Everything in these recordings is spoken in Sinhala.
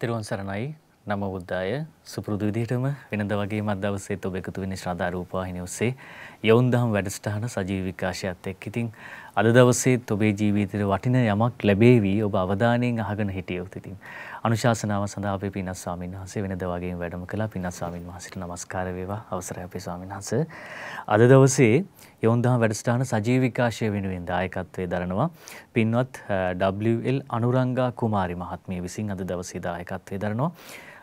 තෙරුවන් සරණයි නම බුද්ධාය සුපුරුදු විදිහටම වෙනද වගේ මත් දවසේත් ඔබ එකතු වෙන්නේ ශ්‍රාදා රූපවාහිනිය ඔස්සේ යොවුන් දහම් වැඩසටහන සජීව විකාශයත් එක්ක. ඉතින් අද දවසේත් ඔබේ ජීවිතේට වටින යමක් ලැබේවි ඔබ අවධානයෙන් අහගෙන හිටියොත් ඉතින් අනුශාසනාව සඳහා අපේ පින්වත් ස්වාමීන් වහන්සේ වෙනද වගේම වැඩම කළා. පින්වත් ස්වාමීන් වහන්සේට නමස්කාර වේවා. අවසරයි අපේ ස්වාමීන් වහන්සේ. අද දවසේ යොවුන් දහම් වැඩසටහන සජීව විකාශය වෙනුවෙන් දායකත්වයේ දරනවා පින්වත් WL අනුරංගා කුමාරි මහත්මිය විසින් අද දවසේ දායකත්වයේ දරනවා.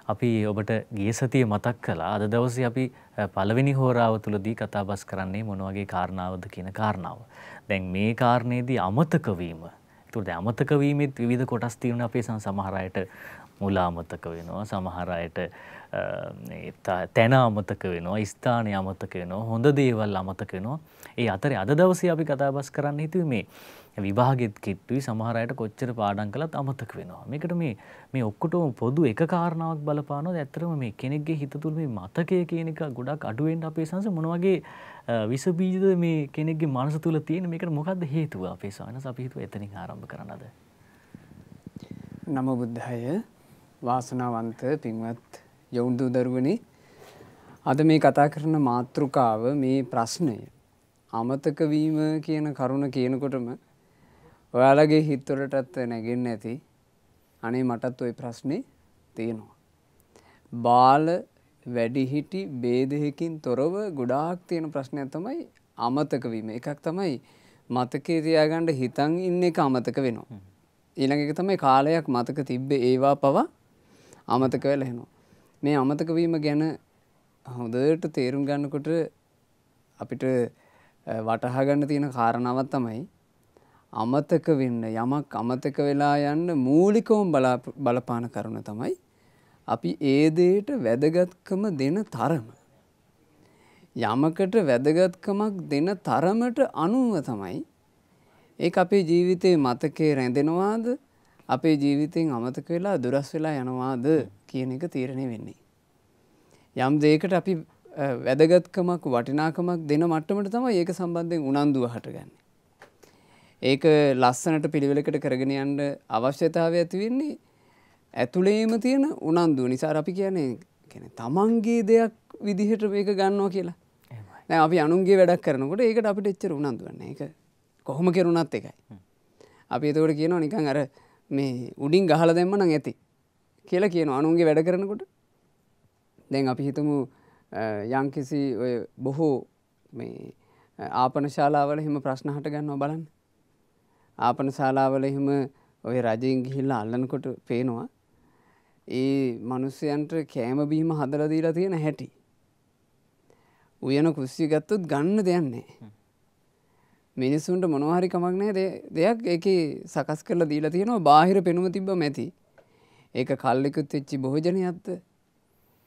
අපි ඔබට ගිය සතිය මතක් කළා අද දවසේ අපි පළවෙනි හෝරාව තුලදී කතා බස් කරන්නේ මොන වගේ කාරණාවද කියන කාරණාව. දැන් මේ කාරණේදී අමතක වීම. ඒකට දැන් අමතක වීමෙත් විවිධ කොටස් තියෙනවා අපේ සමහර අයට මුල අමතක වෙනවා සමහර අයට තැන අමතක වෙනවා ස්ථානය අමතක වෙනවා හොඳ දේවල් අමතක වෙනවා. ඒ අතරේ අද දවසේ අපි කතා බස් කරන්න හිතුවේ මේ විභාගෙත් කිට්ටුයි සමහර අයට කොච්චර පාඩම් කළත් අමතක වෙනවා. මේකට මේ මේ ඔක්කොටම පොදු එක කාරණාවක් බලපානොත් ඇත්තටම මේ කෙනෙක්ගේ හිත තුළ මේ මතකය කියන එක ගොඩක් අඩු වෙන්න අපේ සංස මොන වගේ විස බීජද මේ කෙනෙක්ගේ මනස තුල තියෙන මේකට මොකද්ද හේතුව අපේ සානස අපි හිතුව එතනින් ආරම්භ කරන්නද? නම බුද්ධය වාසනාවන්ත පින්වත් යොවුන් දූ දරුවනේ අද මේ කතා කරන මාතෘකාව මේ ප්‍රශ්නය අමතක වීම කියන කරුණ කියනකොටම ඔයාලගේ හිත්වලටත් නැගෙන්න ඇති අනේ මටත් ඔය ප්‍රශ්නේ තියෙනවා. බාල වැඩිහිටි බේදයකින් තොරව ගොඩාක් තියෙන ප්‍රශ්නයක් තමයි අමතක වීම. එකක් තමයි මතකේ තියාගන්න හිතන් ඉන්න එක අමතක වෙනවා. ඊළඟ එක තමයි කාලයක් මතක තිබ්බේ ඒවා පවා අමතක වෙලා එනවා. මේ අමතක වීම ගැන හොඳට තේරුම් ගන්නකොට අපිට වටහා ගන්න තියෙන කාරණාවක් තමයි අමතක වෙන්න යමක් අමතක වෙලා යන්න මූලිකවම බලපාන කරුණ තමයි අපි ඒ දේට වැදගත්කම දෙන තරම. යමකට වැදගත්කමක් දෙන තරමට අනුව තමයි ඒ අපේ ජීවිතයේ මතකේ රැඳෙනවාද අපේ ජීවිතයෙන් අමතක වෙලා දුරස් වෙලා යනවාද කියන එක තීරණය වෙන්නේ. යම් දෙයකට අපි වැදගත්කමක් වටිනාකමක් දෙන මට්ටමට තමයි ඒක සම්බන්ධයෙන් උනන්දුව හටගන්නේ. ඒක ලස්සනට පිළිවෙලකට කරගෙන යන්න අවශ්‍යතාවය ඇති වෙන්නේ ඇතුළේම තියෙන උනන්දුව නිසා අපි කියන්නේ තමන්ගේ දෙයක් විදිහට මේක ගන්නවා කියලා. දැන් අපි අනුන්ගේ වැඩක් කරනකොට ඒකට අපිට එච්චර උනන්දුවක් නැහැ. ඒක කොහොම කරුණත් එකයි. අපි එතකොට කියනවා නිකන් අර මේ උඩින් ගහලා දැම්ම නම් ඇති කියලා කියනවා අනුන්ගේ වැඩ කරනකොට. දැන් අපි හිතමු යම්කිසි ඔය බොහෝ මේ ආපන ශාලාවල එහෙම ප්‍රශ්න හට ගන්නවා බලන්න. ආපන ශාලාවල එහෙම ඔය රජයෙන් ගිහිල්ලා අල්ලනකොට පේනවා ඒ මිනිස්සයන්ට කෑම බීම හදලා දීලා තියෙන හැටි. උයන කුස්සිය ගත්තොත් ගන්න දෙයක් නැහැ. මිනිස්සුන්ට මොනවා හරි කමක් නැහැ දෙයක් ඒකේ සකස් කරලා දීලා තියෙනවා බාහිර පෙනුම තිබ්බම ඇති. ඒක කල්ලිකුත් වෙච්චි භෝජනයක්ද?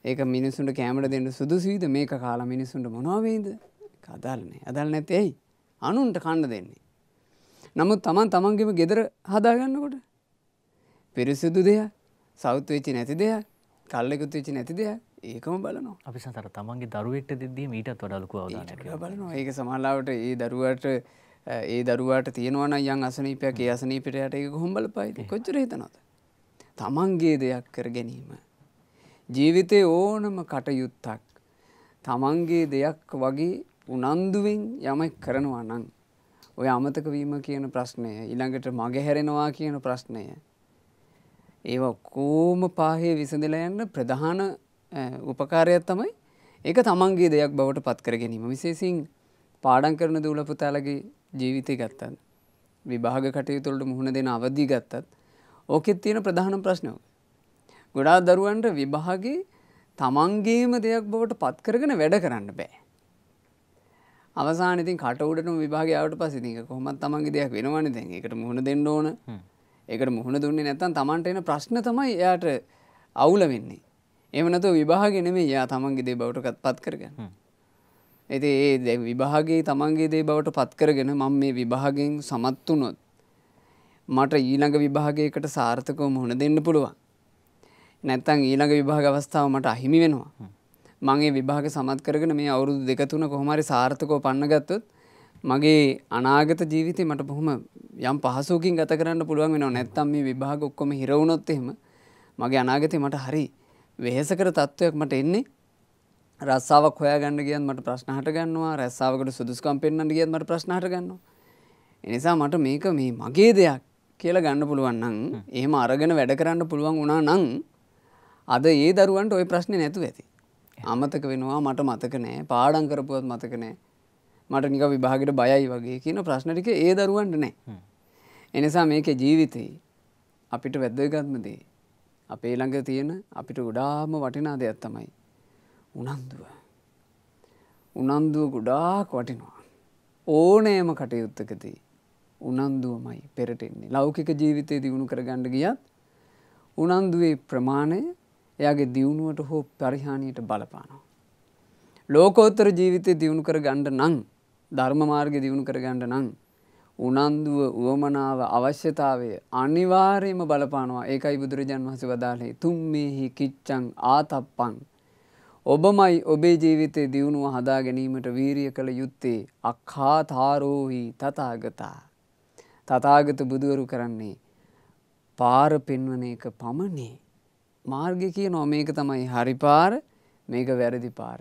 ඒක මිනිස්සුන්ට කැමරට දෙන්න සුදුසුයිද මේක කාලා මිනිස්සුන්ට මොනවා වෙයිද? අදාළ නැහැ. අදාළ නැත්තේ ඇයි? අනුන්ට කන්න දෙන්නේ. නමුත් තමන් තමන්ගේම ගෙදර හදාගන්නකොට පිරිසිදු දෙයක් සෞත් වෙච්චි නැති දෙයක් කල්ලෙකුත් වෙච්චි නැති දෙයක් ඒකම බලනවා. අපි සතර තමන්ගේ දරුවෙක්ට දෙද්දී මීටත් වඩා ලොකු අවධානයක් බලනවා. ඒක සමහරවිට ඒ දරුවට ඒ දරුවාට තියෙනවා නම් යම් අසනීපයක් ඒ අසනීපයට යට ඒක කොහොම බලපායිද? කොච්චර හිතනවද? තමන්ගේ දෙයක් කර ගැනීම. ජීවිතේ ඕනම කටයුත්තක් තමන්ගේ දෙයක් වගේ උනන්දුවෙන් යමක් කරනවා නම් ඔය අමතක වීම කියන ප්‍රශ්නය ඊළඟට මගහැරෙනවා කියන ප්‍රශ්නය ඒව කෝම පාහේ විසඳලා යන්න ප්‍රධාන උපකාරයක් තමයි ඒක තමන්ගේ දෙයක් බවට පත් කර ගැනීම. විශේෂයෙන් පාඩම් කරන දූල පුතාලගේ ජීවිතය ගත්තත් විභාග කටයුතු වලට මුහුණ දෙන අවධි ගත්තත් ඕකෙත් තියෙන ප්‍රධාන ප්‍රශ්නය ගොඩාක් දරුවන්ට විභාගේ තමන්ගේම දෙයක් බවට පත් කරගෙන වැඩ කරන්න බෑ. අවසාන ඉතින් කට උඩටම විභාගය ආවට පස්සේ ඉතින් කොහොමද තමන්ගේ දෙයක් වෙනවනේ දැන් ඒකට මුහුණ දෙන්න ඕන. ඒකට මුහුණ දුන්නේ නැත්නම් තමන්ට එන ප්‍රශ්න තමයි එයාට අවුල වෙන්නේ. එහෙම නැතුව විභාගේ නෙමෙයි එයා තමන්ගේ දේ බවට පත් කරගන්න. ඉතින් ඒ දැන් විභාගයේ තමන්ගේ දේ බවට පත් කරගෙන මේ විභාගයෙන් සමත් වුණොත් මට ඊළඟ විභාගයකට සාර්ථකව මුහුණ දෙන්න පුළුවන්. නැත්තම් ඊළඟ විභාග අවස්ථාව මට අහිමි වෙනවා. මගේ විභාග සමත් කරගෙන මේ අවුරුදු දෙක තුන කොහොමරි සාර්ථකව පන්නගත්තොත් මගේ අනාගත ජීවිතේ මට බොහොම යම් පහසුවකින් ගත කරන්න පුළුවන් වෙනවා. නැත්තම් මේ විභාග ඔක්කොම හිර වුණොත් එහෙම මගේ අනාගතය මට හරි වෙහෙසකර තත්ත්වයක් මට එන්නේ. රස්සාාවක් හොයා ගන්න ගියන් මට ප්‍රශ්නහට ගන්නවා. රැස්සාාවකට සුදුස්කම් පෙන්න්න ගියත් මට ප්‍රශ්නහට ගන්නවා. එනිසා මට මේක මේ මගේ දෙයක් කියලා ගන්න පුළුවන්නම් එහෙම අරගෙන වැඩ කරන්න පුළුවන් වුණා නං අද ඒ දරුවන්ට ඔය ප්‍රශ්නය නැතු ඇති අමතක වෙනවා මට මතක නෑ. පාඩන් කරපුවත් මතක නෑ. මට නික විභාගට බයයි වගේ කියන ප්‍රශ්නටික ඒ දරුවන්ට නෑ. එනිසා මේක ජීවිතයේ අපිට වැද්දගත්මදේ අපේ ළඟ තියෙන අපිට ගොඩාම වටිනා දෙයක් තමයි උනන්දුව. උනන්දුව ගොඩාක් වටිනවා. ඕනෑම කටයුත්තකදී උනන්දුවමයි පෙරටෙන්නේ. ලෞකික ජීවිතය දියුණු කර ගණ්ඩ ගියත් උනන්දුවේ ප්‍රමාණය එයාගේ දියුණුවට හෝ පරිහානියට බලපානවා. ලෝකෝත්තර ජීවිතය දියුණු කර ගණ්ඩ නං ධර්ම මාර්ග දියුණු කර ගණ්ඩ නං උනන්දුව උවමනාව අවශ්‍යතාවය අනිවාර්යම බලපානවා ඒකයි බුදුරජාන් වහස වදාලේ තුම්මෙහි කිච්චං ආතප්පන් ඔබමයි ඔබේ ජීවිතය දියුණුව හදා ගැනීමට වීරිය කළ යුත්තේ අක්හාතාරෝහි තතාගතා. තතාගත බුදුවරු කරන්නේ පාර පෙන්වන එක පමණේ. මාර්ග කිය නො මේක තමයි හරි පාර මේක වැරදි පාර.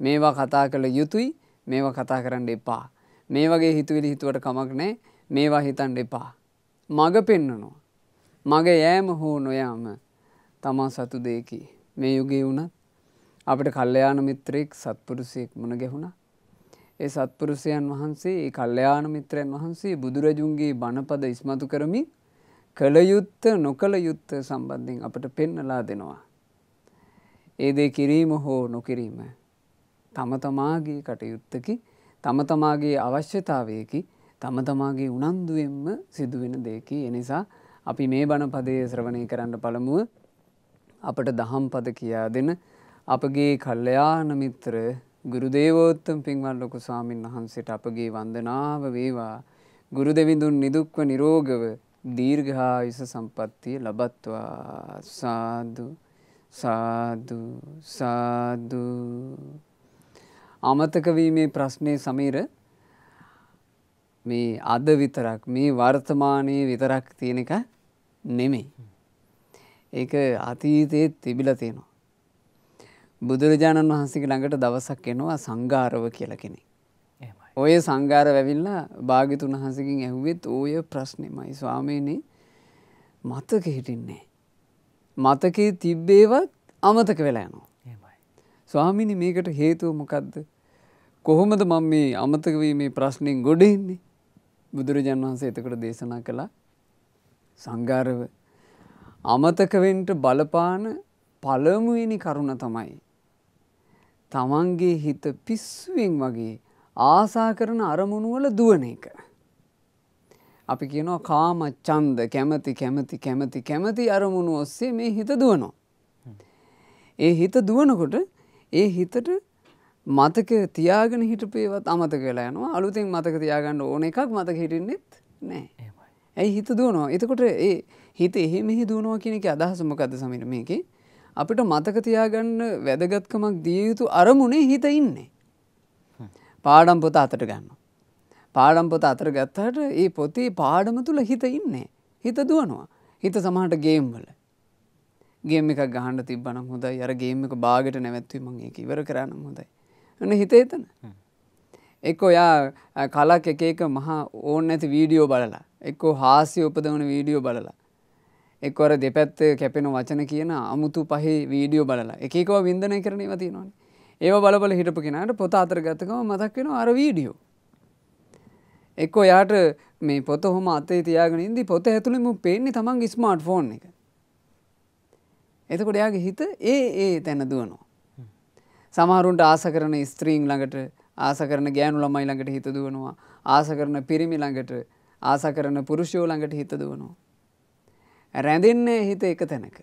මේවා කතා කළ යුතුයි මේවා කතා කරන්න එපා. මේ වගේ හිතුවිලි හිතුවට කමක් නෑ මේවා හිතන්ඩ එපා. මග පෙන්නනවා. මගේ යෑම හෝ නොයාම තමා සතු දෙකි මේ යුගේ වුණත් අපට කල්්‍යයාන මිත්‍රයෙක් සත්පුරුසයෙක් මුණ ගැහුණා. ඒ සත්පුරුෂයන් වහන්සේ ඒ කල්්‍යයාන මිත්‍රයන් වහන්සේ බුදුරජුන්ගේ බණපද ඉස්මතු කරමින් කළයුත්ත නොකළ යුත්ත සම්බන්ධයෙන් අපට පෙන්නලා දෙනවා. ඒදේ කිරීම හෝ නොකිරීම. තම තමාගේ කටයුත්තකි තම තමාගේ අවශ්‍යතාවයකි තම තමාගේ උනන්දුවෙන්ම සිදුවෙන දෙකි එනිසා අපි මේ බණ පදය ශ්‍රවණය කරන්න පළමුුව අපට දහම් පද කියා දෙන අපගේ කල්ලයාන මිත්‍ර ගුරුදේවෝත්තම් පින්වල් ලොකු ස්වාමීන් වහන්සේට අපගේ වන්දනාව වේවා ගුරු දෙවිඳුන් නිදුක්ව නිරෝගව දීර්ඝායුෂ සම්පත්තිය ලබත්වා සාදු සාදු සාදු අමතක වීමේ ප්‍රශ්නය සමීර මේ අද විතරක් මේ වර්තමානයේ විතරක් තියෙන එක නෙමෙයි. ඒක අතීතයේත් තිබිලා තියෙනවා. බුදුරජාණන් වහන්සේගේ ළඟට දවසක් එනවා සංඝාරව කියලා කෙනෙක්. ඔය සංඝාර වැවිල්ලා භාග්‍යතුන් වහන්සේගෙන් ඇහුවෙත් ඔය ප්‍රශ්නේමයි ස්වාමීනි මතක හිටින්නේ. මතකේ තිබ්බේවත් අමතක වෙලා යනවා. ස්වාමිනි මේකට හේතුව මොකක්ද කොහොමද මම මේ අමතක වීමේ ප්‍රශ්නයෙන් ගොඩ එන්නේ බුදුරජාණන් වහන්සේ එතකොට දේශනා කළා සංඝාරව අමතක වෙන්න බලපාන පළමුවෙනි කරුණ තමයි තමන්ගේ හිත පිස්සුවෙන් වගේ ආසා කරන අරමුණු වල දුවන එක. අපි කියනවා කාම ඡන්ද කැමැති කැමැති කැමැති කැමැති අරමුණු ඔස්සේ මේ හිත දුවනවා. ඒ හිත දුවනකොට ඒ හිතට මතක තියාගෙන හිටපේවත් අමතක වෙලා යනවා අලුතින් මතක තියාගන්න ඕන එකක් මතක හිටින්නෙත් නෑ. ඇයි හිත දුවනවා එතකොට ඒ හිත එහෙ මෙහි දුවනවා කියන එක අදහස මොකක්ද සමින මේකේ අපිට මතක තියාගන්න වැදගත්කමක් දිය යුතු අරමුණේ හිත ඉන්නේ. පාඩම් පොත අතට ගන්න. පාඩම් පොත අතර ගත්තට ඒ පොතේ පාඩම තුළ හිත ඉන්නේ. හිත දුවනවා. හිත සමහට ගේම් වල. ගේම් එකක් ගහන්න තිබ්බනම් හොඳයි අර ගේම් එක බාගට නැවැත්වී මං ඒක ඉවර කරන්නම් හොඳයි. එන්න හිත එතන. එක්ක ඔයා කලක් එක එක මහා ඕන් නැති වීඩියෝ බලලා එක්කෝ හාස්‍ය උපදවන වීඩියෝ බලලා එක්වර දෙපැත්ත කැපෙන වචන කියන අමුතු පහේ වීඩියෝ බලලා එකකව වින්දනය කරන ඒව තියෙනවානේ ඒව බලබල හිටපු කෙනාට පොත අතර ගත්තකම මතක් වෙන අර වීඩියෝ. එක්කෝ යාට මේ පොත හොම අතේ තියාගෙන ඉදි පොත ඇතුළෙම පේන්නේ තමන් ස්මාර්ට් ෆෝන් එක. එතකොට යාගේ හිත ඒ ඒ තැන දුවනවා. සමහරුන්ට ආස කරන ස්ත්‍රීන් ළඟට ආස කරන ගෑනු ළමයි ළඟට හිත දුවනවා. ආස කරන පිරිමි ළඟට ආස කරන පුරුෂයෝ ළඟට හිත දුවනවා. රැඳෙන්නේ හිත එක තැනක.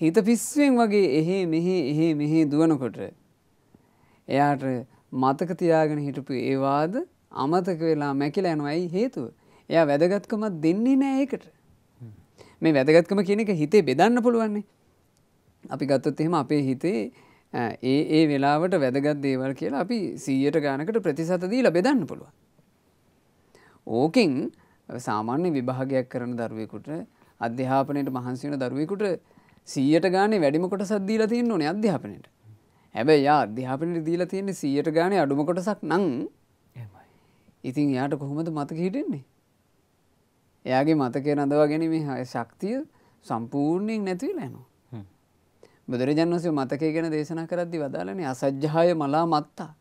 හිත පිස්සුවෙන් වගේ එහෙ මෙහෙ එහෙ මෙහෙ දුවනකොට එයාට මතක තියාගෙන හිටපු ඒවාද අමතක වෙලා මැකිලා යනවා ඇයි හේතුව. එයා වැදගත්කමක් දෙන්නේ නෑ ඒකට. මේ වැදගත්කම කියන එක හිතේ බෙදන්න පුළුවන්නේ. අපි ගත්තොත් එහෙම අපේ හිතේ ඒ ඒ වෙලාවට වැදගත් දේවල් කියලා අපි 100ට ගානකට ප්‍රතිශත දීලා බෙදන්න පුළුවන්. ඕකෙන් සාමාන්‍ය විභාගයක් කරන දරුවෙකුට අධ්‍යාපනයට මහන්සිවන දරුවෙකුට සීයට ගානේ වැඩිම කොට සද්දීලා තියන්න ඕනේ අධ්‍යාපනයට හැබැයි යා අධ්‍යාපනයට දීලා තියෙන්නේ සීයට ගානේ අඩුම කොටසක් නං. ඉතින් යාට කොහොමද මතක හිටෙන්නේ එයාගේ මතකය රඳවා ගැනීමේ ශක්තිය සම්පූර්ණයෙන් නැතිවලා යනවා. බුදුරජාන් වහන්සේ මතකය ගැන දේශනා කරද්දි වදාළනේ අසජ්ජාය මලා මත්තා.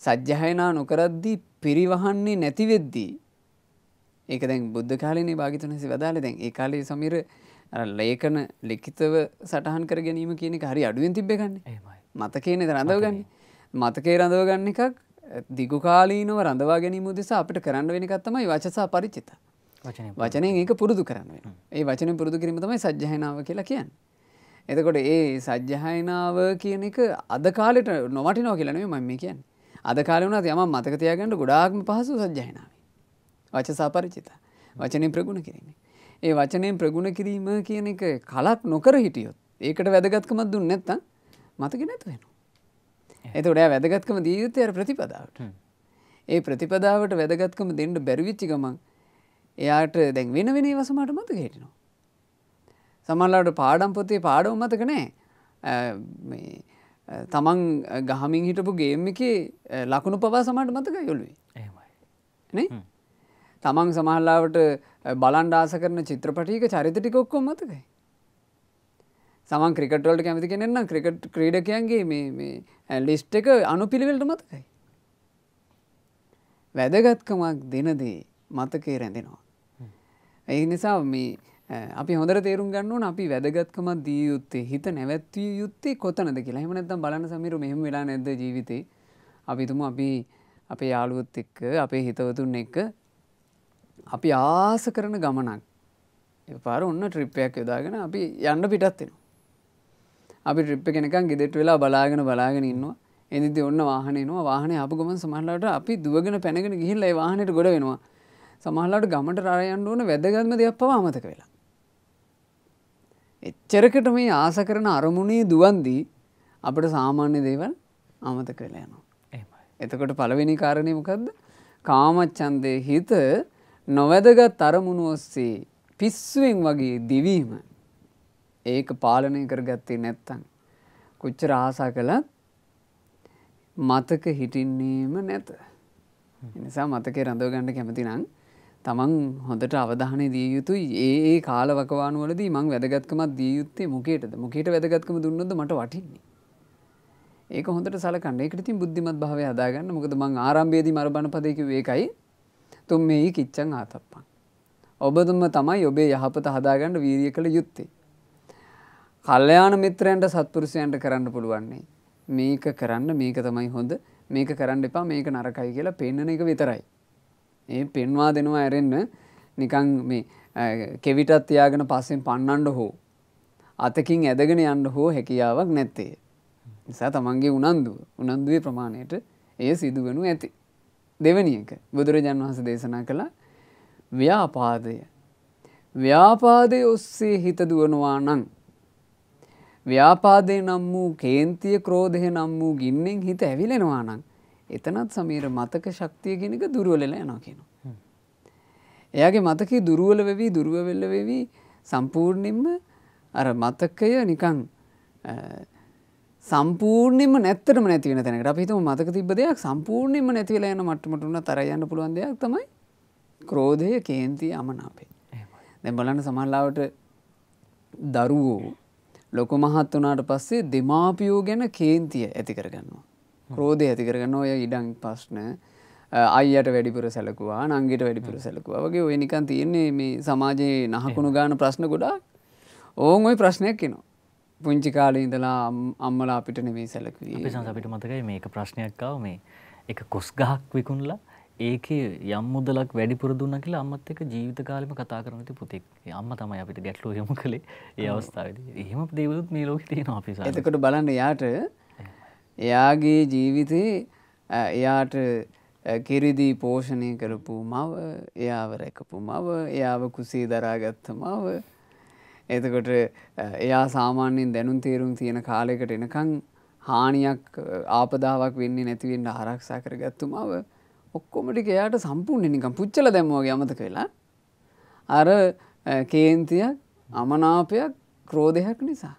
සජ්ජහයනා නොකරද්දී පිරිවහන්නේ නැති වෙද්දී. ඒක දැන් බුද්ධ කාලේනේ භාග්‍යතුන් වහන්සේ වදාළේ දැන් ඒ කාලේ සමීර අර ලේඛන ලිඛිතව සටහන් කර ගැනීම කියන හරි අඩුවෙන් තිබ්බේ ගන්නේ. එහෙමයි. මතකේනේ රඳවගන්නේ. මතකේ රඳවගන්න එකක් දිගු කාලීනව රඳවා ගැනීම උදෙසා අපිට කරන්න වෙන එකක් තමයි වචසා පරිචිත. වචනේ වචනයෙන් ඒක පුරුදු කරන්න වෙනවා. ඒ වචනෙන් පුරුදු කිරීම තමයි සජ්ජහායනාව කියලා කියන්නේ. එතකොට ඒ සජ්ජහායනාව කියන එක අද කාලෙට නොවටිනවා කියලා නෙමෙයි මම මේ කියන්නේ. අද කාලේ වුණාත් යමක් මතක තියාගන්න ගොඩාක්ම පහසු සජ්ජහායනාවයි. වචසා පරිචිත. වචනෙන් ප්‍රගුණ කිරීම. ඒ වචනයෙන් ප්‍රගුණ කිරීම කියන එක කලක් නොකර හිටියොත් ඒකට වැදගත්කමක් දුන්නේ නැත්නම් මතක නැතු වෙනවා. එතකොට වැදගත්කම දිය යුත්තේ අර ප්‍රතිපදාවට. ඒ ප්‍රතිපදාවට වැදගත්කම දෙන්න බැරි වෙච්ච ගමන් එයාට දැන් වෙන වෙන ඒවා සමහරට මතක හිටිනවා. සමහරවිට පාඩම් පොතේ පාඩම මතක අ, තමන් ගහමින් හිටපු ගේම් එකේ ලකුණු පවා සමහරට මතකයි ඔළුවේ. එහෙමයි. නේ? හ්ම්. තමන් සමහරලාවට බලන් ආස කරන චිත්‍රපටයක චරිත ටික ඔක්කොම මතකයි. සමන් ක්‍රිකට් වලට කැමති කෙනෙක් නම් ක්‍රිකට් ක්‍රීඩකයන්ගේ මේ මේ ලිස්ට් එක අනුපිළිවෙලට මතකයි. වැදගත්කමක් දෙන දේ මතකේ රැඳෙනවා. ඒ නිසා මේ අ, අපි හොඳට තේරුම් ගන්න ඕන අපි වැදගත්කමක් දී යුත්තේ හිත නැවැත්විය යුත්තේ කොතනද කියලා. එහෙම නැත්නම් බලන්න සමීර මෙහෙම වෙලා නැද්ද ජීවිතේ? අපි තුමු අපි අපේ යාළුවොත් එක්ක අපේ හිතවතුන් එක්ක අපි ආස කරන ගමනක් පාර ඔන්න ට්‍රිප්පයක් යොදාගෙන අපි යන්න පිටත් වෙනවා. අපි ට්‍රිප් එක නිකන් ගෙදෙට්ට වෙලා බලාගෙන බලාගෙන ඉන්නවා. එදිදි ඔන්න වාහනේ එනවා. වාහනේ ආපු ගමන් සමහරවිට අපි දුවගෙන පැනගෙන ගිහිල්ලා ඒ වාහනේට ගොඩ වෙනවා. සමහරවිට ගමට රාය යන්න ඕන වැදගත්ම දෙයක් පවා අමතක වෙලා. එච්චරකට මේ ආස කරන අරමුණේ දුවන්දී අපිට සාමාන්‍ය දේවල් අමතක වෙලා යනවා. එතකොට පළවෙනි කාරණය මොකක්ද? කාමච්ඡන්දේ හිත නොවැදගත් අරමුණු ඔස්සේ පිස්සුවෙන් වගේ දිවීම. ඒක පාලනය කරගත්තේ නැත්තම් කොච්චර ආසා කළත් මතක හිටින්නේම නැත. ඒ නිසා මතකේ රඳව ගන්න කැමති නම් තමන් හොඳට අවධානය දිය යුතුයි. ඒ ඒ කාලවකවානු වලදී මං වැදගත්කමක් දිය යුත්තේ මොකේටද? මොකේට වැදගත්කම දුන්නොත්ද මට වටින්නේ? ඒක හොඳට සලකන්න. ඒකට ඉතින් බුද්ධිමත් භාවය හදාගන්න. මොකද මං ආරම්භයේදී මර බණපදේ කිව්වේ ඒකයි. තුම් මේහි කිච්චං ආතප්පං. ඔබතුම තමයි ඔබේ යහපත හදාගන්න වීරිය කළ යුත්තේ. කල්යාණ මිත්‍රයන්ට සත්පුරුෂයන්ට කරන්න පුළුවන්නේ. මේක කරන්න මේක තමයි හොඳ මේක කරන්න එපා මේක නරකයි කියලා පෙන්නන එක විතරයි. ඒ පෙන්වා දෙනවා ඇරෙන්න නිකං මේ අ, කෙවිටත් තියාගෙන පස්සෙන් පන්නන්ඩ හෝ අතකින් ඇදගෙන යන්න හෝ හැකියාවක් නැත්තේ. නිසා තමන්ගේ උනන්දුව උනන්දුවේ ප්‍රමාණයට එය සිදුවනු ඇති. දෙවනි එක බුදුරජාන් වහස දේශනා කළ ව්‍යාපාදය. ව්‍යාපාදය ඔස්සේ හිත දුවනවා නං. ව්‍යාපාදය නම් වූ කේන්තිය ක්‍රෝධය නම් වූ ගින්නෙන් හිත ඇවිලෙනවා නං. එතනත් සමීර මතක ශක්තිය කෙනෙක දුරුවලලා යනවා කියනවා. එයාගේ මතකේ දුරුවල වෙවි දුරුවවෙල්ල වෙවි සම්පූර්ණයෙන්ම අර මතකය නිකං සම්පූර්ණයෙන්ම නැත්තටම නැති වෙන තැනකට. අපි හිතමු මතක තිබ්බ දෙයක් සම්පූර්ණයෙන්ම නැති වෙලා යන මට්ටමට උන තර යන්න පුළුවන් දෙයක් තමයි ක්‍රෝධය කේන්තිය අමනාපය. දැන් බලන්න සමහරවිට දරුවෝ ලොකු මහත් වුණාට පස්සේ දෙමාපියෝ ගැන කේන්තිය ඇති කරගන්නවා. ක්‍රෝධය ඇති කරගන්න ඔය ඉඩම් ප්‍රශ්න අයියට වැඩිපුර සැලකුවා නංගිට වැඩිපුර සැලකුවා වගේ ඔය නිකන් තියෙන්නේ මේ සමාජයේ නහකුණු ගාන ප්‍රශ්න ගොඩාක්. ඕන් ඔය ප්‍රශ්නයක් කෙනවා. පුංචි කාලේ ඉඳලා අම්- අම්මලා අපිට නෙමෙයි සැලකුවේ. අපි සංස අපිට මතකයි මේක ප්‍රශ්නයක් ආව මේ එක කොස් ගහක් විකුණලා ඒකේ යම් මුදලක් වැඩිපුර දුන්න කියලා අම්මත් එක්ක ජීවිත කාලෙම කතා කරන ඉතින් පුතෙක්. ඒ අම්මා තමයි අපිට ගැටලුව යොමු කළේ ඒ අවස්ථාවේදී. එහෙම දේවලුත් මේ ලෝකේ තියෙනවා අපි සංස. එතකොට බලන්න එයාට එයාගේ ජීවිතේ එයාට කිරිදී පෝෂණය කරපු මව එයාව රැකපු මව එයාව කුසේ දරාගත්ත මව එතකොට එයා සාමාන්‍යයෙන් දැනුම් තේරුම් තියෙන කාලයකට එනකං හානියක් ආපදාවක් වෙන්නේ නැතිවෙන්න ආරක්ෂා කරගත්තු මව ඔක්කොමටික එයාට සම්පූර්ණ නිකම් පුච්චල දැම්මෝගේ අමතක වෙලා අර කේන්තියක් අමනාපයක් ක්‍රෝධයක් නිසා.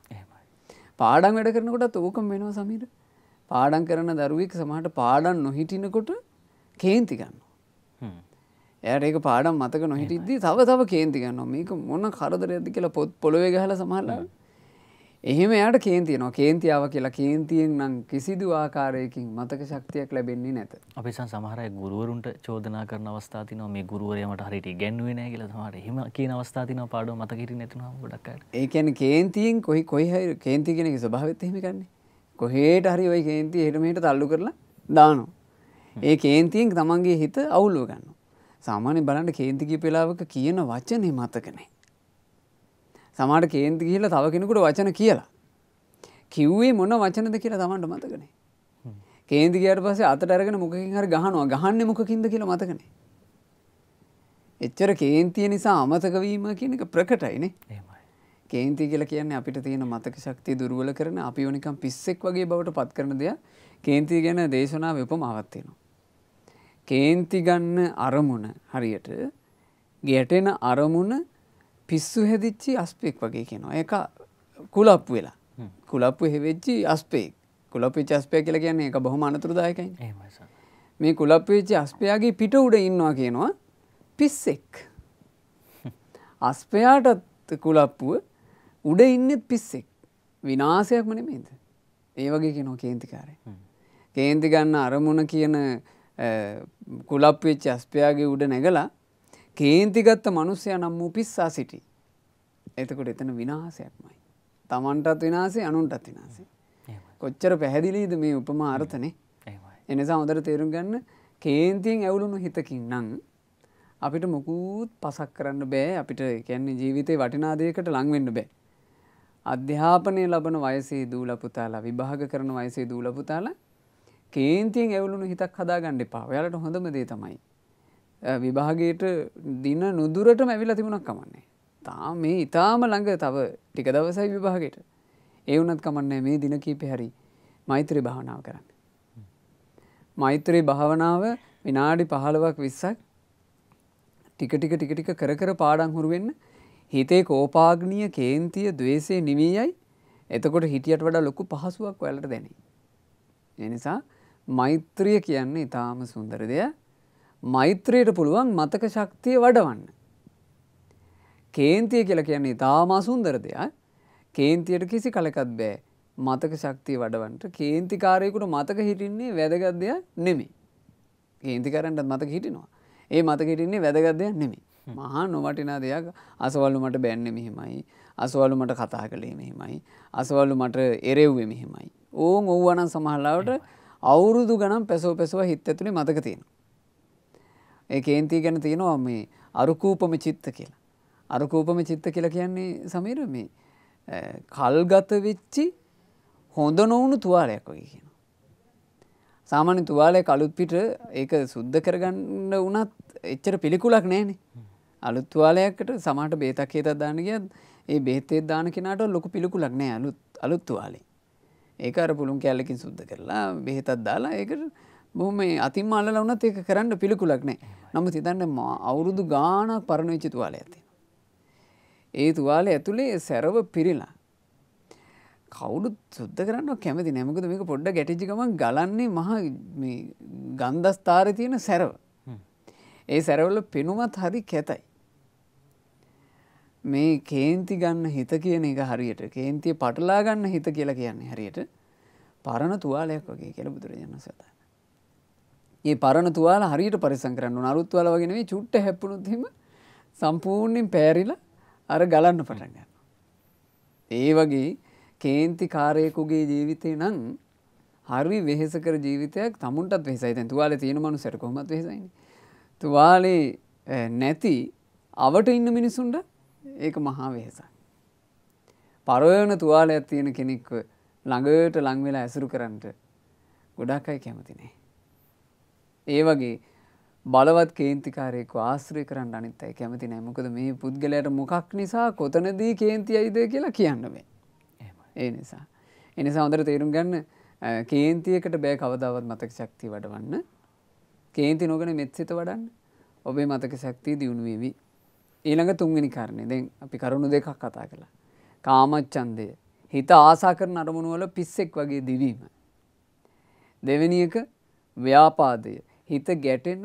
පාඩම් වැඩ කරනකොටත් ඕකම වෙනවා සමීර. පාඩම් කරන දරුවෙක් සමහරට පාඩම් නොහිටිනකොට කේන්ති ගන්නවා. හ්ම්. එයාට ඒක පාඩම් මතක නොහිටිද්දී තව තව කේන්ති ගන්නවා. මේක මොන කරදරයක්ද කියලා පොත් පොළවේ ගහලා සමහරලා එහෙම එයාට කේන්තියනවා. කේන්තියාව කියලා කේන්තියෙන් නම් කිසිදු ආකාරයකින් මතක ශක්තියක් ලැබෙන්නේ නැත. අපි සන් සමහර අය ගුරුවරුන්ට චෝදනා කරන අවස්ථා තියෙනවා මේ ගුරුවරයා මට හරියට ඉගැන්වුවේ නැහැ කියලා සමහර එහෙම කියන අවස්ථා තියෙනවා පාඩම මතක හිටින්නේ නැතුනම ගොඩක් අයට. ඒ කියන්නේ කේන්තියෙන් කොයි කොයි කේන්ති කියන එකේ ස්වභාවයත් එහෙම ගන්නෙ. කොහේට හරි ওই කේන්තිය එහෙට මෙහෙට තල්ලු කරලා දානවා. ඒ කේන්තියෙන් තමන්ගේ හිත අවුල්ව ගන්නවා. සාමාන්‍යයෙන් බලන්න කේන්ති කියපු වෙලාවක කියන වචනේ මතක නැහැ. සමහරට කේන්ති ගිහිල්ලා තව කෙනෙකුට වචන කියලා. කිව්වේ මොන වචනද කියලා තමන්ට මතක නැහැ. කේන්ති ගියාට පස්සේ අතට අරගෙන මොකකින් හරි ගහනවා. ගහන්නේ මොකකින්ද කියලා මතක නැහැ. එච්චර කේන්තිය නිසා අමතක වීම කියන එක ප්‍රකටයිනේ. කේන්ති කියලා කියන්නේ අපිට තියෙන මතක ශක්තිය දුර්වල කරන අපි නිකන් පිස්සෙක් වගේ බවට පත් කරන දෙයක්. කේන්ති ගැන දේශනාවේ උපමාවක් තියෙනවා. කේන්ති ගන්න අරමුණ හරියට ගැටෙන අරමුණ පිස්සු හැදිච්චි අස්පෙක් වගේ කියනවා. ඒක කුලප්පු වෙලා. කුලප්පු හෙවෙච්චි අස්පෙක්. කුලප්පු වෙච්ච අස්පෙක් කියලා කියන්නේ ඒක බොහොම අනතුරුදායකයි. මේ කුලප්පු වෙච්ච අස්පයාගේ පිට උඩ ඉන්නවා කියනවා පිස්සෙක්. අස්පයාටත් කුලප්පුව උඩ ඉන්නෙත් පිස්සෙක්. විනාශයක්ම නෙමෙයිද? ඒ වගේ කියනවා කේන්තිකාරය. කේන්ති ගන්න අරමුණ කියන කුලප්පු වෙච්ච අස්පයාගේ උඩ නැගලා කේන්ති ගත්ත මිනිස්සයා නම් වූ පිස්සා සිටි. එතකොට එතන විනාශයක්මයි. Tamanටත් විනාශය අනුන්ටත්. එහෙමයි. කොච්චර පැහැදිලිද මේ උපමා අර්ථනේ? එනිසා හොඳට තේරුම් ගන්න කේන්තියෙන් ඇවුලුණු හිතකින් නම් අපිට මොකුත් පසක් කරන්න බෑ අපිට කියන්නේ ජීවිතේ වටිනා දෙයකට ලං වෙන්න බෑ. අධ්‍යාපනය ලබන වයසේ දූල පුතාලා විභාග කරන වයසේ දූල පුතාලා කේන්තියෙන් ඇවුලුණු හිතක් හදාගන්න එපා. ඔයාලට හොඳම දේ තමයි. විභාගයට දින නුදුරටම ඇවිල්ලා තිබුණක් කමන්නේ. තාම මේ ඊටාම ළඟ තව ටික දවසයි විභාගයට. ඒ වුණත් කමන්නේ මේ දින කීපේ හරි මෛත්‍රී භාවනාව කරන්න. මෛත්‍රී භාවනාව විනාඩි 15ක් 20ක් ටික ටික ටික ටික කර කර පාඩම් හුරු වෙන්න හිතේ කෝපාග්නිය කේන්තිය द्वේෂය නිවියයි එතකොට හිටියට වඩා ලොකු පහසුවක් ඔයාලට දැනේ. ඒ නිසා මෛත්‍රිය කියන්නේ ඊටාම සුන්දර දෙයක්. මෛත්‍රියට පුළුවන් මතක ශක්තිය වඩවන්න. කේන්තිය කියලා කියන්නේ ඊටාම සුන්දර දෙයක්. කේන්තියට කිසි කලකත් බෑ මතක ශක්තිය වඩවන්නට. කේන්තිකාරයෙකුට මතක හිටින්නේ වැදගත් දෙයක් නෙමෙයි. කේන්තිකාරයන්ටත් මතක හිටිනවා. ඒ මතක හිටින්නේ වැදගත් දෙයක් නෙමෙයි. මහා නොවටිනා දෙයක් අසවල්ලු මට බැන්නේ මෙහෙමයි. අසවල්ලු මට කතා කළේ මෙහෙමයි. අසවල්ලු මට එරෙව්වේ මෙහෙමයි. ඕන් ඕවනම් සමහරවිට අවුරුදු ගණන් පැසව පැසව හිත ඇතුලේ මතක තියෙනවා. ඒ කේන්ති ගැන තියෙනවා මේ අරුකූපම චිත්ත කියලා. අරුකූපම චිත්ත කියලා කියන්නේ සමීර මේ කල්ගත වෙච්චි හොඳ නොවුණු තුවාලයක් වගේ කියනවා. සාමාන්‍ය තුවාලයක් අලුත් පිට ඒක සුද්ධ කරගන්න වුණත් එච්චර පිළිකුලක් නැහැනේ. අලුත් තුවාලයකට සමහරට බේතක් හේතක් දාන්න ගියත් ඒ බේතේ දාන කෙනාට ලොකු පිළිකුලක් නැහැ අලුත් අලුත් තුවාලේ. ඒක අර පුළුන් කැල්ලකින් සුද්ධ කරලා බෙහෙතක් දාලා ඒකට බොහොම අතින් අල්ලලා වුණත් ඒක කරන්න පිළිකුලක් නැහැ. නමුත් හිතන්න අවුරුදු ගාණක් පරණ වෙච්ච තුවාලයක් තියෙනවා. ඒ තුවාලේ ඇතුලේ සැරව පිරීලා කවුරුත් සුද්ධ කරන්න කැමති නෑ මොකද මේක පොඩ්ඩක් ගැටිච්ච ගමන් ගලන්නේ මහා මේ ගන්ධස්තරේ තියෙන සැරව. ඒ සැරවල පෙනුමත් හරි කැතයි. මේ කේන්ති ගන්න හිත කියන එක හරියට කේන්තිය පටලා ගන්න හිත කියලා කියන්නේ හරියට පරණ තුවාලයක් වගේ කියලා බුදුරජාණන් වහන්සේ සඳහන්. මේ පරණ තුවාල හරියට පරිසම් කරන්න ඕන අලුත් තුවාල වගේ නෙවෙයි චුට්ට හැප්පුණොත් එහෙම සම්පූර්ණයෙන් පෑරිලා අර ගලන්න පටන් ගන්නවා. ඒ වගේ කේන්ති කාරයෙකුගේ ජීවිතේ නම් හරි වෙහෙසකර ජීවිතයක් තමුන්ටත් වෙහෙසයි. දැන් තුවාලේ තියෙන මනුස්සයට කොහොමද වෙහෙසයිනේ. තුවාලේ නැති අවට ඉන්න මිනිසුන්ට ඒක මහා වෙහෙසක්. පරවන තුවාලයක් තියෙන කෙනෙක්ව ළඟට ලං වෙලා ඇසුරු කරන්නට ගොඩක් අය කැමති නෑ. ඒ වගේ බලවත් කේන්තිකාරයෙක්ව ආශ්‍රය කරන්න අනිත් අය කැමති නෑ. මොකද මේ පුද්ගලයාට මොකක් නිසා කොතනදී කේන්තියයිද කියලා කියන්න බෑ. ඒ නිසා. ඒ නිසා හොඳට තේරුම් ගන්න කේන්තියකට බෑ කවදාවත් මතක ශක්තිය වඩවන්න. කේන්ති නොගෙන මෙත් සිත වඩන්න. ඔබේ මතක ශක්තිය දියුණු වෙවි. ඊළඟ තුන්වෙනි කාරණේ දැන් අපි කරුණු දෙකක් කතා කළා. කාමච්ඡන්දය. හිත ආසා කරන අරමුණු වල පිස්සෙක් වගේ දිවීම. දෙවෙනි එක ව්‍යාපාදය. හිත ගැටෙන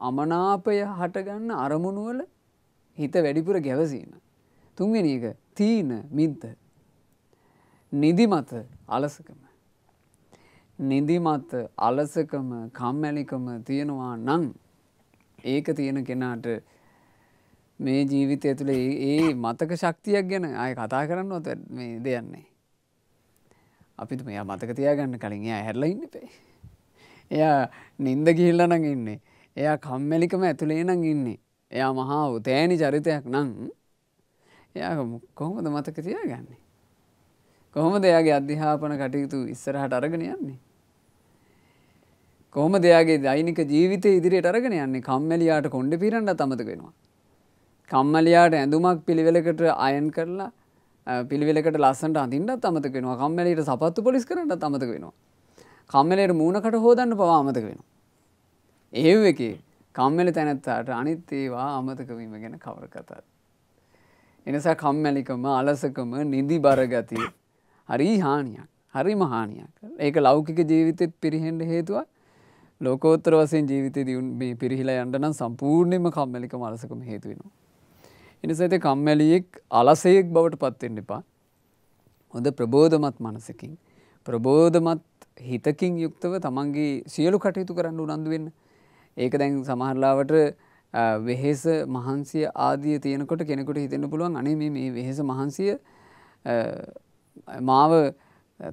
අමනාපය හටගන්න අරමුණු වල හිත වැඩිපුර ගැවසීම. තුන්වෙනි එක තීන මිද්ද. නිදිමත අලසකම. නිදිමත් අලසකම කම්මැලිකම තියෙනවා නං ඒක තියෙන කෙනාට මේ ජීවිතය තුළ ඒ මතක ශක්තියක් ගැන අය කතා කරන්න ඔත මේ දෙයන්නේ. අපිත් මෙයා මතක තියාගන්න කලින් එයා හැරලා ඉන්න පේ. එයා නින්ද ගිහිල්ල නං ඉන්නේ. එයා කම්මැලිකම ඇතුළේ නං ඉන්නේ. එයා මහා උතෑනි චරිතයක් නං එයා කොහොමද මතක තියාගන්නේ. කොහොම දෙයාගේ අධ්‍යාපන කටයුතු ඉස්සරහට අරගෙන යන්නේ. කොහොම දෙයාගේ දෛනික ජීවිතය ඉදිරියට අරගෙන යන්නේ කම්මැලියාට කොණ්ඩ පිරන්ඩ තමතක වෙනවා. කම්මලියාට ඇඳුමක් පිළිවෙලකට අයන් කරලා පිළිවෙලකට ලස්සට අඳින්ට අමතක වෙනවා කම්මලට සපත්තු පොලිස් කරට අමතක වෙනවා. කම්මලයට මූුණකට හෝදන්න පවා අමතක වෙනවා. ඒ එක කම්මලි තැනැත්තාට අනිත් ඒවා අමතකවීම ගැන කවර කතාත්. එනිසා කම්මැලිකම අලසකම නිදි බරගතිය හරි හානියක් හරි මහානියක් ඒක ලෞකික ජීවිතෙත් පිරිහෙන්ට හේතුව ලෝකෝත්තර වසයෙන් ජීවිත දියුන් මේ පිරිහිලා යන්ටනම් සම්පූර්ණයම කම්මැලිකම අලසකම හේතුවෙනවා. එනිසාත කම්මැලියෙක් අලසයෙක් බවට පත්වෙන්න එපා. හොඳ ප්‍රබෝධමත් මනසකින්. ප්‍රබෝධමත් හිතකින් යුක්තව තමන්ගේ සියලු කටයුතු කරන්න උනන්දු වෙන්න. ඒක දැන් සමහරලාවට වෙහෙස මහන්සිය ආදිය තියෙනකොට කෙනෙකුට හිතෙන්න පුළුවන් අනේ මේ වෙහෙස මහන්සිය මාව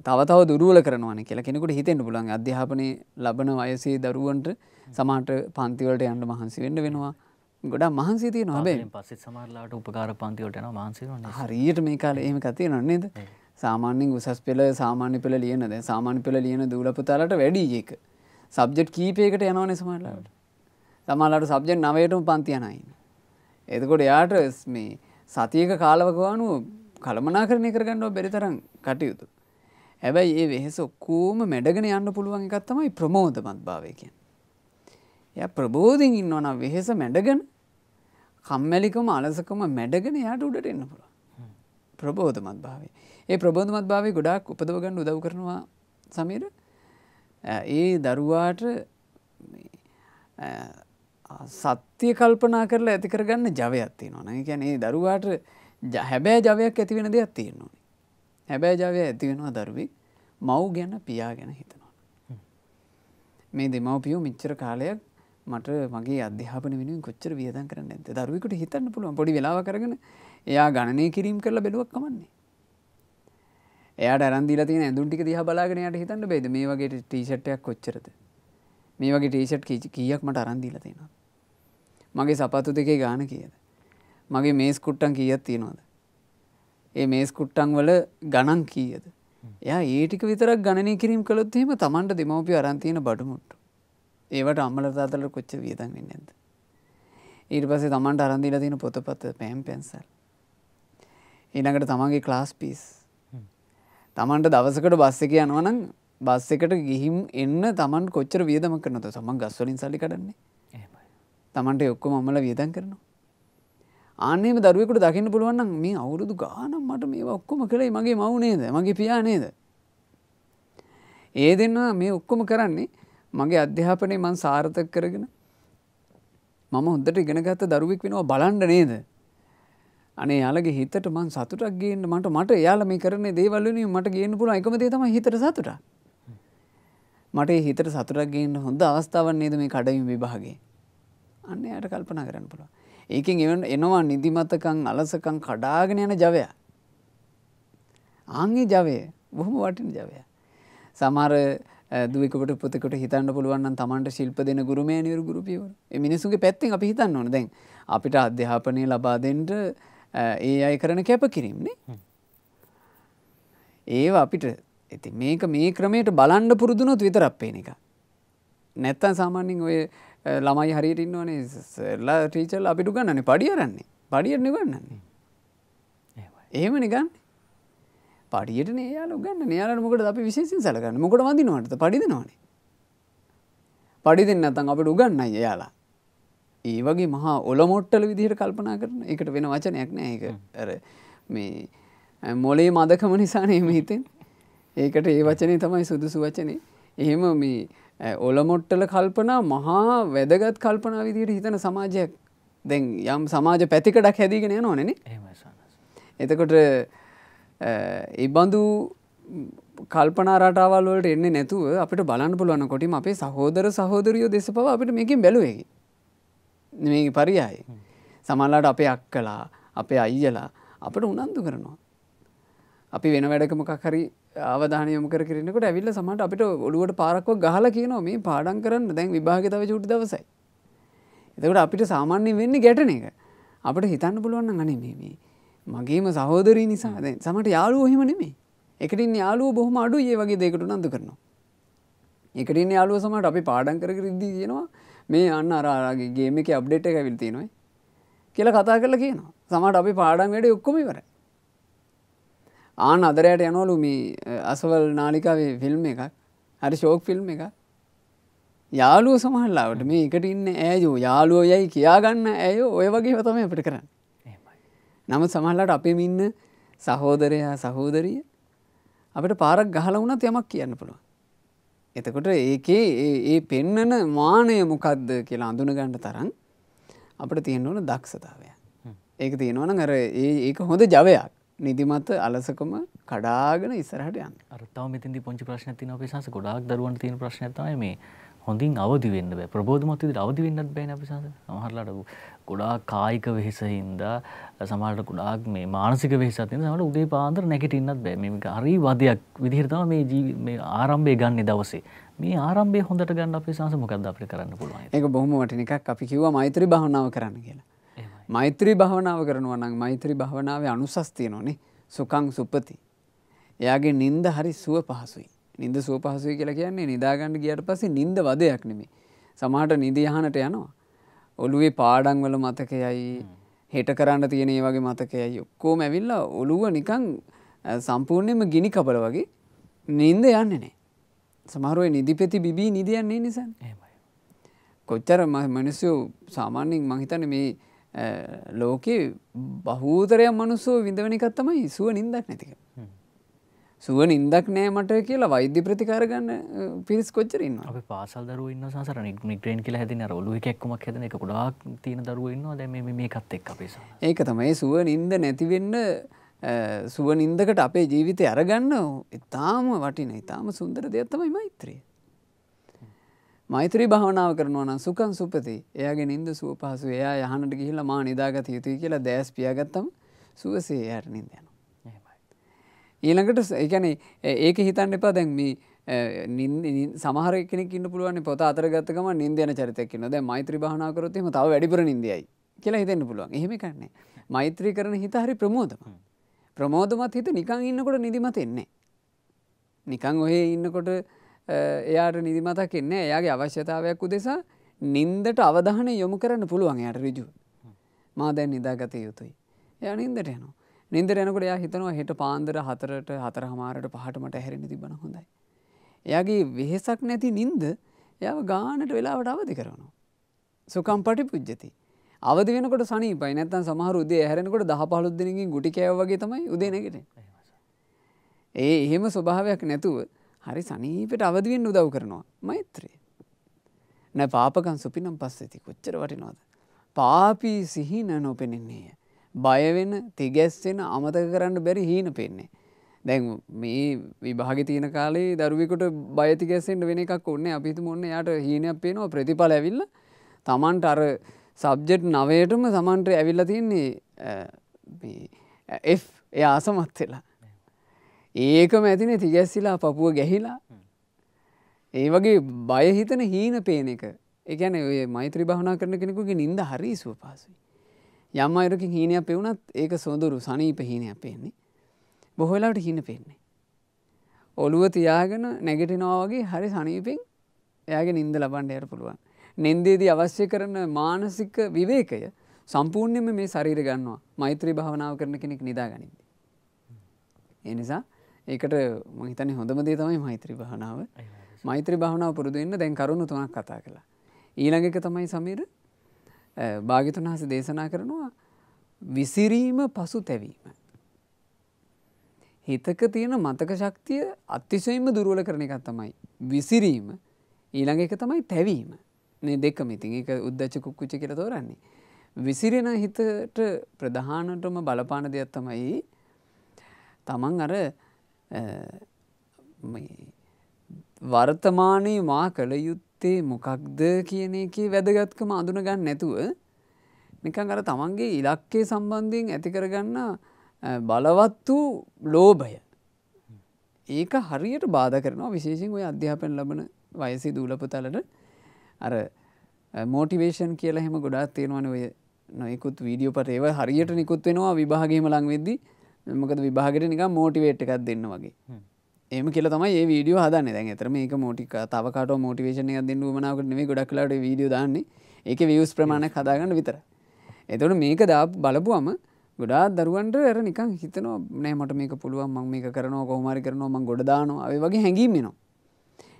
තවතව දුරුවල කරනවන කියලා කෙනෙකුට හිතෙන්න්න පුලන් අධ්‍යාපනය ලබන වයසේ දරුවන්ට සමාට පන්තිවලට යන්න මහන්සි වෙන්න වෙනවා ගොඩා මහන්සේ තිය නොබේ පස්සේ සමරලාට උපකාර පන්තිවට යන මාන්සි හරියට මේ කාල එහෙම කතිය නොන්නේද සාමාන්‍යෙන් උසස් පෙළ සාමාන්‍ය පෙළ ලියනද සාමාන්‍ය පෙළ ලියන දූලපතාලට වැඩි ඒක. සබ්ජෙට් කීපයකට යනවන සමටලාට තමලාට සබ්ජෙට් නවයටම පන්තියනයින්න එතකොට යාට මේ සතියක කාලවකවානු කළමනා කරණය කරගන්නව බැරි තරම් කටයුතු. හැබැයි ඒ වෙහෙස ඔක්කෝම මැඩගෙන යන්න පුළුවන් එකත් තමයි ප්‍රමෝදමත් භාවයකෙන් එය ප්‍රබෝධින් ඉන්නවන වෙහෙස මැඩගෙන කම්මැලිකම අලසකම මැඩගෙන යාට උඩට එන්න පුළුව. ප්‍රබෝධමත් භාවේ. ඒ ප්‍රබෝධමත් භාවේ ගොඩාක් උපදවගන්න උදව් කරනවා සමීර ඒ දරුවාට සත්‍යය කල්පනා කරලා ඇති කරගන්න ජවයක්ත්ති නොන ගැන ඒ දරුවාට හැබෑ ජවයක් ඇති වෙන දෙයක් තියෙන්නවා. හැබෑ ජවය ඇති වෙනවා දරුවෙක් මව් ගැන පියා ගැන හිතනවා. මේ දෙමවපියෝ මිච්චර කාලයක් මට මගේ අධ්‍යාපන වෙනුවෙන් කොච්චර වියදම් කරන්න ඇද දරුවෙකුට හිතන්න පුළුවන්. පොඩි වෙලාව කරගෙන එයා ගණනය කිරීම කරලා බැලුවක් කමන්නේ. එයාට අරන්දිලා තියෙන ඇඳුම් ටික දිහා බලාගෙන යාට හිතන්න බෑද? මේ වගේ ටී-ෂර්ට් එකක් කොච්චරද? මේ වගේ ටී-ෂර්ට් කීයක් මට අරන් දීලා තියෙනවද? මගේ සපත්තු දෙකේ ගාන කීයද? මගේ මේස් කුට්ටන් කීයක් තියෙනවද? ඒ මේස් කුට්ටන් වල ගණන් කීයද? එයා ඒ ටික විතරක් ගණනය කිරීම කළොත් එහෙම Tamanට දෙමව්පිය අරන් තියෙන බඩමුට්ටු ඒවට අම්මල තාතල කොච්ච වියදන් වෙන්න ඇද. ඊට පසේ තමන්ට අරන්දිලා තියෙන පොතපත පෑම් පැන්සල්. ඊළඟට තමන්ගේ ක්ලාස් පිස්. තමන්ට දවසකට බස්ස එක යනවනම් බස් එකට ගිහිම් එන්න තමන් කොච්චර වියදම කරනත සමන් ගස්වලින් සලි කරන්නේ තමන්ට ඔක්කො මම්මල වියදන් කරනවා. ආනේම දරුවෙකුට දකින්න පුළුවන්නම් මේ අවුරුදු ගානම් මට මේ ඔක්කොම කළේ මගේ මවුනේද මගේ පියා නේද. ඒ දෙන්න මේ ඔක්කොම කරන්නේ මගේ අධ්‍යාපනය මං සාර්ථක කරගෙන මම හොඳට ඉගෙනගත්ත දරුවෙක් වෙනවා බලන්ඩ නේද. අනේ යාලගේ හිතට මං සතුටක් ගේන්න මට මට යාල මේ කරන දේවල්ලන මට ගේන්න පුළ එකම දේ තම හිතට සතුට. මට හිතට සතුරක් ගේන්න හොඳ අවස්ථාවන් නේද මේ කඩයිම් විභාගේ. අන්න යට කල්පනා කරන්න පුළුව. ඒකින් එවන් එනවා නිදිමතකං අලසකං කඩාගෙන යන ජවය. ආංගේ ජවය බොහොම වටින ජවය. සමහර දුවකට පොතකට හිතන්න පුළුවන් තමන්ට ශිල්ප දෙන ගුරුමෑනිවරු ගුරුපියවර. මිනිසුගේ පැත්තිෙන් අපි හිතන්න ඕන. දැන් අපිට අධ්‍යාපනය ලබාදෙන්ට ඒ අය කරන කැප කිරීමනේ ඒ අපිට ඇති මේක මේ ක්‍රමයට බලන්ඩ පුරුදුනොත් විතර අපේන එක. නැත්තන් සාමාන්‍යින් ඔය ළමයි හරියට ඉන්නවනේ ලා ටීචල් අපිටු ගන්නන්නේ පඩියරන්නේ පඩියට නිගන්නන්නේ එහෙම නිගන්නේ පඩියට නයාල ගන්න නයාලට මොකට අපි විශේසින් සලකන්න? මොකට වදිනවට පඩි දෙනවාන පඩි දෙන්න අතන් අපට උගන්න යාලා ඒ වගේ මහා ඔලොමොට්ටල විදිහට කල්පනා කරන එකට වෙන වචනයක් නෑ එක ඇර මේ මොලේ මදකම නිසානේම හිතෙන්. ඒකට ඒ වචනේ තමයි සුදුසු වචනේ. එහෙම මේ ඔලොමොට්ටල කල්පනා මහා වැදගත් කල්පනා විදිහට හිතන සමාජයක්. දැන් යම් සමාජ පැතිකඩක් හැදීගෙන යනවනනේ. එතකොට ඉබඳු කල්පනා රටාවල් වලට එන්නේ නැතුව අපිට බලන්න පුළුවන් කොටිම අපේ සහෝදර සහෝදරියෝ දෙස පව අපිට මේකින් බැලුවකි මේ පරියායි සමල්ලාට අපේ අක්කලා අපේ අයියලා අපට උනන්දු කරනවා. අපි වෙන වැඩකමක් හරි අවධානය යොමු කර කරනකට ඇවිල්ල සමට අපිට ඔළුවට පාරක්ව ගහල කියනවා මේ පාඩන් කරන්න දැන් විභාගතව චුටි දවසයි. එතකට අපිට සාමාන්‍ය වෙන්නේ ගැටන එක. අපට හිතන්න පුළුවන්න අනේ මේ මගේම සහෝදරී නිසා. දැන් සමට යාලුව එහෙම නෙමේ එකටින් යාලුව බොහොම අඩු ඒ වගේ දෙකට නන්දු කරනවා. එකටින් යාලුව සමට අපි පාඩන් කර ඉද්දී කියනවා මේ අන්න අරාගේ ගේම එක අප්ඩේට් එක ඇවිල් තියෙනවා කියලා කතා කරලා කියනවා. සමට අපි පාඩන් වැඩ ඔක්කොම ඉවරයි. ආන අදරයට යනවලු මේ අසවල් නාලිකාවේ ෆිල්ම් එකක් හරි ශෝක් ෆිල්ම් එක යාලුව සමහල්ලාවට මේ එකට ඉන්න ඇයෝ යාලුව යයි කියාගන්න ඇයෝ ඔය වගේ තම අපට කරන්න. නම සමහල්ලට අපෙම ඉන්න සහෝදරයා සහෝදරිය අපට පාරක් ගහල වුණත් යමක් කියන්න පුළුවන්. එතකොට ඒකේ ඒ පෙන්නන මානය මොකක්ද කියලා අඳුනගණ්ඩ තරන් අපට තියෙන්න ඕන දක්ෂතාවය ඒක තියෙනවන අර ඒක හොඳ ජවයක්. නිදිමත අලසකම කඩාගෙන ඉස්සරහට යන්න. අරතාව මෙතින්දි පොංචි ප්‍රශ්න තින අපිසාස ගොඩක් දරුවන් තියෙන ප්‍රශ්නතයි මේ හොඳින් අවදි වෙන්න බෑ. ප්‍රබෝධමත් විදිහට අවදි වෙන්නත් බෑනේ අපිසාස සමහරලාට ගොඩාක් කායික වෙහෙසින්ද සමහරට ගොඩාක් මේ මානසික වෙහෙසක් තියෙන සමහරට උදේ පාන්දර නැගිටින්නත් බෑ. මේක හරි වදයක් විදිහට තමයි මේ ජී මේ ආරම්භය ගන්න දවසේ. මේ ආරම්භය හොඳට ගන්න අපේ සංස මොකක්ද අපිට කරන්න පුළුවන්? ඒක බොහොම වටින එකක්. අපි කිව්වා මෛත්‍රී භාවනාව කරන්න කියලා. මෛත්‍රී භාවනාව කරනවා නම් මෛත්‍රී භාවනාවේ අනුසස් තියෙනවානේ. සුකං සුපති. එයාගේ නින්ද හරි සුව පහසුයි. නින්ද සුව පහසුයි කියලා කියන්නේ නිදාගන්න ගියට පස්සේ නින්ද වදයක් නෙමේ. සමහරට නිදියහනට යනවා. ඔළුවේ පාඩම් වල මතකයයි හෙට කරන්න තියෙන ඒ වගේ මතකයයි ඔක්කොම ඇවිල්ලා ඔළුව නිකන් අ, සම්පූර්ණයෙන්ම ගිනි කබල වගේ නින්ද යන්නේ නැහැ. සමහර වෙලාවෙ නිදිපෙති බිබී නිදියන්නේ නිසා. එහෙමයි. කොච්චර මිනිස්සු සාමාන්‍යයෙන් මං හිතන්නේ මේ අ, ලෝකේ බහූතරයක් මනුස්සෝ විඳවන එකක් තමයි සුව නින්දක් නැතික. සුව නින්දක් නෑ මට කියලා වෛද්‍ය ප්‍රතිකාර ගන්න අ, පිරිස් කොච්චර ඉන්නවා. අප පාසල් දරුව ඉන්න සසර නිග්‍රේන් කියලා හැදින ඔලුව එකක්මක් හැදන එක ගොඩාක් තියෙන දරුව ඉන්නවා දැම මේකත් එක් අපේ සහ ඒක තමයි සුව නින්ද නැතිවෙන්න සුව නින්දකට අපේ ජීවිතය අරගන්න ඉතාම වටින ඉතාම සුන්දර දෙයක් තමයි මෛත්‍රිය. මෛත්‍රී භාවනාව කරනවා නම් සුකන් සුපති එයාගේ නින්ද සුව පහසු එයා යහනට ගිහිල්ලා මා නිදාගත යුතුයි කියලා දැස් පියාගත්තම සුවසේ. එහෙමයි. ඊළඟට ඒ- ඒක හිතන්න එපා දැන් මේ සමහර කෙනෙක් ඉන්න පුළුවන් පොත අතර ගත්ත ගමන් නින්ද යන චරිතයක් ඉන්නවා. දැන් මෛත්‍රී භාවනා කරොත් එහෙම තව වැඩිපුර නින්දයයි කියලා හිතෙන්න පුළුවන්. එහෙම නැහැ. මෛත්‍රී කරන හිත හරි ප්‍රමෝදම. ප්‍රමෝදමත් හිත නිකන් ඉන්නකොට නිදිමත එන්නේ. නිකන් ඔහේ ඉන්නකොට එයාට නිදිමතක් එන්නේ. එයාගේ අවශ්‍යතාවයක් උදෙසා නින්දට අවධානය යොමු කරන්න පුළුවන් එයාට ඍජුව. මා දැන් නිදාගත යුතුයි. එයා නින්දට යනවා. නින්දට යනකොට එයා හිතනවා හෙට පාන්දර හතරට හතර හමාරට පහට මට හැරෙන්න තිබන හොඳයි. එයාගේ වෙහෙසක් නැති නින්ද එයාව ගානට වෙලාවට අවදි කරනවා. සුකම් පටිපුජ්ජති. අවදි වෙනකොට සනීපයි නැත්තම් සමහර උදේ හැරෙනකොට දහ පහළොස් දිනකින් ගුටි කෑව වගේ තමයි උදේ නැගිටින්නේ. ඒ එහෙම ස්වභාවයක් නැතුව හරි සනීපෙට අවදි වෙන්න උදව් කරනවා. මෛත්‍රිය. නෑ පාපකන් සුපිනම් පස්සෙති කොච්චර වටිනවද. පාපී සිහින නොපෙනෙන්නේය. බයවෙන තිගැස්සෙන අමතක කරන්න බැරි හීන පෙන්නේ. දැන් මේ විභාග තියන කාලේ දරුවෙකුට බයති ගැස්සෙන්ට වෙන එකක් ඔන්න අපිතුම ඔන්න යාට හීනයක් පේනවා ප්‍රතිඵල ඇවිල්ල. තමන්ට අර සබ්ජෙට් නවයටම සමන්ට ඇවිල්ල තියන්නේ එ ආසමත් වෙලා. ඒකම ඇතින තිගැස්සිලා පපුුව ගැහිලා. ඒ වගේ බයහිතන හීන පේන එක. එකන ඔය මෛත්‍රි භාවනා කරන කෙනෙකුගේ නින්ද හරි සුව පාසුයි. යම් අයරකින් හීනයක් පෙවුණත් ඒක සොඳුරු සනීප හීනයක් පේන්නේ. බොහොලාට හින පෙන්නේ. ඔළුව තියාගෙන නැගටිනවා වගේ හරි සනීපෙන් එයාගේ නින්ද ලබන්ඩයට පුළුවන්. නින්දේදී අවශ්‍ය කරන මානසික විවේකය සම්පූර්ණයම මේ ශරීර ගන්නවා මෛත්‍රී භාවනාව කරන කෙනෙක් නිදා ගනින්ද. එනිසා ඒකට මහිතන හොඳම දේ තමයි මෛත්‍රී භාවනාව මෛත්‍රී භාවනාව පුරුදු වෙන්න දැන් කරුණු තුනක් කතා කළා. ඊළඟ එක තමයි සමීර භාගිතුන් හස දේශනා කරනවා විසිරීම පසු තැවීම. හිතක තියෙන මතක ශක්තිය අතිශයම දුරුවල කරන එකත් තමයි. විසිරීම ඊළඟ එක තමයි තැවීම මේ දෙකම ඉතින් එක උද්දච්ච කුක්කුච්ච කියලා තෝරන්නේ. විසිරෙන හිතට ප්‍රධානටම බලපාන දෙයක් තමයි තමන් අර වර්තමානයේ මා කළ යුත්තේ මොකක්ද කියන එකේ වැදගත්කම අඳුන ගන්න නැතුව නිකන් අර තමන්ගේ ඉලක්කේ සම්බන්ධයෙන් ඇති කරගන්න බලවත් වූ ලෝභය. ඒක හරියට බාධ කරනවා. විශේෂෙන් ඔය අධ්‍යාපන ලබන වයසේ දූලපතලට. අර මෝටිවේෂන් කියලා හෙම ගොඩාත් තියෙනවන ඔය නොයකුත් වීඩියෝ පට. ඒව හරියට නිකුත් වෙනවා විභාගේම ලං වෙද්දි. මොකද විභාගට නික මෝටිවේට් එකක් දෙන්න වගේ. ඒම කියල තමයි ඒ වීඩියෝ හදන්න. දැන් ඇතර මේක මෝටික තවකට මෝටිවේෂන එක දෙන්න මනාවට නෙේ ගොඩක් ලට වීඩියෝ දාන්නේ. ඒක වියස් ප්‍රමාණය හදාගන්න විතර. එතවට මේක දා බලපුුවම ගොඩා දරුවන්ට ඇර නිකන් හිතනවා නෑ මට මේක පුළුවන් මං මේක කරනවා කොහමරි කරනවා මං ගොඩදානවා ඒ වගේ හැඟීමෙනවා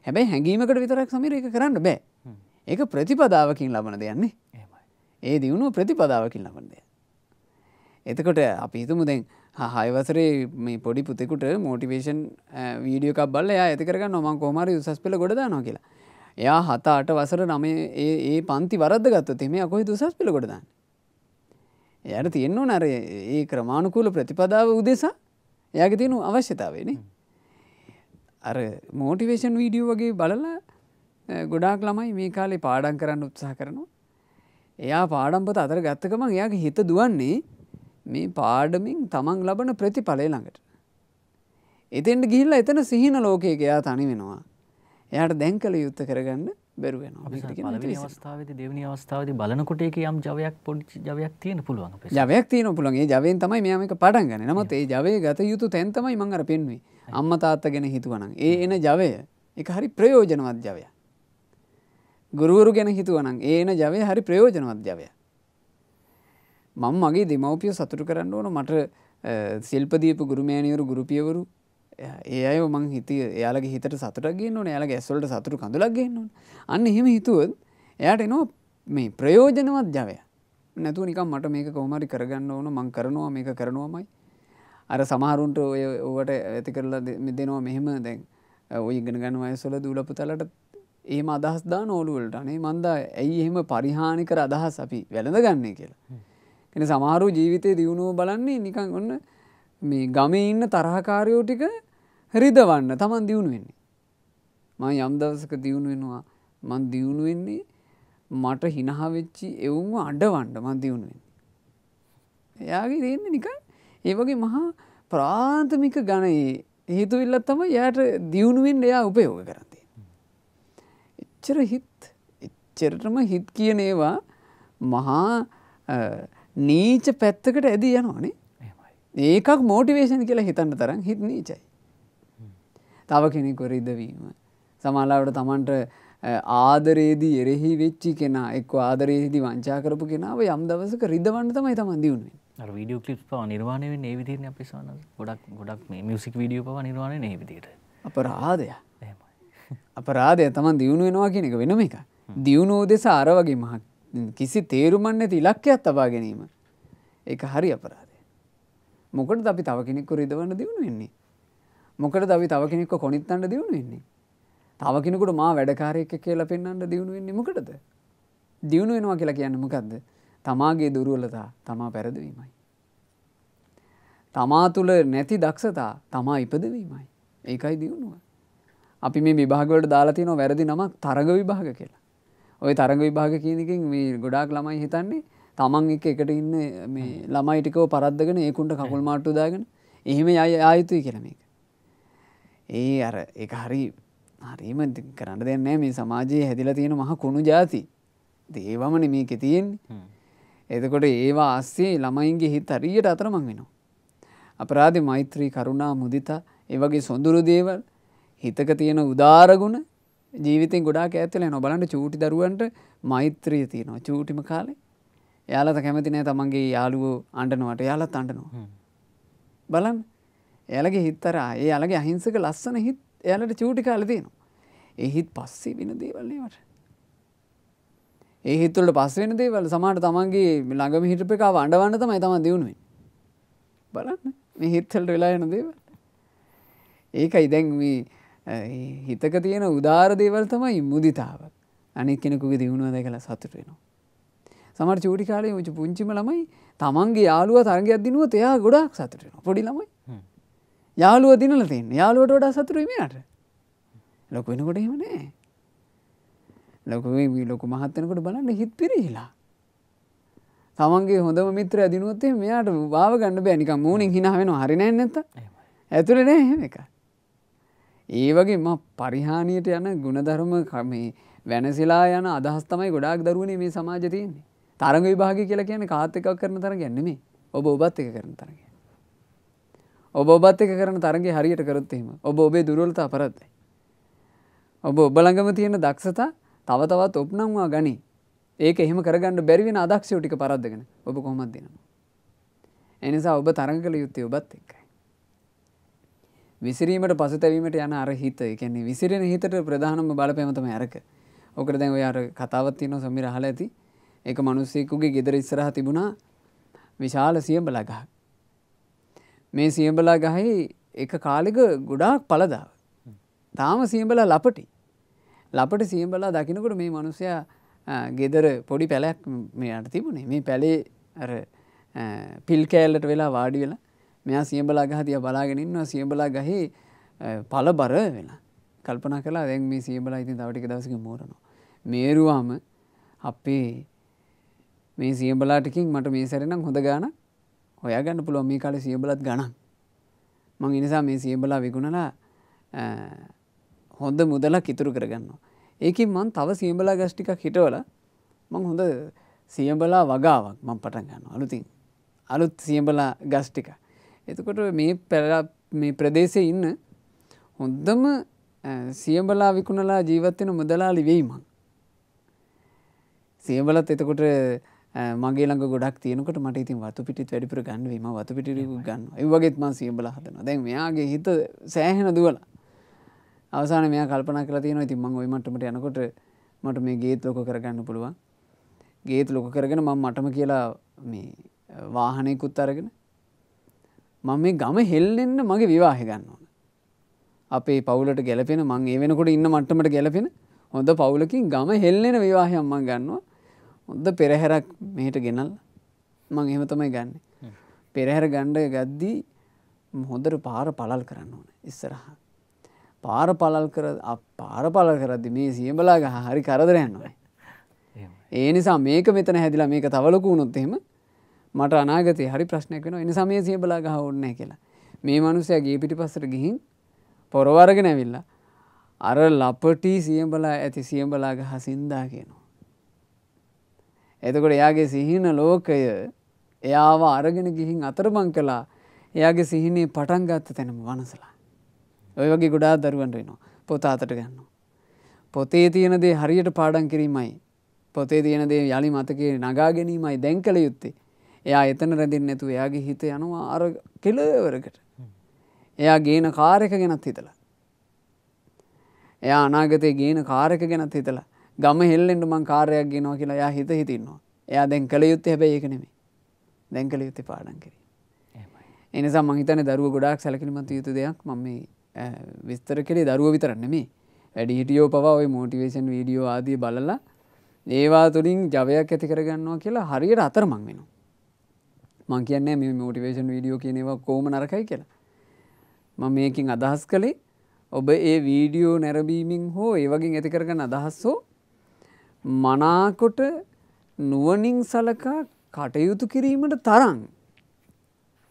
හැබැයි හැඟීමකට විතරක් සමීර එක කරන්න බෑ. ඒක ප්‍රතිපදාවකින් ලබන දෙයන්නේ ඒ දියුණුව ප්‍රතිපදාවකින් ලබන දෙය එතකොට අපි හිතුමු දැන් හයවසරේ මේ පොඩි පුතෙකුට මෝටිවේෂන් වීඩියෝකක් බල්ල එයා ඇතිකරගන්න නොමන් කොහමරි උසස් පෙළ ගොඩදානවා කියලා. එයා හත අට වසර නම ඒ පන්ති වරද ගත්ත තෙම අකොයි දුසස් පෙළ ගොඩදාන්න එයට තියෙන්නවා නර ඒ ක්‍රමාණුකූල ප්‍රතිපදාව උදෙසා එයාගේ තියෙනු අවශ්‍යතාවේන අර මෝටිවේෂන් වීඩියෝ වගේ බලලා ගොඩාක් ළමයි මේ කාලේ පාඩන් කරන්න උත්සාහ කරනවා. එයා පාඩම්පත අතර ගත්තකම එයාගේ හිත දුවන්නේ මේ පාඩමින් තමන් ලබන ප්‍රතිඵලය ළඟට. එතෙන්ට ගිහිල්ල එතන සිහින ලෝකයක එයා තනි වෙනවා. එයාට දැන් කළ යුත්ත කරගන්න බැරුවෙන අවස්ථාවද දෙවනි අවස්ථාවද බලනකොට යම් ජවයක් පොඩි ජවයක් තියෙන පුළුවන් ජවයක් තියන පුළන්ගේ ජවෙන් තමයි මෙයාමක පටන් ගන්න. නමත් ඒ ජවය ගත යුතු තැන්තමයි මංගර පෙන්වේ අම්ම තාත්ත ගැන හිතුවනන් ඒ එන ජවය එක හරි ප්‍රයෝජනවත් ජවය ගුරුවරු ගැන හිතුවනන් ඒන ජවය හරි ප්‍රයෝජනවත් ජවය මං මගේ දෙමවපිය සතුරු කරන්න ඕන. මට සිල්පදීප ගුරුමෑනියවරු ගුරුපියවරු ඒ අය මං හිතිය එයාලගේ හිතට සතුටක්ගේ නොන එයාලගේ ඇස්වලට සතුරු කඳුලක්ගන්න අන්න එහෙම හිතුවත් එයාට එනවා මේ ප්‍රයෝජනවත් ජවය නැතුව නිකම් මට මේක කෝමරි කරගන්න ඕන. මං කරනවා මේක කරනවාමයි. අර සමහරුන්ට ඔය ඕවට ඇති කරලා දෙනවා මෙහෙම. දැන් ඔය ඉගෙන ගන්න වයසොල දූලපුතලට ඒම අදහස් දා නෝලුවලට අනේ. මන්දා ඇයි එහෙම පරිහානි කර අදහස් අපි වැළඳ ගන්නේ කියලා. එන සමහරු ජීවිතය දියුණුව බලන්නේ නිකං ඔන්න මේ ගමේ ඉන්න තරහකාරයෝ ටික රිදවන්න තමන් දියුණු වෙන්නේ. ම යම් දවසක දියුණු වෙනවා මන් දියුණු වෙන්නේ මට හිනහවෙච්චි එවුන්ව අඩවන්ඩ මන් දියුණු වෙන්නේ. එයාගේ දෙන්න නික ඒවගේ මහා ප්‍රාථමික ගණයේ හේතු ඉල්ලත් තම යායට දියුණුවෙන් එයා උපයෝග කරන්නේ. එච්චර හිත් එච්චරටම හිත් කියන ඒවා මහා නීච පැත්තකට ඇදී යනවානේ ඒකක් මෝටිවේෂන් කියලා හිතන්න තරම් හිත් නීචයි. තව කෙනෙකු රිදවීම. සමාලාවට තමන්ට ආදරේදී එරෙහි වෙච්චි කෙන එක් ආදරේදී වංචා කරපු කෙනාව යම් දවසක රිදවන්න තමයි තමන් දියුණුවෙන් වීඩියෝ කලිප් පව නිර්වාණය ඒ විදිරන අපිසාන ගොඩක් ගොඩක් මේ මියසික් වීඩියෝ පව නිර්වාණය ඒ විදිට අපරාධය අපරාධය තමන් දියුණු වෙනවා කියන එක වෙනම එක දියුණුව දෙස අර වගේ මහ කිසි තේරුමන්න ඇති ඉලක්කයක් තබා ගැනීම. එක හරි අපරාධය මොකට අපි තව කෙනෙක්කු රිදවන්න දියුණු වෙන්නේ? මොකට දවි තව කෙනෙක්ක කොනිත්තන්ට දියුණු වෙන්නේ? තව කෙනෙකුට මා වැඩකාරයක කියලා පෙන්න්නට දියුණු වෙන්නේ මොකටද? දියුණු වෙනවා කියලා කියන්න මොකක්ද තමාගේ දුරුවලතා තමා පැරදවීමයි. තමා තුළ නැති දක්ෂතා තමා ඉපදවීමයි. ඒකයි දියුණුව. අපි මේ විභාගවලට දාලාතිනො වැරදි නමක් තරග විභාග කියලා. ඔය තරග විභාග කියනකින් මේ ගොඩාක් ළමයි හිතන්නේ. තමන් එක එකට ඉන්න මේ ළමයිටිකව පරද්දගෙන ඒකුන්ට කකුල් මාට්ටු දාගෙන එහෙම අය ආයුතුයි කියල මේක. ඒ අර එක හරි හරිම කරන්න දෙන්නෑ මේ සමාජයේ හැදිල තියෙන මහ කුණු ජාති දේවමන මේක තියෙන්නේ. එතකොට ඒවා අස්සේ ළමයින්ගේ හිත් හරියට අතරමං වෙනවා. අපරාධ මෛත්‍රී කරුණා මුදිතා ඒවගේ සොඳුරු දේවල් හිතක තියෙන උදාරගුණ ජීවිතෙන් ගොඩා ඇත්තල නොබලන්ට චූටි දරුවන්ට මෛත්‍රිය තියෙනවා. චූටිම කාලේ යාලත කැමති නෑ තමන්ගේ යාළුවෝ අන්ඩනවට යාලත් අන්ඩනවා. බලන් එයාලගේ හිත්තරා ඒ අලගේ අහිංසක ලස්සන හිත් එයාලට චූටි කාල තියෙනවා. ඒ හිත් පස්සේ වෙන දේවල්ලීමට. ඒ හිතුවලට පස් වෙන දේවල් සමහට තමන්ගේ ළඟම හිටප එක වණ්ඩවන්න තමයි තම දියුණුවෙන් බලන්න. මේ හිත්වලට වෙලා යන දේවල්. ඒකයි දැන් හිතක තියෙන උදාර දේවල් තමයි මුදිතාවක් අනෙක් කෙනෙකුගේ දියුණුව දැකලා සතුට වෙනවා. සමහර චූටි කාලේ උච පුංචිම ළමයි තමන්ගේ යාළුවා තරගයක් දිනුවොත් එයා ගොඩාක් සතුට වෙනවා. පොඩි ළමයි. යාළුව දිනලා තියෙන්නේ. යාළුවට වඩා වෙන්නේ ලොකු වෙනකොට එහෙම නෑ. ලොකු ලොකු මහත් වෙනකොට බලන්න හිත පිරිහිලා තමන්ගේ හොඳම මිත්‍ර දිනුවොත් එහෙම මෙයාට වාව ගන්න බෑ. නිකන් මූණෙන් hina වෙනවා. හරි නෑ නැත්ත ඇතුලේ නෑ එහෙම එක ඒ වගේ ම පරිහානියට යන ಗುಣධර්ම මේ වෙනසිලා යන අදහස් තමයි ගොඩාක් දරුවනේ මේ සමාජ තියෙන්නේ. තරග විභාග කියලා කියන්නේ කාත් එකක් කරන තරගයක් නෙමෙයි. ඔබ ඔබත් එක කරන තරගය ඔබ ඔබත් එක කරන තරගේ හරියට කරොත් එහෙම ඔබ ඔබේ දුර්වලතා පරද්දයි. ඔබ ඔබ ළඟම තියෙන දක්ෂතා තව තවත් ඔප්නම්වා ගනි. ඒක එහෙම කරගන්න බැරි වෙන අදක්ෂයෝ ටික පරද්දගෙන ඔබ කොහොමද දෙනවා? එනිසා ඔබ තරඟ කළ යුත්තේ ඔබත් එක්කයි විසිරීමට පසුතැවීමට යන අර හිත ඒ කියන්නේ විසිරෙන හිතට ප්‍රධානම බලපෑම තමයි අරක. ඔකට දැන් ඔය අර කතාවක් තියෙනවා සමීර අහලා ඇති. ඒක මිනිස්සෙකුගේ ගෙදර ඉස්සරහා තිබුණා විශාල සියඹලා ගහක්. මේ සියඹලා ගහේ එක කාලෙක ගොඩාක් පළදාව. තාම සියඹලා ලපටි. ලපට සියඹලා දකිනකොට මේ මිනිසයා ගෙදර පොඩි පැලයක් මෙයාට තිබුණේ. මේ පැලේ අර පිල් කෑල්ලට වෙලා වාඩි වෙලා මෙයා සියඹලා ගහ දිහා බලාගෙන ඉන්නවා. සියඹලා ගහේ පළ බර වෙලා. කල්පනා කළා දැන් මේ සියඹලා ඉතින් තව ටික දවසකින් මෝරනවා. මේරුවාම අපේ මේ සියඹලාටකින් මට මේ සැරෙනම් හොඳ ගාන හොයාගන්න පුළුවන්. මේ කාලේ සියඹලත් ගණන්. මං ඉනිසා මේ සියඹලා විගුණලා හොඳ මුදලක් ඉතුරු කරගන්නවා. ඒකින් මං තව සියඹලා ගස් ටිකක් හිටවල මං හොඳ සියඹලා වගාවක් මං පටන් ගන්නවා. අලුතින්. අලුත් සියඹලා ගස් ටික. එතකොට මේ මේ ප්‍රදේශයේ ඉන්න හොඳම සියඹලා විකුණලා ජීවත් වෙන මුදලාලි වෙයි මං සියඹලත් එතකොට මගේ ළඟ ගොඩක් තියෙනකොට මට ඉතින් වතු පිටිත් වැඩිපුර ගන්න වීම වතු පිටි ගන්න ඒ වගේත් මම සියඹලා හදනවා. දැන් මෙයාගේ හිත සෑහෙන දුවලා. අවසානයේ මෙයා කල්පනා කරලා තියෙනවා ඉතින් මම ওই මට්ටමට යනකොට මට මේ ගේත් ලොක කරගන්න පුළුවන්. ගේත් ලොක කරගෙන මම මටම කියලා මේ වාහනයකුත් අරගෙන මම මේ ගම හෙල්ලෙන්න මගේ විවාහය ගන්න ඕන. අපේ පවුලට ගැලපෙන මං ඒ වෙනකොට ඉන්න මට්ටමට ගැලපෙන හොඳ පවුලකින් ගම හෙල්ලෙන විවාහයක් මං ගන්නවා හොඳ පෙරහැරක් මෙහෙට ගෙනල් මං එහෙම තමයි ගන්න. පෙරහැර ගණ්ඩ ගද්දී හොඳට පාර පලල් කරන්න ඕන ඉස්සරහා. පාර පලල් කර පාර පල කරදදි මේ සියඹලා ගහ හරි කරදරයන්නවා ඒ නිසා මේක මෙතන හැදිලා මේක තවලකු වුණොත් එහෙම මට අනාගතය හරි ප්‍රශ්නයක් වෙන එනි සමය සියබලා ගහ ඔන්න කියලා මේ මනුස්සය ගේ පිටි පස්සට ගිහින් පොරවරගෙන ඇවිල්ලා අර ලපටි සියඹලා ඇති සියඹලා ගහ සින්දා කියනවා එතකොට එයාගේ සිහින ලෝකය එයාව අරගෙන ගිහින් අතරමං කලා එයාගේ සිහිනේ පටන් ගත්ත තැනම වනසලා. ඔය වගේ ගොඩා දරුවන්ට වෙනවා පොත අතට ගන්න. පොතේ තියෙන දේ හරියට පාඩන් කිරීමයි. පොතේ තියෙන දේ යළි මතකේ නගා ගැනීමයි දැන් කළ යුත්තේ. එයා එතන රැඳින් නැතු එයාගේ හිත යනවා අර කෙලවරකට. එයා ගේන කාරක ගැනත් හිතලා. එයා අනාගතය ගේන කාරක ගැනත් හිතලා. ගම හෙල්ලෙන්ට මං කාරයක් ගෙනවා කියලා යා හිත හිතින්නවා. එයා දැන් කළ යුත්තේ හැබැයි ඒක නෙමෙයි. දැන් කළ යුත්තේ පාඩම් කිරීම. එනිසා මං හිතන්නේ දරුවෝ ගොඩාක් සැලකිලිමත් යුතු දෙයක්. මම මේ විස්තර කළේ දරුවෝ විතරක් නෙමෙයි. වැඩිහිටියෝ පවා ওই මොටිවේෂන් වීඩියෝ ආදී බලලා ඒවා තුළින් ජවයක් ඇති කරගන්නවා කියලා හරියට අතරමං වෙනවා මං කියන්නේ මේ මොටිවේෂන් වීඩියෝ කියන ඒවා කොහොම නරකයි කියලා මම මේකින් අදහස් කළේ ඔබ ඒ වීඩියෝ නැරබීමෙන් හෝ ඒ වගේ ඇති කරගන්න අදහස් හෝ මනාකොට නුවනින් සලකා කටයුතු කිරීමට තරන්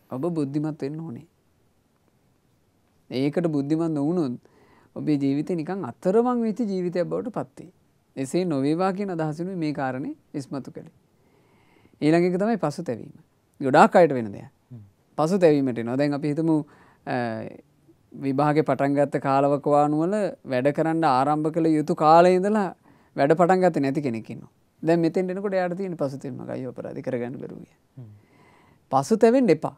ඔබ බුද්ධිමත් වෙන්න ඕනේ. ඒකට බුද්ධිමත් නොවුණොත් ඔබේ ජීවිත නිකං අතරමං වෙච්ච ජීවිතයක් බවට පත්වේ. එසේ නොවේවා කියන අදහසුන මේ කාරණය ඉස්මතු කළේ. ඊළඟ එක තමයි පසු තැවීම. ගොඩාක් අයට වෙන දෙයක්. පසු තැවීමට නොදැන් අපි හිතමු විභාග පටන්ගත්ත කාලවකවානුවල වැඩ කරන්න ආරම්භ කළ යුතු කාලයඉඳලා වැඩ පටන් ගත නැති කෙනෙකින්නවා දැ මෙතෙන් එනකොට යට තියෙන පසුතෙන්ම ගයි අපරාධි කරගන්න බරුවිය. පසු තැවෙන් එපා.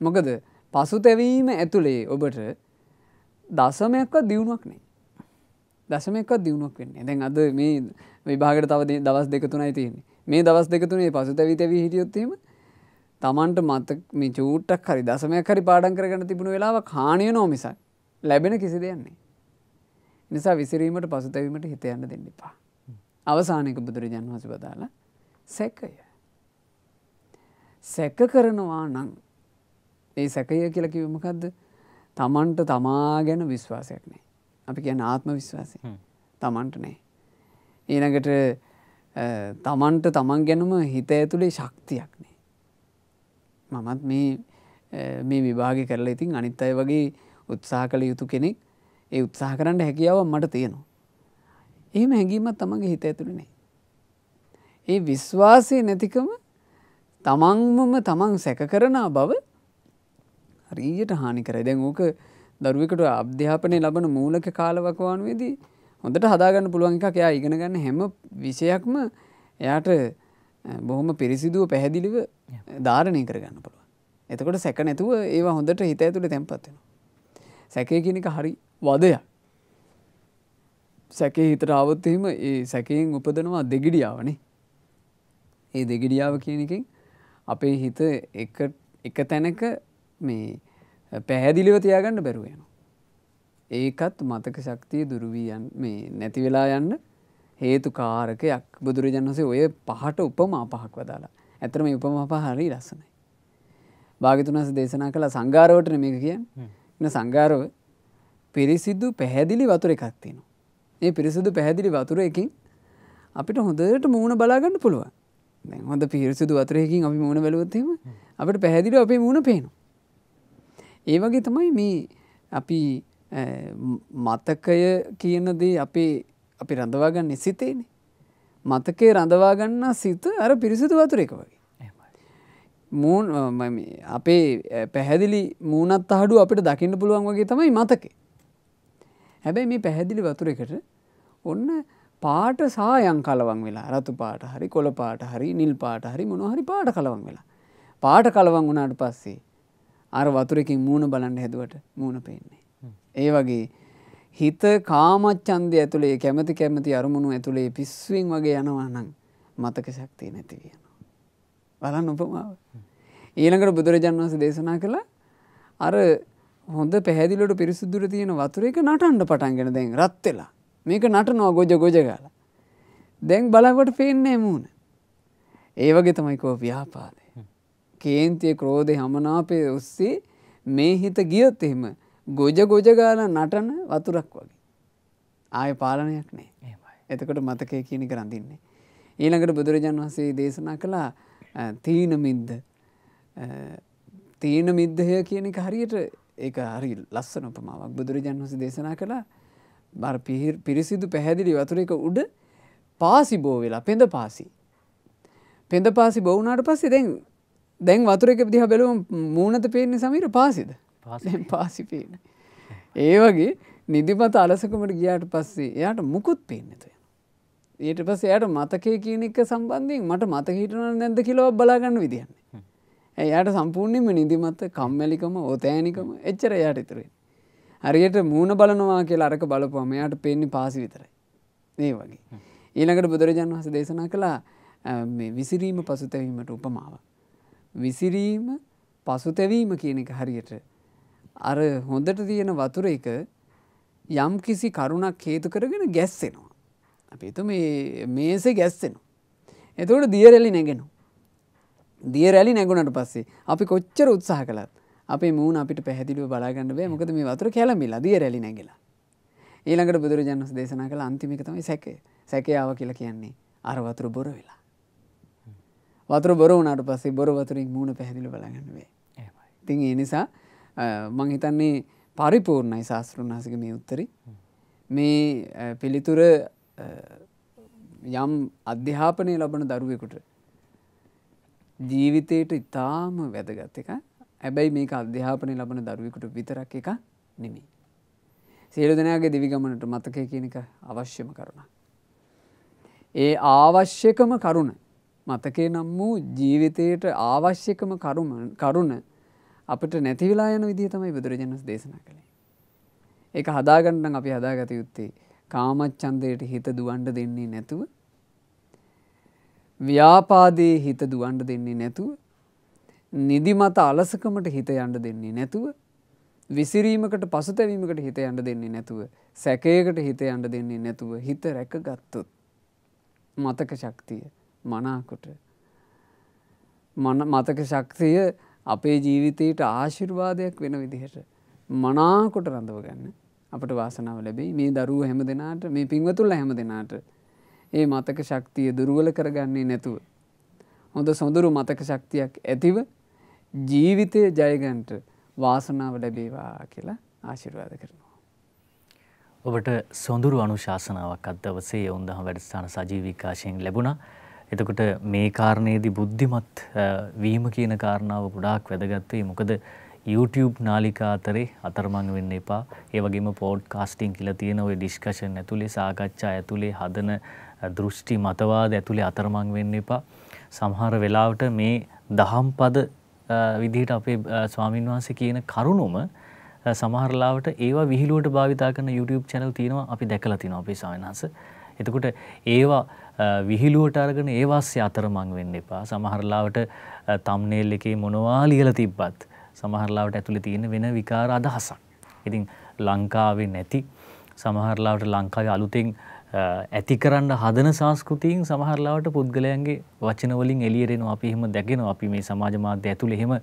මොකද පසු තැවීම ඇතුළේ ඔබට දසමයක්ව දියුණුවක් නේ. දශමයක්වත් දියුණුවක් වෙන්නේ දැන් අද මේ විභාගට තව දවස් දෙක තුනයි තියෙන්නේ මේ දවස් දෙක තුනේ පසු තැවී තැවී හිටියොත්තීම තමන්ට මත මේ චූට්ටක් හරි දසමයක් හරි පාඩන් කරගන්න තිබුණු වෙලාව කාණය නොමිසක් ලැබෙන කිසි දෙයන්නේ නිසා විසිරීමට පසුතැවීමට හිත යන්න දෙන්න එපා. අවසානක බුදුරජාන් වහස බදාලා සැකය. සැක කරනවා නං ඒ සැකය කියලා කිවමකක්ද තමන්ට තමා ගැන විශ්වාසයක් නෑ අපි කියන ආත්ම විශ්වාසය. තමන්ට නෑ ඊනකට තමන්ට තමන් ගැනම හිත ඇතුළේ ශක්තියක් නෑ මමත් මේ අ, මේ විභාග කරලා ඉතින් අනිත් අය වගේ උත්සාහ කළ යුතු කෙනෙක්. ඒ උත්සාහ කරන්න හැකියාව මට තියෙනවා. එහෙම හැඟීමත් තමන්ගේ හිත ඇතුළේ නෑ. ඒ විශ්වාසය නැතිකම තමන්මම තමන් සැක කරන බව හරියට හානි කරයි. දැන් ඕක දරුවෙකුට අධ්‍යාපනය ලබන මූලක කාලවකවානුවේදී හොඳට හදාගන්න පුළුවන් එකක්. එයා ඉගෙන ගන්න හැම විෂයක්ම එයාට අ, බොහොම පිරිසිදුව පැහැදිලිව ධාරණය කරගන්න පුළුවන්. එතකොට සැක නැතුව ඒවා හොඳට හිත ඇතුළේ තැන්පත් වෙනවා. සැකය කියන එක හරි වදයක්. සැකේ හිතට ආවොත් එහෙම ඒ සැකයෙන් උපදනවා දෙගිඩියාවනේ. ඒ දෙගිඩියාව කියන එකෙන් අපේ හිත එක එක තැනක මේ පැහැදිලිව තියාගන්න බැරුව යනවා. ඒකත් මතක ශක්තිය දුරුවීයන් මේ නැති වෙලා යන්න හේතු කාරකයක් බුදුරජාණන් වහන්සේ ඔය පහට උපමා පහක් වදාලා. ඇත්තටම මේ උපමා පහ හරි ලස්සනයි. භාග්‍යතුන් වහන්සේ දේශනා කළ සංඝාරවටනේ මේක කියන්නේ. න සංඝාරව පිරිසිදු පැහැදිලි වතුර එකක් තියෙනවා. මේ පිරිසිදු පැහැදිලි වතුර එකකින් අපිට හොඳට මූණ බලාගන්න පුළුවන්. හොඳ පිරිසිදු වතුරකින් අපි මූණ බැලුවොත් එහෙම අපිට පැහැදිලිව අපේ මූණ පේනවා. ඒ වගේ තමයි මේ අපි මතකය කියන දේ අපේ අපි රඳවාගන්නේ සිතේනේ. මතකේ රඳවාගන්න සිත අර පිරිසිදු වතුර එක වගේ. මූන් අපේ පැහැදිලි මූනත් අහඩු අපිට දකින්න පුළුවන් වගේ තමයි මතකේ. හැබැයි මේ පැහැදිලි වතුර එකට ඔන්න පාට සායන් කලවන් වෙලා රතු පාට හරි කොළ පාට හරි නිල් පාට හරි මොනහරි පාට කලවන් වෙලා. පාට කලවන් වුණාට පස්සේ අර වතුරකින් මූුණ බලන්න හැදුවට මූුණ පේන්නේ. ඒ වගේ හිත කාමච්චන්දය ඇතුළේ කැමති කැමති අරමුණු ඇතුළේ පිස්ුවෙන් වගේ යනවා නං මතක ශක්තිය නැති වෙනවා. බලන්න උපමාව. ඊළඟට බුදුරජාන් වන්ස දේශනා කළ අර හොඳ පැහැදිලට පිරිසුදුර තියෙන වතුර එක නටන්ඩ පටන්ගෙන දැන් රත්වෙලා මේක නටනවා ගොජ ගොජ ගාල. දැන් බලවට පේන්නේ මූුණ. ඒවගේ තමයිකෝ ව්‍යාපාදය. කේන්තිය ක්‍රෝධය හමනාපය ඔස්සේ මේ හිත ගියොත් එහෙම ගොජ ගොජගාල නටන වතුරක් වගේ. ආය පාලනයක් නෑ. එතකොට මතකය කියනික රඳින්නේ. ඊළඟට බුදුරජාන් වහන්සේ දේශනා කළා අ, තීන මිද්දහය කියන එක හරියට ඒක හරි ලස්සන උපමාවක් බුදුරජාන් වහස දේශනා කළා බර පිරිසිදු පැහැදිලි වතුර එක උඩ පාසි බෝ වෙලා පෙඳ පාසි. පෙඳ පාසි බෞනාට පස්සේ දැන් දැන් වතුර එක දිහ බැලුවම් මූුණත පේන්නේ සමීර පාසිද පාසි පේන. ඒ වගේ නිදිමත අලසකමට ගියාට පස්සේ එයාට මුකුත් පේන්නතුය. ඊට පස්ස එයට මතකය කියන එක සම්බන්ධයෙන් මට මත හිටන නැද කිලෝ බලාගන්න විදින්නේ. එයාට සම්පූර්ණයෙන්ම නිදිමත කම්මැලිකම ඕතෑනිකම එච්චර එයාට ඉතුරේ. හරියට මූුණ බලනවා කියලා අරක බලපුවම එයාට පෙන්නේ පාසි විතරයි. ඒ වගේ. ඊළඟට බුදුරජාන් වහස දේශනා කළා විසිරීම පසුතැවීමට උපමාව. විසිරීම පසුතැවීම කියන එක හරියට අර හොඳට තියෙන වතුර එක යම් කිසි කරුණක් හේතු කරගෙන ගැස්සෙනවා. අපි තු මේ මේසේ ගැස්සෙනවා. එතකොට දියරැලි නැගෙනවා. දිය රැලි නැගුණට පස්සේ අපි කොච්චර උත්සාහ කළත් අපේ මූුණ අපිට පැහැදිලිව බලාගන්න බෑ මොකද මේ වතුර කැලමිලා දිය රැලි නැගලා. ඊළඟට බුදුරජාණන් දේශනා කළ අන්තිම එක තමයි සැකය. සැකයාව කියලා කියන්නේ අර වතුර බොර වෙලා. වතුර බොර වුණාට පස්සේ බොර වතුරින් මූුණ පැහැදිලි බලගන්න වේ. ඉතින් ඒ නිසා මං හිතන්නේ පරිපූර්ණයි ශාස්තෘන් වහසක මේ උත්තරි. මේ අ, පිළිතුර අ, යම් අධ්‍යාපනය ලබන දරුවෙකුට ජීවිතයට ඉතාම වැදගත් එක ඇබැයි මේක අධ්‍යාපනය ලබන දරුවෙකුට විතරක් එක නෙමේ. සියලු දෙනාගේ දිවිගමනට මතකය කියන එක අවශ්‍යම කරුණ. ඒ අවශ්‍යකම කරුණ මතකේ නම් වූ ජීවිතයට අවශ්‍යකම කරුම කරුණ අපට නැතිවෙලා යන විදිහ තමයි බුදුරජාණන්ස් දේශනා කළේ. ඒක හදාගන්නන් අපි හදාගත යුත්තේ කාමච්චන්දයට හිත දුවන්ඩ දෙන්නේ නැතුව ව්‍යාපාදයේ හිත දුවන්ඩ දෙන්නේ නැතුව නිදිමත අලසකමට හිත යන්ඩ දෙන්නේ නැතුව විසිරීමකට පසුතැවීමකට හිත යන්න දෙන්නේ නැතුව සැකයකට හිත යන්න දෙන්නේ නැතුව හිත රැක ගත්තොත් මතක ශක්තිය මනාකොට මතක ශක්තිය අපේ ජීවිතයට ආශිර්වාදයක් වෙන විදිහට මනාකොට රඳව ගන්න අපට වාසනාව ලැබෙයි මේ දරුව හැම දෙනාට මේ පින්වතුල්ල හැම දෙනාට ඒ මතක ශක්තිය දුරුවල කරගන්නේ නැතුව. හොඳ සොඳුරු මතක ශක්තියක් ඇතිව ජීවිතය ජයගන්ට වාසනාව ලැබේවා කියලා ආශිර්වාද කරනවා. ඔබට සොඳුරු අනුශාසනාවක් අදවසේ ඔවුන්දහ වැඩස්ථාන සජීවිකාශයෙන් ලැබුණා. එතකොට මේ කාරණයේදී බුද්ධිමත් වීම කියන කාරණාව ගොඩාක් වැදගත්වේ මොකද YouTube නාලිකා අතරේ අතරමං වෙන්න එපා. ඒ වගේම පෝඩ් කාස්ටිං කියලා තියෙන ওই ඩිස්කෂන් ඇතුලේ සාකච්ඡා ඇතුලේ හදන දෘෂ්ටි මතවාද ඇතුලේ අතරමං වෙන්න එපා. සමහර වෙලාවට මේ දහම් පද විදිහට අපේ ස්වාමින් වහන්සේ කියන කරුණුම සමහරලාවට ඒවා විහිළුවට භාවිතා කරන YouTube channel තියෙනවා අපි දැකලා තියෙනවා අපේ ස්වාමීන් වහන්සේ. එතකොට ඒවා විහිළුවට අරගෙන ඒවාස්සේ අතරමං වෙන්න එපා. සමහරලාවට තම්නේල් එකේ මොනවා ලියලා තිබ්බත් සමහරලාවට ඇතුලේ තියෙන වෙන විකාර අදහසක්. ඉතින් ලංකාවේ නැති සමහරලාවට ලංකාවේ අලුතෙන් ඇති කරන්න හදන සංස්කෘතියෙන් සමහරලාවට පුද්ගලයන්ගේ වචනවලින් එලියරෙනවා අපි එහෙම දැකෙනවා අපි මේ සමාජ මාධ්‍ය ඇතුළේ එහෙම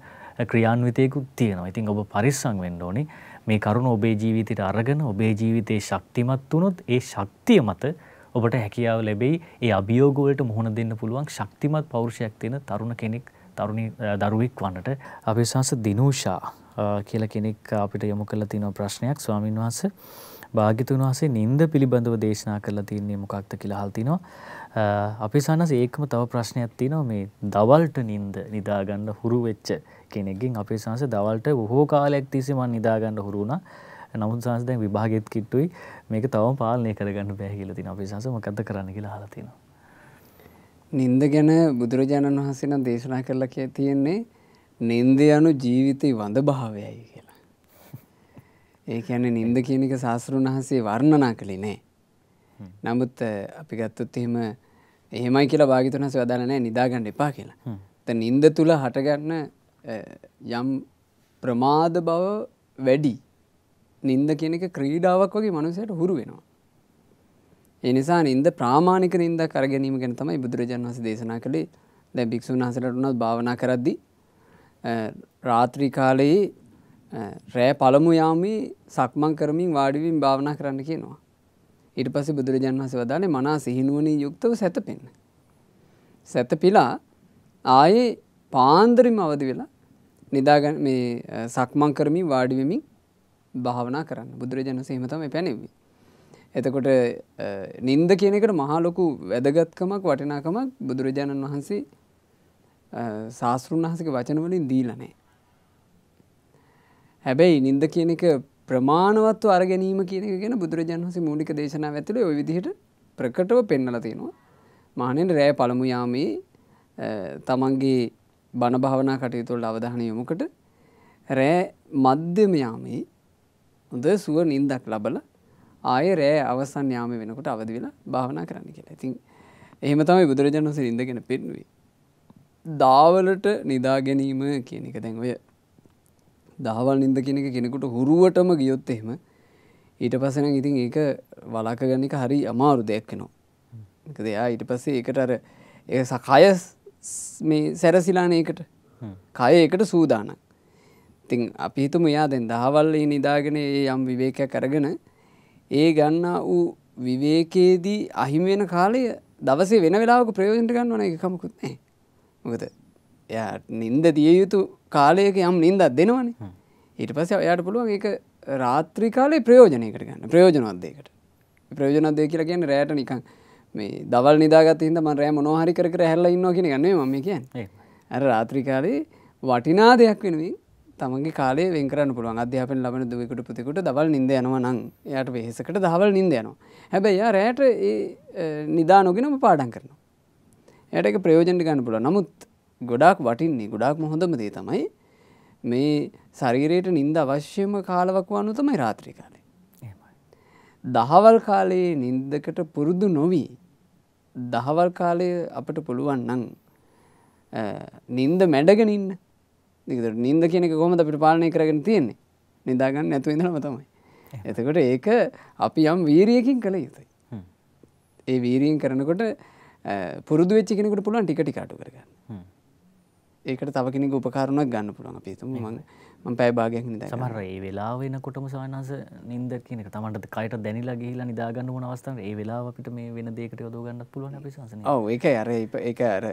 ක්‍රියාන්විතයකුත් තියෙනවා. ඉතින් ඔබ පරිස්සම් වෙන්න ඕනේ. මේ කරුණ ඔබේ ජීවිතයට අරගෙන ඔබේ ජීවිතේ ශක්තිමත් වුණොත් ඒ ශක්තිය මත ඔබට හැකියාව ලැබෙයි ඒ අභියෝග වලට මුහුණ දෙන්න පුළුවන් ශක්තිමත් පෞරුෂයක් තියෙන තරුණ කෙනෙක් තරුණි දරුවෙක් වන්නට අපේ සංස දිනූෂා කියලා කෙනෙක් අපිට යොමු කළ තියෙන ප්‍රශ්නයක් ස්වාමින් වහන්සේ භාග්‍යතුන් වහන්සේ නින්ද පිළිබඳව දේශනා කරලා තියන්නේ මොකක්ද කියලා අහලා තිනවා. අපි සන්නස ඒකම තව ප්‍රශ්නයක් තියෙනවා මේ දවල්ට නින්ද නිදාගන්න හුරු වෙච්ච කෙනෙක්ගෙන් අපේ සංස දවල්ට බොහෝ කාලයක් තිස්සේ මම නිදාගන්න හුරු වුණා. නමුත් සංස දැන් විභාගෙත් කිට්ටුයි මේක තවම පාලනය කරගන්න බැහැ කියලා තියෙනවා. අපේ සංස මොකද්ද කරන්න කියලා අහලා තිනවා. නින්ද ගැන බුදුරජාණන් වහන්සේ නම් දේශනා කරලා තියෙන්නේ නින්ද යනු ජීවිතේ වඳ භාවයයි ඒ කියන්නේ නින්ද කියන එක ශාස්ත්‍රුන් වහන්සේ වර්ණනා කළේ නෑ. නමුත් අපි ගත්තොත් එහෙම එහෙමයි කියලා භාග්‍යතුන් වහන්සේ වදාළ නෑ නිදාගන්න එපා කියලා. දැන් නින්ද තුල හටගන්න යම් ප්‍රමාද බව වැඩි. නින්ද කියන එක ක්‍රීඩාවක් වගේ මනුස්සයට හුරු වෙනවා. ඒ නිසා නින්ද ප්‍රාමාණික නින්දක් අර ගැනීම ගැන තමයි බුදුරජාණන් වහන්සේ දේශනා කළේ. දැන් භික්ෂුන් වහන්සේලාට උනත් භාවනා කරද්දී රාත්‍රී කාලයේ රෑ පළමු යාමේ සක්මන් කරමින් වාඩිවින් භාවනා කරන්න කියනවා. ඊට පස්සේ බුදුරජාණන් වහන්සේ වදාළේ මනා සිහිනුවණින් යුක්තව සැතපෙන්න. සැතපීලා ආයේ පාන්දරින්ම අවදි වෙලා නිදාගන්න මේ සක්මන් කරමින් වාඩි වෙමින් භාවනා කරන්න. බුදුරජාණන් වහන්සේ එහෙම තමයි පැනෙන්නේ. එතකොට නින්ද කියන එකට මහා ලොකු වැදගත්කමක් වටිනාකමක් බුදුරජාණන් වහන්සේ ශාස්ත්‍රුන් වහන්සේගේ වචන වලින් දීලා නැහැ. හැබැයි නින්ද කියන එක ප්‍රමාණවත්ව අර ගැනීම කියන එක ගැන බුදුරජාණන් වහන්සේ මූලික දේශනාව ඇතුලේ ওই විදිහට ප්‍රකටව පෙන්වලා තියෙනවා. මහණෙනි රෑ පළමු යාමේ තමන්ගේ බණ භාවනා කටයුතු වල අවධානය යොමුකොට රෑ මධ්‍යම යාමේ හොඳ සුව නිින්දක් ලබලා ආයේ රෑ අවසන් යාමේ වෙනකොට අවදි වෙලා භාවනා කරන්න කියලා. ඉතින් එහෙම තමයි බුදුරජාණන් වහන්සේ නිින්ද ගැන පෙන්වුවේ. දාවලට නිදා ගැනීම කියන එක දැන් ඔය දහවල් නින්ද කෙනෙක කෙනෙකුට හුරුවටම ගියොත් එහෙම ඊට පස්සන ඉතින් ඒක වලාක ගන්න එක හරි අමාරු දෙයක් වෙනවා. එක දෙයා ඊට පස්සේ ඒකට අර ඒ සකය මේ සැරසිලාන ඒකට කය එකට සූදානක්. ඉතින් අපි හිතමු එයා දැන් දහවල් නිදාගෙන ඒ යම් විවේකයක් අරගෙන ඒ ගන්නා වූ විවේකයේදී අහිමි වෙන කාලය දවසේ වෙන වෙලාවක ප්‍රයෝජනට ගන්න ඕන එක කමකුත් නැහැ. මොකද එයා නින්ද දිය යුතු කාලයක යම් නින්දක් දෙනවනේ. ඊට පස්සේ එයාට පුළුවන් ඒක රාත්‍රී කාලේ ප්‍රයෝජනයකට ගන්න. ප්‍රයෝජනවත් දෙයකට. ප්‍රයෝජනවත් දෙය කියලා කියන්නේ රැයට නිකන් මේ දවල් නිදාගත්ත හින්දා මම රෑ මොනවා හරි කර හැරලා ඉන්නවා කියන එක නෙමෙයි මම කියන්නේ. අර රාත්‍රී කාලේ වටිනා දෙයක් වෙනුවෙන් තමන්ගේ කාලය වෙන් කරන්න පුළුවන් අධ්‍යාපන ලබන දුවෙකුට පුතෙකුට දවල් නින්ද යනවා නම් එයාට වෙහෙසකට දවල් නින්ද යනවා. හැබැයි එයා රැයට ඒ නිදා නොගෙනම පාඩම් කරනවා. එයාට ඒක ප්‍රයෝජන ගන්න පුළුවන්. නමුත් ගොඩාක් වටින්නේ ගොඩාක්ම හොඳම දේ තමයි මේ ශරීරයට නින්ද අවශ්‍යම කාලවක් වනු තමයි රාත්‍රී කාලේ. දහවල් කාලයේ නින්දකට පුරුදු නොවී දහවල් කාලය අපට පුළුවන් නං නින්ද මැඩගෙනන්න නින්ද කියනක කොම අපිට පාලනය කරගෙන තියෙන්නේ? නිදාගන්න නැතු ඉඳනම තමයි. එතකොට ඒක අපි යම් වීරියකින් කළ යුතුයි. ඒ වීරීන් කරනකොට පුරුදු වෙච්චි කෙනෙකුට පුළුවන් ටිකටි කාටු කරගන්න. ඒකට තව කෙනෙක උපකාරුණක් ගන්න පුළුවන්. අපිතුම මං මං පැය භාගයක් නිද සමර ඒ වෙලා වෙනකොටම සවනස නින්ද කියනක තමට කයිට දැනිලා ගහිලා නිදාගන්න වන අවස්ථාව ඒ වෙලා අපිට මේ වෙන දෙකට යොදගන්න පුළුවන් ඔව එක අර එක අර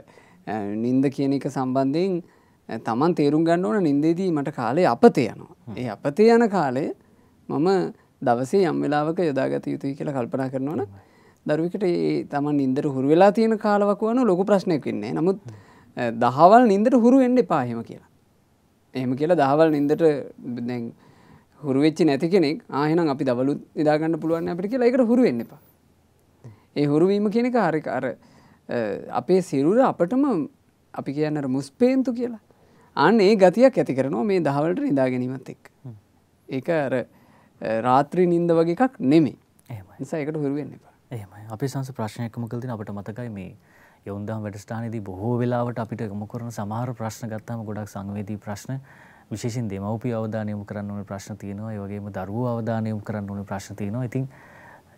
නින්ද කියන එක සම්බන්ධයෙන් තමන් තේරුම් ගන්න ඕන නින්දේදී මට කාලේ අපතේ යනවා. ඒ අපතේ යන කාලේ මම දවසේ යම් වෙලාවක යොදාගත යුතුයි කියලා කල්පනා කරනවන දරුවකට ඒ තමන් නින්දර හුරු වෙලා තියෙන කාලවක වන ලොකු ප්‍රශ්නයක් වෙන්නේ නමුත් දහවල් නින්දට හුරු වෙන්න එපාහෙම කියලා. එහෙම කියලා දහවල් නින්දට හුරුවෙච්චි නැති කෙනෙක් ආහෙනම් අපි දවලු නිදාගන්න පුළුවන් අපිට කියලා එකට හුරු වෙන්න එපා. ඒ හුරුවීම කෙනෙක හරික අර අපේ සිරුර අපටම අපි කියන්නට මුස්පේන්තු කියලා අන්න ඒ ගතියක් ඇති කරනවා මේ දහවලට නිදා ගැනීමත් එක්. ඒක රාත්‍රී නින්ද වගේ එකක් නෙමේ නිසා එකට හුරුවෙන්න එපා. එහෙමයි. අපේ සංස ප්‍රශ්නයක්ම කළතින අපට මතකයි මේ යොන්දම් වැඩස්ථානයේදී බොහෝ වෙලාවට අපිට යොමු කරන සමහර ප්‍රශ්න ගත්තාම ගොඩක් සංවේදී ප්‍රශ්න. විශේෂයෙන් දෙමව්පිය අවධානය යොමු කරන්න ඕන ප්‍රශ්න තියෙනවා. ඒ වගේම දරුවෝ අවධානය යොමු කරන්න ඕන ප්‍රශ්න තියෙනවා. ඉතින්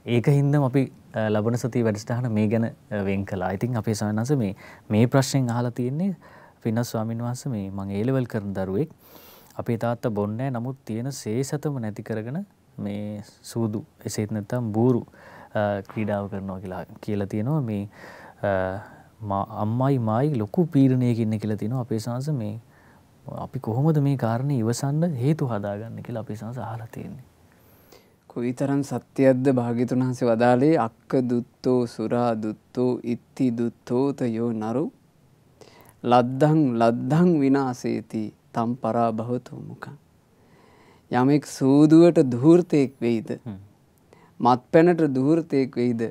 ඒක හින්දම අපි ලබන සති වැඩස්ටාන මේ ගැන වෙන් කලා ඉතින් අපේ සවනස මේ මේ ප්‍රශ්නයෙන් අහලා තියෙන්නේ පින්න ස්වාමින් වහන්ස මේ මං ඒලවල් කරන දරුවෙක්. අපේ තාත්ත බොන්නෑ නමුත් තියෙන සේසතම නැති කරගෙන මේ සූදු එසේත් නැතම් බූරු ක්‍රීඩාව කරනවා කියලා කියලා තියෙනවා. මේ අම්මයි මයි ලොකු පීරණයකින්න කියලා තිනවා අපේ සංස මේ අපි කොහොමද මේ කාරණය ඉවසන්න හේතු හදාගන්න කියලා අපේ සංස අහලා තියෙන්නේ. කොයිතරම් සත්‍යයක්ද භාගිතුන් වහන්සේ වදාලේ අක්ක දුත්තෝ සුරා දුත්තෝ ඉත්ති දුත්තෝතයෝ නරු. ලද්දං ලද්දං විනාසේති තම් පරා භවතු මුකන්. යමෙක් සූදුවට දුහෘතයෙක් වෙයිද. මත් පැනට දුහෘතයෙක් වෙයිද?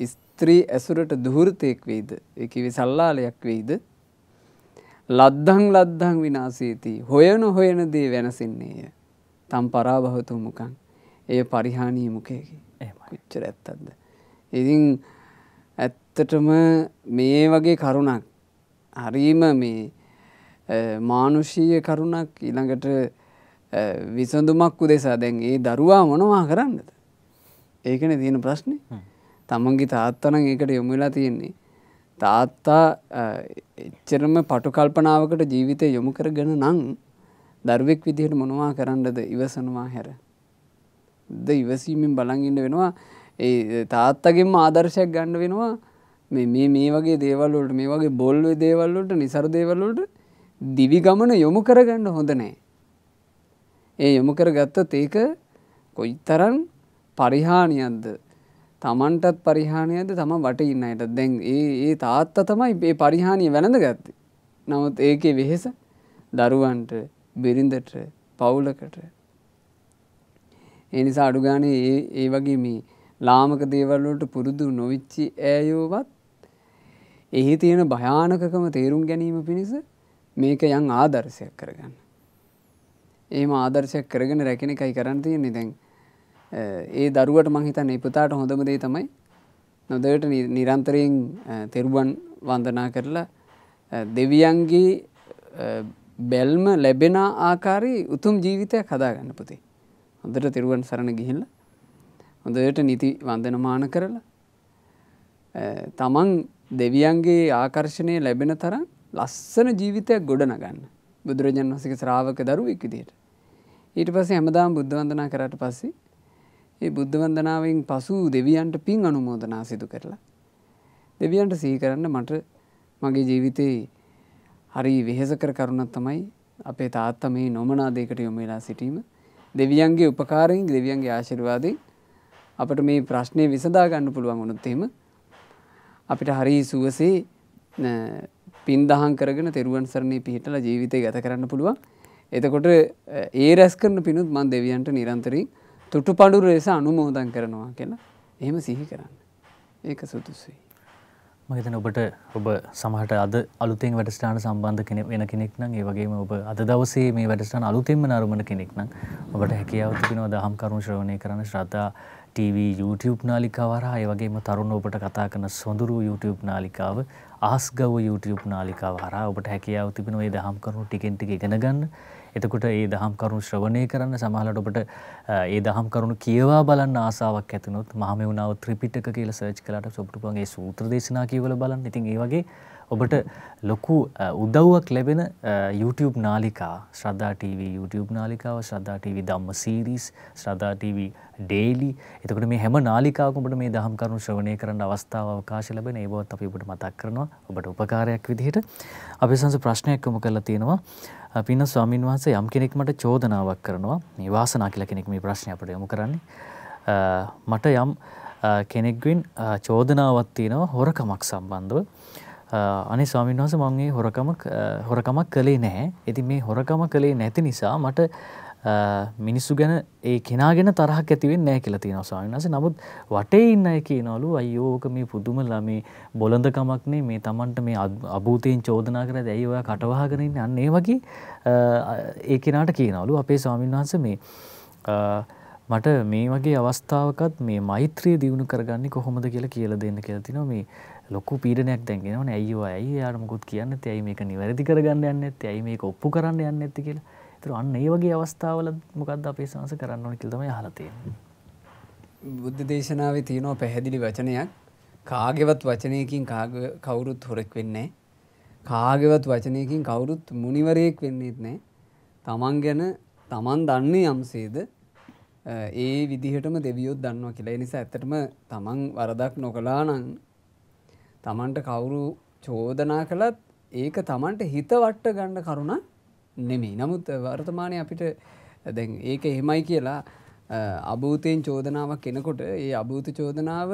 ස්ත්‍රී ඇසුරට දුහෘතයෙක් වෙයිද? එකවි සල්ලාලයක් වෙයිද? ලද්දං ලද්දං විනාසේති. හොයන හොයන දේ වෙනසින්නේය. තම් පරාභවතු මුකන් එය පරිහානී මුකයකි කොච්චර ඇත්තත්ද ඉතින් ඇත්තටම මේ වගේ කරුණක් හරීම මේ මානුෂීය කරුණක් ඊළඟට විසඳුමක් උදෙසා දැන් ඒ දරුවා මොනවා කරන්නද? ඒකන තියෙන ප්‍රශ්නය තමන්ගේ තාත්තනං ඒකට යොමුවෙලා තියෙන්නේ. තාත්තා එච්චරම පටු කල්පනාවකට ජීවිතය යොමු කරගෙන නං දරුවෙක් විදිහට මොනවා කරන්නද ඉවසනවා හැර. ද ඉවසීමෙන් බලංගින්න වෙනවා. ඒ තාත්තගෙම ආදර්ශයක් ගණ්ඩ වෙනවා මේ මේ වගේ දේවල්ලට මේ වගේ බොල්ව දේවල්ලට නිසර දේවල්ලට දිවි ගමන යොමු කරගන්න හොඳ නෑ. ඒ යොමු කර ගත්තත් ඒක කොයි තරන් පරිහානියන්ද තමන්ටත් පරිහානියද තම වට ඉන්නයට දැන් ඒ ඒ තාත්ත තමයි ඒ පරිහානිය වැළඳ ගත්තේ. නමුත් ඒකේ වෙහෙස දරුවන්ට බිරිඳට පවුලකට ඒ නිසා අඩුගානේ ඒ ඒ වගේ මේ ලාමක දේවල් වලට පුරුදු නොවිච්චි ඈයෝවත් එහි තියෙන භයානකකම තේරුම් ගැනීම පිණිස මේක යම් ආදර්ශයක් කරගන්න. එහෙම ආදර්ශයක් කරගෙන රැකෙන එකයි කරන්න තියෙන්නේ දැන් ඒ දරුවට මංහිතන්න ඉපතාට හොඳම දේ තමයි නොදට නිරන්තරයෙන් තෙරුවන් වන්දනා කරලා දෙවියන්ගේ බැල්ම ලැබෙන ආකාරී උතුම් ජීවිතයක් හදාගන්න පුතේ. හොඳට තෙරුවන් සරණ ගිහිල්ල හොඳට නිති වන්දනමාන කරලා තමන් දෙවියන්ගේ ආකර්ශණය ලැබෙන තරම් ලස්සන ජීවිතයක් ගොඩනගන්න බුදුරජන් වසික ශ්‍රාවක දරුවෙක් විදියට. ඊට පස්සේ හැමදාම් බුද්ධ වන්දනා කරට පස්සේ ඒ බුද්ධ වන්දනාවෙන් පසු දෙවියන්ට පින් අනුමෝදනා සිදු කරලා. දෙවියන්ට සිහි කරන්න මට මගේ ජීවිතයේ හරි වෙහෙසකර කරුණත් තමයි අපේ තාත්ත මේ නොමනා දෙකට යොමවෙලා සිටීම. දෙවියන්ගේ උපකාරයෙන් දෙවියන්ගේ ආශිර්වාදයෙන් අපට මේ ප්‍රශ්නය විසඳා ගන්න පුළුවන් වුණුත්තේම අපිට හරි සුවසේ පින්දහන් කරගෙන තෙරුවන් සරණය පිහිටලා ජීවිතය ගත කරන්න පුළුවන්. එතකොට ඒ රැස් කරන පිනුත් මන් දෙවියන්ට නිරන්තරී තුටු පඩුර ලෙස අනුමෝදන් කරනවා කියලා එහෙම සිහි කරන්න. ඒක සුදුසුයි. මහිතන ඔබට ඔබ සමහට අද අලුතෙන් වැඩස්ටාන සම්බන්ධ කෙනෙ වෙන කෙනෙක් නම් ඒ වගේම ඔබ අද දවසේ මේ වැඩස්ටාන අලුතෙන්ම නරුමණ කෙනෙක් නම් ඔබට හැකියාව තිබෙනවා දහම් කරුණු ශ්‍රවණය කරන ශ්‍රද්ධා TV YouTube නාලිකාව හරහා ඒ වගේම තරුණ ඔබට කතා කරන සොඳුරු YouTube නාලිකාව ආස්ගව YouTube නාලිකාව හරහා ඔබට හැකියාව තිබෙනවා මේ දහම් කරුණු ටිකෙන් ටික ඉගෙන ගන්න. එතකොට ඒ දහම් කරුණු ශ්‍රවණය කරන්න සමහරවිට ඔබට ඒ දහම් කරුණු කියවා බලන්න ආසාවක් ඇති වුණොත් මහමෙවුනාව ත්‍රිපිටක කියලා සර්ච් කළාට ඔබට පුළුවන් ඒ සූත්‍ර දේශනා කියවලා බලන්න. ඉතින් ඒ වගේ ඔබට ලොකු උදව්වක් ලැබෙන YouTube නාලිකා ශ්‍රද්ධා TV YouTube නාලිකාව ශ්‍රද්ධා TV ධම්ම සීරීස් ශ්‍රද්ධා TV ඩේලි එතකොට මේ හැම නාලිකාවකම ඔබට මේ දහම් කරුණු ශ්‍රවණය කරන්න අවස්ථාව අවකාශ ලැබෙන ඒ බවත් අපි ඔබට මතක් කරනවා. ඔබට උපකාරයක් විදිහට. අපි සංස ප්‍රශ්නයක් යොමු කරලා තියෙනවා. පින්න ස්වාමින් වහන්සේ යම් කෙනෙක් මට චෝදනාවක් කරනවා. මේ වාසනා කියලා කෙනෙක් මේ ප්‍රශ්නය අපිට යොමු කරන්නේ. මට යම් කෙනෙක්ගෙන් චෝදනාවක් තියෙනවා හොරකමක් සම්බන්ධව. අනි ස්වාමීන් වහස මංගේ හොරකමක් හොරකමක් කළේ නැහැ. ඉතින් මේ හොරකම කළේ නැති නිසා මට මිනිස්සු ගැන ඒ කෙනාගෙන තරහක් ඇතිවෙන් නෑ කියලා තියෙනවා ස්වාමීන් වහන්සේ. නමුත් වටේ ඉන්න අය කියනවලු අයියෝ ඕක මේ පුදුම ළමේ බොළඳකමක්නේ මේ Tamanට මේ අභූතයෙන් චෝදනා කරද්දී ඇයි ඔයා කටවහගෙන ඉන්නේ? අන්න ඒ වගේ ඒ කෙනාට කියනවලු අපේ ස්වාමීන් වහන්සේ මේ මට මේ වගේ අවස්ථාවකත් මේ මෛත්‍රිය දියුණු කරගන්නේ කොහොමද කියලා කියලා දෙන්න කියලා තිනවා මේ ලොකු පීඩනයක් දැන්ගෙනවනේ අයියෝ ඇයි එයාට මොකුත් කියන්න නැත්තේ ඇයි මේක නිවැරදි කරගන්න යන්නේ නැත්තේ ඇයි මේක ඔප්පු කරන්න යන්නේ නැත්තේ කියලා. ඒතර අන්න ඒ වගේ අවස්ථාවල මොකද්ද අපේ සංස කරන්න ඕනේ කියලා තමයි අහලා තියෙන්නේ. බුද්ධ දේශනාවේ තියෙනවා පැහැදිලි වචනයක් කාගේවත් වචනයකින් කවුරුත් හොරෙක් වෙන්නේ කාගේවත් වචනයකින් කවුරුත් මුනිවරයෙක් වෙන්නේත් නැහැ. තමන් ගැන තමන් දන්නේ යම්සේද ඒ විදිහටම දෙවියොත් දන්නවා කියලා. ඒ නිසා ඇත්තටම තමන් වරදක් නොකළා නම් තමන්ට කවුරු චෝදනා කළත් ඒක තමන්ට හිත වට්ට ගන්න කරුණ නෙමෙයි. නමුත් වර්තමානය අපිට දැන් ඒක එහෙමයි කියලා අභූතයෙන් චෝදනාවක් එනකොට ඒ අභූත චෝදනාව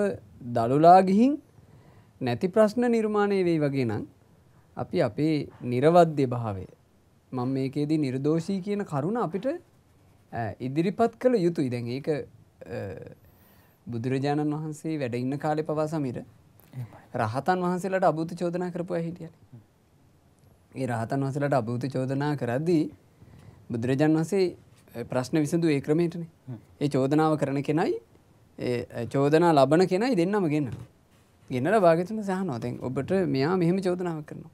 දළුලා ගිහින් නැති ප්‍රශ්න නිර්මාණය වෙයි වගේ නම් අපි අපේ නිර්වද්‍ය භාවය මම මේකේදී නිර්දෝෂී කියන කරුණ අපිට ඉදිරිපත් කළ යුතුයි. දැන් ඒක බුදුරජාණන් වහන්සේ වැඩ ඉන්න කාලේ පවා සමීර රහතන් වහන්සේලාට අභූත චෝදනා කරපුවා හිටියනේ. ඒ රහතන් වහන්සේලාට අභූත චෝදනා කරද්දී බුදුරජාණන් වහන්සේ ප්‍රශ්න විසඳු ඒ ක්‍රමයටනේ. ඒ චෝදනාව කරන කෙනයි ඒ චෝදනා ලබන කෙනයි දෙන්නම ගෙන්න. ගෙන්නලා භාග්‍යතුන් සහනවා. දැන් ඔබට මෙයා මෙහෙම චෝදනාවක් කරනවා.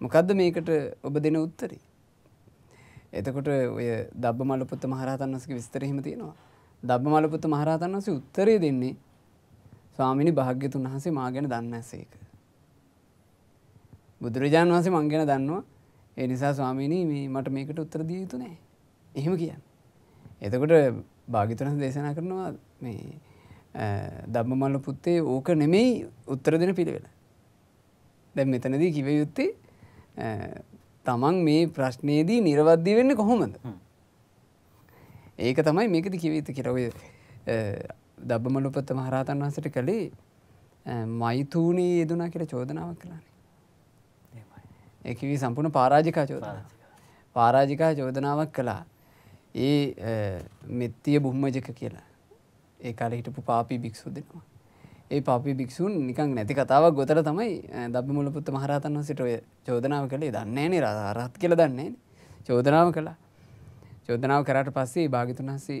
මොකද්ද මේකට ඔබ දෙන උත්තරේ? එතකොට ඔය දබ්බමල්ලපුත්ත මහරහතන් වහන්සේගේ විස්තරය එහෙම තියෙනවා. දබ්බමල්ලපුත්ත මහරහතන් වහන්සේ උත්තරේ දෙන්නේ ස්වාමිනි භාග්‍යතුන් වහන්සේ මා ගැන දන්න ඇසේක. බුදුරජාණන් වහන්සේ මං ගැන දන්නවා ඒ නිසා ස්වාමීනී මේ මට මේකට උත්තර දිය යුතු නෑ. එහෙම කියන්න. එතකොට භාගිතුන් දේශනා කරනවා මේ ධම්මමල්ල පුත්තේ ඕක නෙමෙයි උත්තර දෙන පිළිවෙල. දැන් මෙතනදී කිව යුත්තේ තමන් මේ ප්‍රශ්නයේදී නිර්වද්‍ය වෙන්නේ කොහොමද? ඒක තමයි මේකද කිව යුත්තේ කියලා. ඔය දබ්බමලුපත්ත මහරහතන් වහන්සට කළේ මෛතුූනී යෙදුනා කියල චෝදනාවක් කලානේ ඒකිවි සම්පුුණ පාරාජිකා චෝදනා. පාරාජිකා. චෝදනාවක් කළා. ඒ මෙත්තිය බුහ්මජක කියලා. ඒ කාල හිටපු පාපී භික්ෂු දෙනවා. ඒ පාපි භික්ෂූන් නිකං නැති කතාවක් ගොතර තමයි දබ මුලපුත්ත මහරතන් සිට ඔය චෝදනාව කළේ. දන්නේනේ රහත් කියල දන්නේ චෝදනාව කළා. චෝදනාව කරට පස්සේ භාගිතුන් වහන්සේ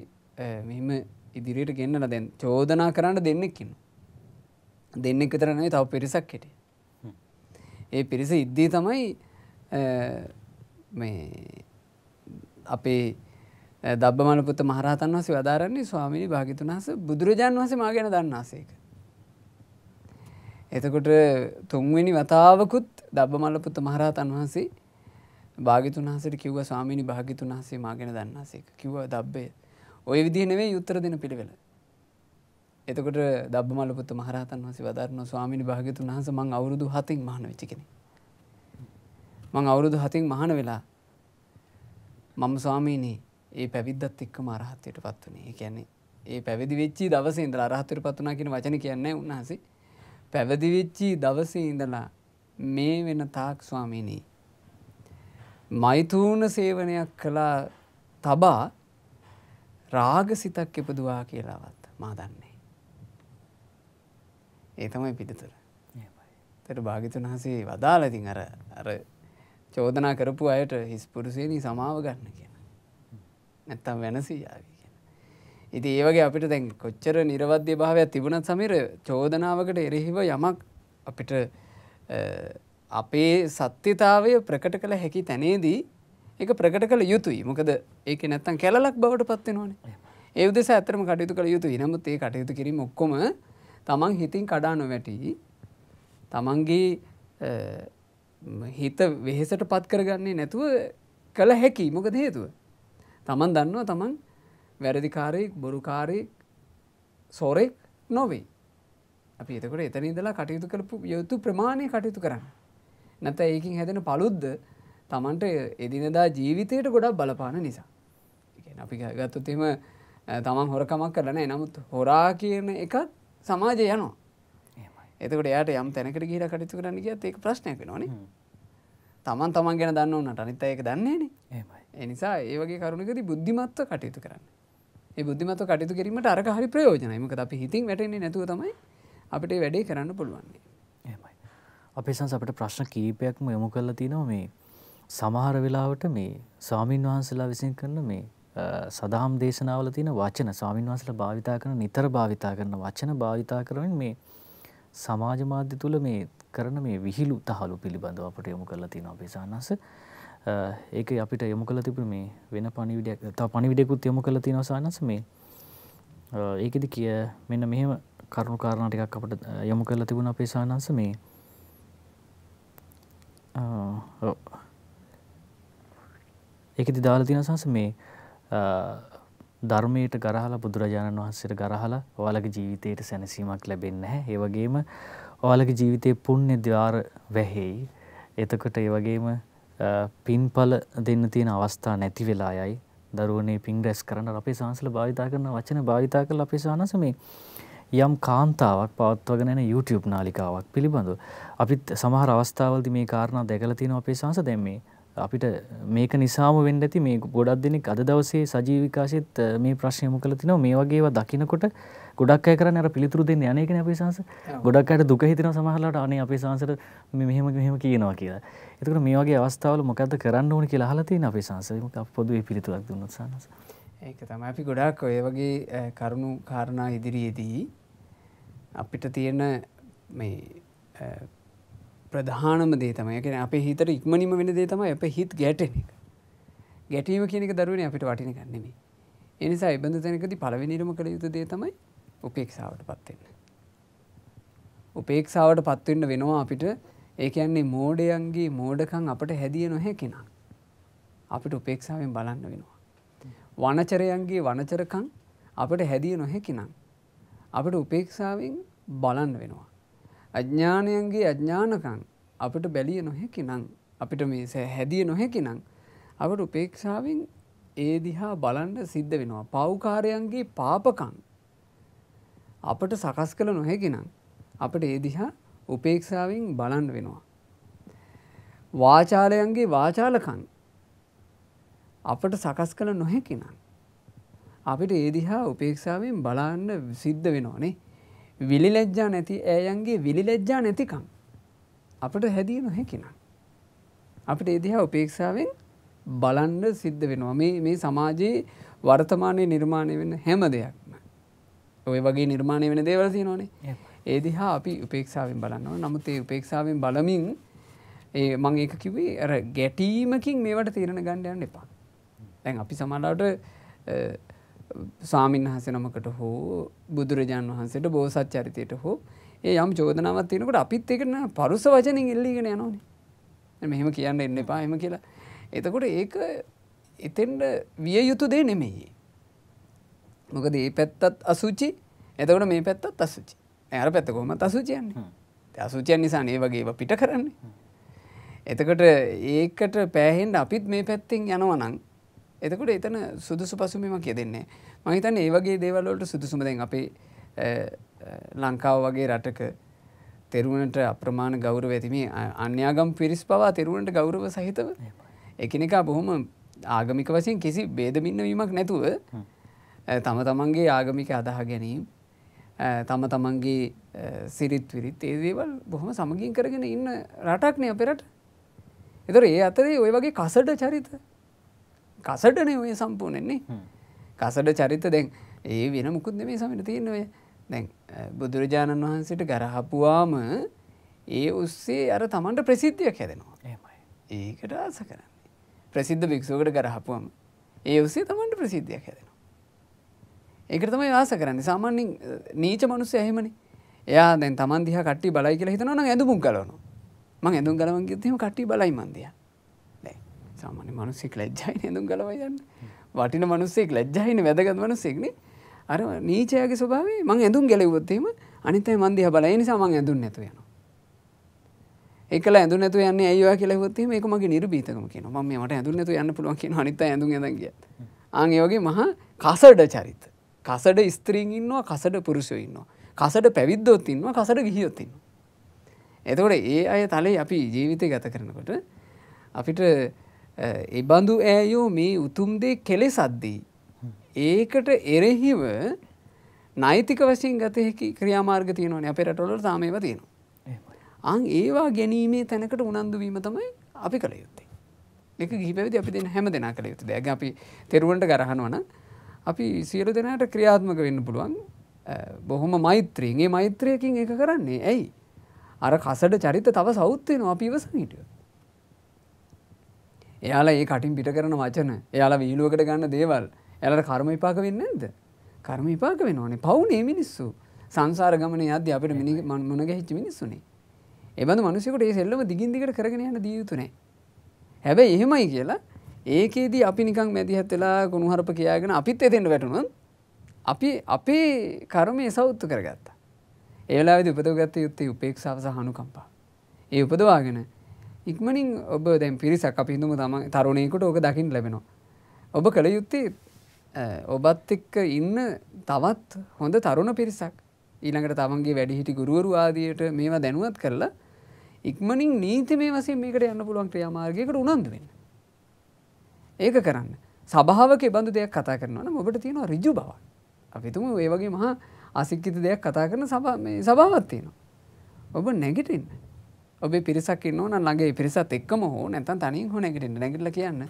මෙහෙම ඉදිරියට ගෙන්න්නල දැන් චෝදනා කරන්න දෙන්නෙක්කින්න. දෙන්නෙක් විතරනේ තව පිරිසක් හිටිය. ඒ පිරිස ඉද්දී තමයි අපේ දබ්බමලපුත මහරහතන් වහසේ වදාරන්නේ ස්වාමිනි භාගිතුන්හස බුදුරජාණන් වහසේ මා ගැන දන්නාසේක. එතකොට තුන්වෙනි වතාවකුත් දබ්බමල්ලපුත්ත මහරහතන් වහන්සේ භාගිතුන් වහසට කිව්ව ස්වාමිනි භාගිතුන් වහසේ මා ගැන දන්නාසේක කිව්ව දබ්බේ ඔය විදිහ නෙවෙයි උත්තර දෙන පිළිවෙල. එතකොට දබ්බමල්ලපුත්ත මහරහතන් වහන්සේ වදාරනවා ස්වාමීනි භාග්‍යතුන් වහන්සේ මං අවුරුදු 7න් මහාන වෙච්ච කෙනෙක්. මං අවුරුදු 7න් මහාන වෙලා මම ස්වාමීනි ඒ පැවිද්දත් එක්කම අරහත්ත්වයටපත් වුණේ. ඒ කියන්නේ ඒ පැවිදි වෙච්ච දවසේ ඉඳලා අරහත්ත්වයටපත් වුණා කියන වචනේ කියන්නේ උන්වහන්සේ පැවිදි වෙච්ච දවසේ ඉඳලා මේ වෙන තාක් ස්වාමීනි මෛතුන සේවනයක් කළා තබා රාග සිතක් ඉපදවා කියලාවත් මා දන්නේ. ඒ තමයි පිළිතුර. තර භාගිතුන් වහසේ වදාලතින් අර අර චෝදනා කරපු අයට හිස් පුරුසේනී සමාව ගන්න කියන. නැත්තම් වෙනසීයාවී කියන. ඉති ඒවගේ අපිට දැන් කොච්චර නිරවද්‍ය භාවයක් තිබුණත් සමීර චෝදනාවකට එරෙහිව යමක් අපිට අපේ සත්‍යතාවය ප්‍රකට කළ හැකි තැනේදී එක ප්‍රකට කළ යුතුයි මොකද ඒක නැත්තන් කැලක් බවට පත්වෙනවානේ ඒ උදෙස ඇතරම කටයුතු කළ යුතු නමුත් ඒ කටයුතු කිරීම ඔක්කොම තමන් හිතින් කඩා නොවැටි තමන්ගේ හිත වෙහෙසට පත් කරගන්නේ නැතුව කළ හැකි මොකද හේතුව. තමන් දන්නවා තමන් වැරදිකාරයෙක් බොරුකාරයෙක් සෝරෙක් නොවේ. අපි එතකොට එතන ඉදලා කටයුතු කරපු යුතු ප්‍රමාණය කටයුතු කරන්න. නැත ඒකින් හැදෙන පළුද්ද තමන්ට එදිනදා ජීවිතයට ගොඩක් බලපාන නිසා. අපි ගත්තුතෙම තමන් හොරකමක් කරන නමුත් හොරා කියන එකත් සමාජය යනවා. එතකට යායට යම් තැනකට ගීර කටයුතු කරන්න කිය ඒක ප්‍රශ්නයක් නොන තමන් තමන් ගැන දන්න වන්නට අනිත ඒක දන්නේන එනිසා ඒවගේ කරුණකද බුද්ධිමත්ව කටයුතු කරන්න. ඒ බුද්ධිමත්ව කටයුතු කිරීමට අරක හරි ප්‍රයෝජනයමක අපි හිතින් වැටෙන්නේ නැතුව තමයි අපිට වැඩේ කරන්න පුළුවන්න්නේ අපේ සංස අපට ප්‍රශ්න කීපයක්ම යොමු කරලා තිනවා මේ සමහර වෙලාවට මේ ස්වාමීන් වහන්සලා විසින් කරන මේ සදහම් දේශනාවල තියෙන වචන ස්වාමීන් වහන්සලා භාවිතා කරන නිතර භාවිතා කරන වචන භාවිතා කරමින් මේ සමාජ මාධ්‍ය තුළ මේ කරන මේ විහිළු තහලු පිළිබඳව අපට යොමු කරලා තියෙනවා අපේ සානස. ඒක අපිට යොමු කරලා තිබුණ මේ වෙන පණිවිඩයක් තව පණිවිඩයකුත් යොමු කරලා තියෙනවා සානස මේ ඒකෙදි කිය මෙන්න මෙහෙම කරුණු කාරණා ටිකක් අපිට යොමු කරලා තිබුණා අපේ සානස මේ ඒකෙදි දාලා තියෙන සානස මේ ධර්මයට ගරහලා බුදුරජාණන් වහන්සේට ගරහලා ඔයාලගේ ජීවිතයට සැනසීමක් ලැබෙන්නේ නැහැ. ඒ වගේම ඔයාලගේ ජීවිතේ පුණ්‍ය ద్వාර වැහෙයි. එතකොට ඒ වගේම පින්ඵල දෙන්න තියෙන අවස්ථා නැති වෙලා යයි. දරුවනේ පින් රැස් කරන්න අපේ සාංශල භාවිතා කරන වචන භාවිතා කරලා අපේ සානස මේ යම් කාන්තාවක් පවත්වගෙන යන YouTube නාලිකාවක් පිළිබඳව අපිත් සමහර අවස්ථාවලදී මේ කාරණා දැකලා තියෙනවා අපේ සාංශ දැන් මේ අපිට මේක නිසාම වෙන්න ඇති මේ ගොඩක් දෙනෙක් අද දවසේ සජීවිකාශෙත් මේ ප්‍රශ්නය යොමු කරලා තිනවා මේ වගේ ඒවා දකිනකොට ගොඩක් අය කරන්නේ අර පිළිතුරු දෙන්න යන්නේ ඒකනේ අපේ සංස ගොඩක් අයට දුක හිතෙනවා සමහරලාට අනේ අපේ සංසට මෙහෙම මෙහෙම කියනවා කියලා. එතකොට මේ වගේ අවස්ථාවල මොකද්ද කරන්න ඕනේ කියලා අහලා තියෙන අපේ සංස. අපි පොදුවේ පිළිතුරක් දුන්නොත් සංස. ඒක තමයි අපි ගොඩාක් ඔය වගේ කරුණු කාරණා ඉදිරියේදී අපිට තියෙන මේ ප්‍රධානම දේ තමයි කියන අපේ හිතට ඉක්මනිම වෙන දේ තමයි අපේ හිත ගැටෙන එක. ගැටීම කියන එක දරුවනේ අපිට වටින එකක් නෙමෙයි. ඒ නිසා ඒ බඳු තැනකදී පළවෙනිම කළ යුතු දේ තමයි උපේක්ෂාවට පත් වෙන්න. උපේක්ෂාවට පත් වෙන්න වෙනවා අපිට ඒ කියන්නේ මෝඩයන්ගේ මෝඩකම් අපට හැදිය නොහැකි නම් අපිට උපේක්ෂාවෙන් බලන්න වෙනවා. වනචරයන්ගේ වනචරකම් අපට හැදිය නොහැකි නම් අපිට උපේක්ෂාවෙන් බලන්න වෙනවා. අඥ්ඥානයන්ගේ අඥ්ඥානකං අපට බැලිය නොහැකි නං අපිට මේ හැදිය නොහැකි නං අපට උපේක්ෂාවෙන් ඒ දිහා බලන්ඩ සිද්ධ වෙනවා පව්කාරයන්ගේ පාපකං අපට සකස් කළ නොහැකි නං අපට ඒ දිහා උපේක්ෂාවෙන් බලන්ඩ වෙනවා. වාචාලයන්ගේ වාචාලකං අපට සකස් කළ නොහැකි නං අපිට ඒ දිහා උපේක්ෂාවෙන් බලන්න සිද්ධ වෙනවානේ විලි ලැජ්ජා නැති ඇයන්ගේ විලි ලැජ්ජා නැතිකම් අපට හැදිය නොහැකින. අපට එදිහා උපේක්ෂාවෙන් බලන්ඩ සිද්ධ වෙනවා. මේ මේ සමාජයේ වර්තමානය නිර්මාණය වෙන්න හැම දෙයක්ම. ඔය වගේ නිර්මාණය වෙන දේවලති නොනේ ඒදිහා අපි උපේක්ෂාවෙන් බලන්නවා නමුත් ඒ උපේක්ෂාවෙන් බලමින් ඒ මං ඒක කිවේ ඇර ගැටීමකින් මේවට තීරණ ගණ්ඩයන්න එපා. දැන් අපි සමලාට සාමීන් වහස නමකට හෝ බුදුරජාණන් වහන්සේට බෝසත් චරිතයට හෝ ඒ යම් චෝදනාවත් තියෙනකට අපිත් එකන පරුස වචනින් එල්ලිගෙන යනෝනේ මෙහෙම කියන්න එන්න එපා එම කියලා. එතකොට ඒක එතෙන්ට විය යුතු දේ නෙමෙයි. මොකද ඒ පැත්තත් අසුචි එතකොට මේ පැත්තත් අසුචි. ඇර පැත්ත කොහොම අසුචියන්නේ අසුචයන් නිසා ඒ වගේ පිට කරන්නේ. එතකොට ඒකට පෑහෙන්ට අපිත් මේ පැත්තෙන් යනවනං එතකොට එතන සුදුසු පසුමිම කිය දෙන්නේ මහිතන්න ඒ වගේ දේවල්ලට සුදුසුම දැන් අපේ ලංකාව වගේ රටක තෙරුවනට අප්‍රමාණ ගෞරව ඇතිමේ අන්‍යාගම් පිරිස් පවා තෙරුවනට ගෞරව සහිතව එකනෙකා බොහොම ආගමික වශයෙන් කිසි බේදමින්න වීමක් නැතුව තම තමන්ගේ ආගමික අදහ ගැනීම් අ, තම තමන්ගේ අ, සිරිත් විරිත් ඒ දේවල් බොහොම සමගින් කරගෙන ඉන්න රටක්නේ අපේ රට. එතකොට ඒ අතරේ ওই වගේ කසඩ චරිත කසඩනේ ඔය සම්පූර්ණෙන්නේ. කසඩ චරිත දැන් ඒ වෙන මුකුත් නෙමෙයි සමින තියෙන්නේ ඔය. දැන් බුදුරජාණන් වහන්සේට ගරහපුවාම ඒ ඔස්සේ අර තමන්ට ප්‍රසිද්ධියක් හැදෙනවා. ඒකට ආස කරන්නේ. ප්‍රසිද්ධ භික්ෂුවකට ගරහපුවම ඒ ඔස්සේ තමන්ට ප්‍රසිද්ධියක් හැදෙනවා. ඒකට තමයි ආස කරන්නේ. සාමාන්‍යයෙන් අ, නීච මිනිස්සු එහෙමනේ. එයා දැන් තමන් දිහා කට්ටිය බලයි කියලා හිතනවා නම් ඇඳුමුක් ගලවනවා. මං ඇඳුම් ගලවන් එහෙම කට්ටිය බලයි මන් දිහා. දැන් සාමාන්‍ය මිනිස්සෙක් ලැජ්ජයිනේ ඇඳුම් ගලවයි යන්නේ. වටින මිනිස්සෙක් ලැජ්ජයිනේ වැදගත් මිනිස්සෙක්නේ. අර නීචයාගේ ස්වභාවය මං ඇඳුම් ගැලෙව්වොත් එහෙම අනිත් අය මන් දිහා බලයි. ඒ නිසා මං ඇඳුම් නැතුව යනවා. ඒකල ඇඳුම් නැතුව යන්නේ ඇයි ඔයා කියලා හෙව්වොත් එහෙම ඒක මගේ නිර්භීතකම කියනවා. මම මේ මට ඇඳුම් නැතුව යන්න පුළුවන් කියනවා. අනිත් අය ඇඳුම් ඇඳන් ගියත්. ආන් ඒ වගේ මහා කසඩ චරිත. කසඩ ස්ත්‍රීන් ඉන්නවා, කසඩ පුරුෂයෝ ඉන්නවා. කසඩ පැවිද්දොත් ඉන්නවා, කසඩ ගිහියොත් ඉන්නවා. එතකොට ඒ අය තලේ අපි ජීවිතය ගත කරනකොට අපිට ඒ බඳු ඈයෝ මේ උතුම් දේ කෙලෙසද්දී ඒකට එරෙහිව නෛතික වශයෙන් ගත හැකි ක්‍රියාමාර්ග තියෙනවනේ අපේ රටවල තාම ඒවා තියෙනවා. එහෙමයි. අන් ඒවා ගැනීමේ තැනකට උනන්දු වීම තමයි අපි කළ යුත්තේ. ඒක ගිහි පැවිදි අපි දෙන හැම දෙනා කළ යුත්තේ. දැන් අපි තෙරුවන්ට ගරහනවා නම් අපි සියලු දෙනාට ක්‍රියාත්මක වෙන්න පුළුවන්. අ, බොහොම මෛත්‍රියෙන්. ඒ මෛත්‍රියකින් ඒක කරන්නේ. ඇයි? අර කසඩ චරිත තව සවුත් වෙනවා අපි ඉවසන් හිටියොත්. එයාලා ඒ කටින් පිට කරන වචන, එයාලා වීලුවකට ගන්න දේවල්, එයාලට කර්ම විපාක වෙන්නේ නැද්ද? කර්ම විපාක වෙනවනේ. පවුනේ මිනිස්සු. සංසාර ගමනේ යද්දී අපිට මිනි මොන ගැහිච්ච මිනිස්සුනේ. ඒ බඳු මිනිසෙකුට ඒ සෙල්ලම දිගින් දිගට කරගෙන යන්න දිය යුතු නැහැ. හැබැයි එහෙමයි කියලා ඒකේදී අපි නිකන් මැදිහත් වෙලා කුණුහරුප කියාගෙන අපිත් එතෙන්ට වැටුණොත් අපි අපේ කර්මය සෞත්තු කරගත්තා. ඒ වෙලාවේදී උපදවගත්ත යුත්තේ උපේක්ෂාව සහ අනුකම්පාව. ඒ උපදවාගෙන ඉක්මනින් ඔබ දැන් පිරිසක් අපි හිතමු තම තරුණයෙකුට ඕක දකින්න ලැබෙනවා. ඔබ කළ යුත්තේ අ, ඔබත් එක්ක ඉන්න තවත් හොඳ තරුණ පිරිසක් ඊළඟට තමන්ගේ වැඩිහිටි ගුරුවරු ආදියට මේවා දැනුවත් කරලා ඉක්මනින් නීතිමය වශයෙන් මේකට යන්න පුළුවන් ක්‍රියාමාර්ගයකට උනන්දු වෙන්න. ඒක කරන්න. සභාවක ඒ බඳු දෙයක් කතා කරනවා නම් ඔබට තියෙනවා ඍජු බවක්. අපි හිතමු ඒ වගේ මහා අසික්කිත දෙයක් කතා කරන සභා මේ සභාවක් තියෙනවා. ඔබ නැගිටින්න. ඔබේ පිරිසක් ඉන්නවා නම් ළඟ පිරිසත් එක්කම හෝ නැත්නම් තනියෙන් හෝ නැගිටින්න. නැගිටලා කියන්න.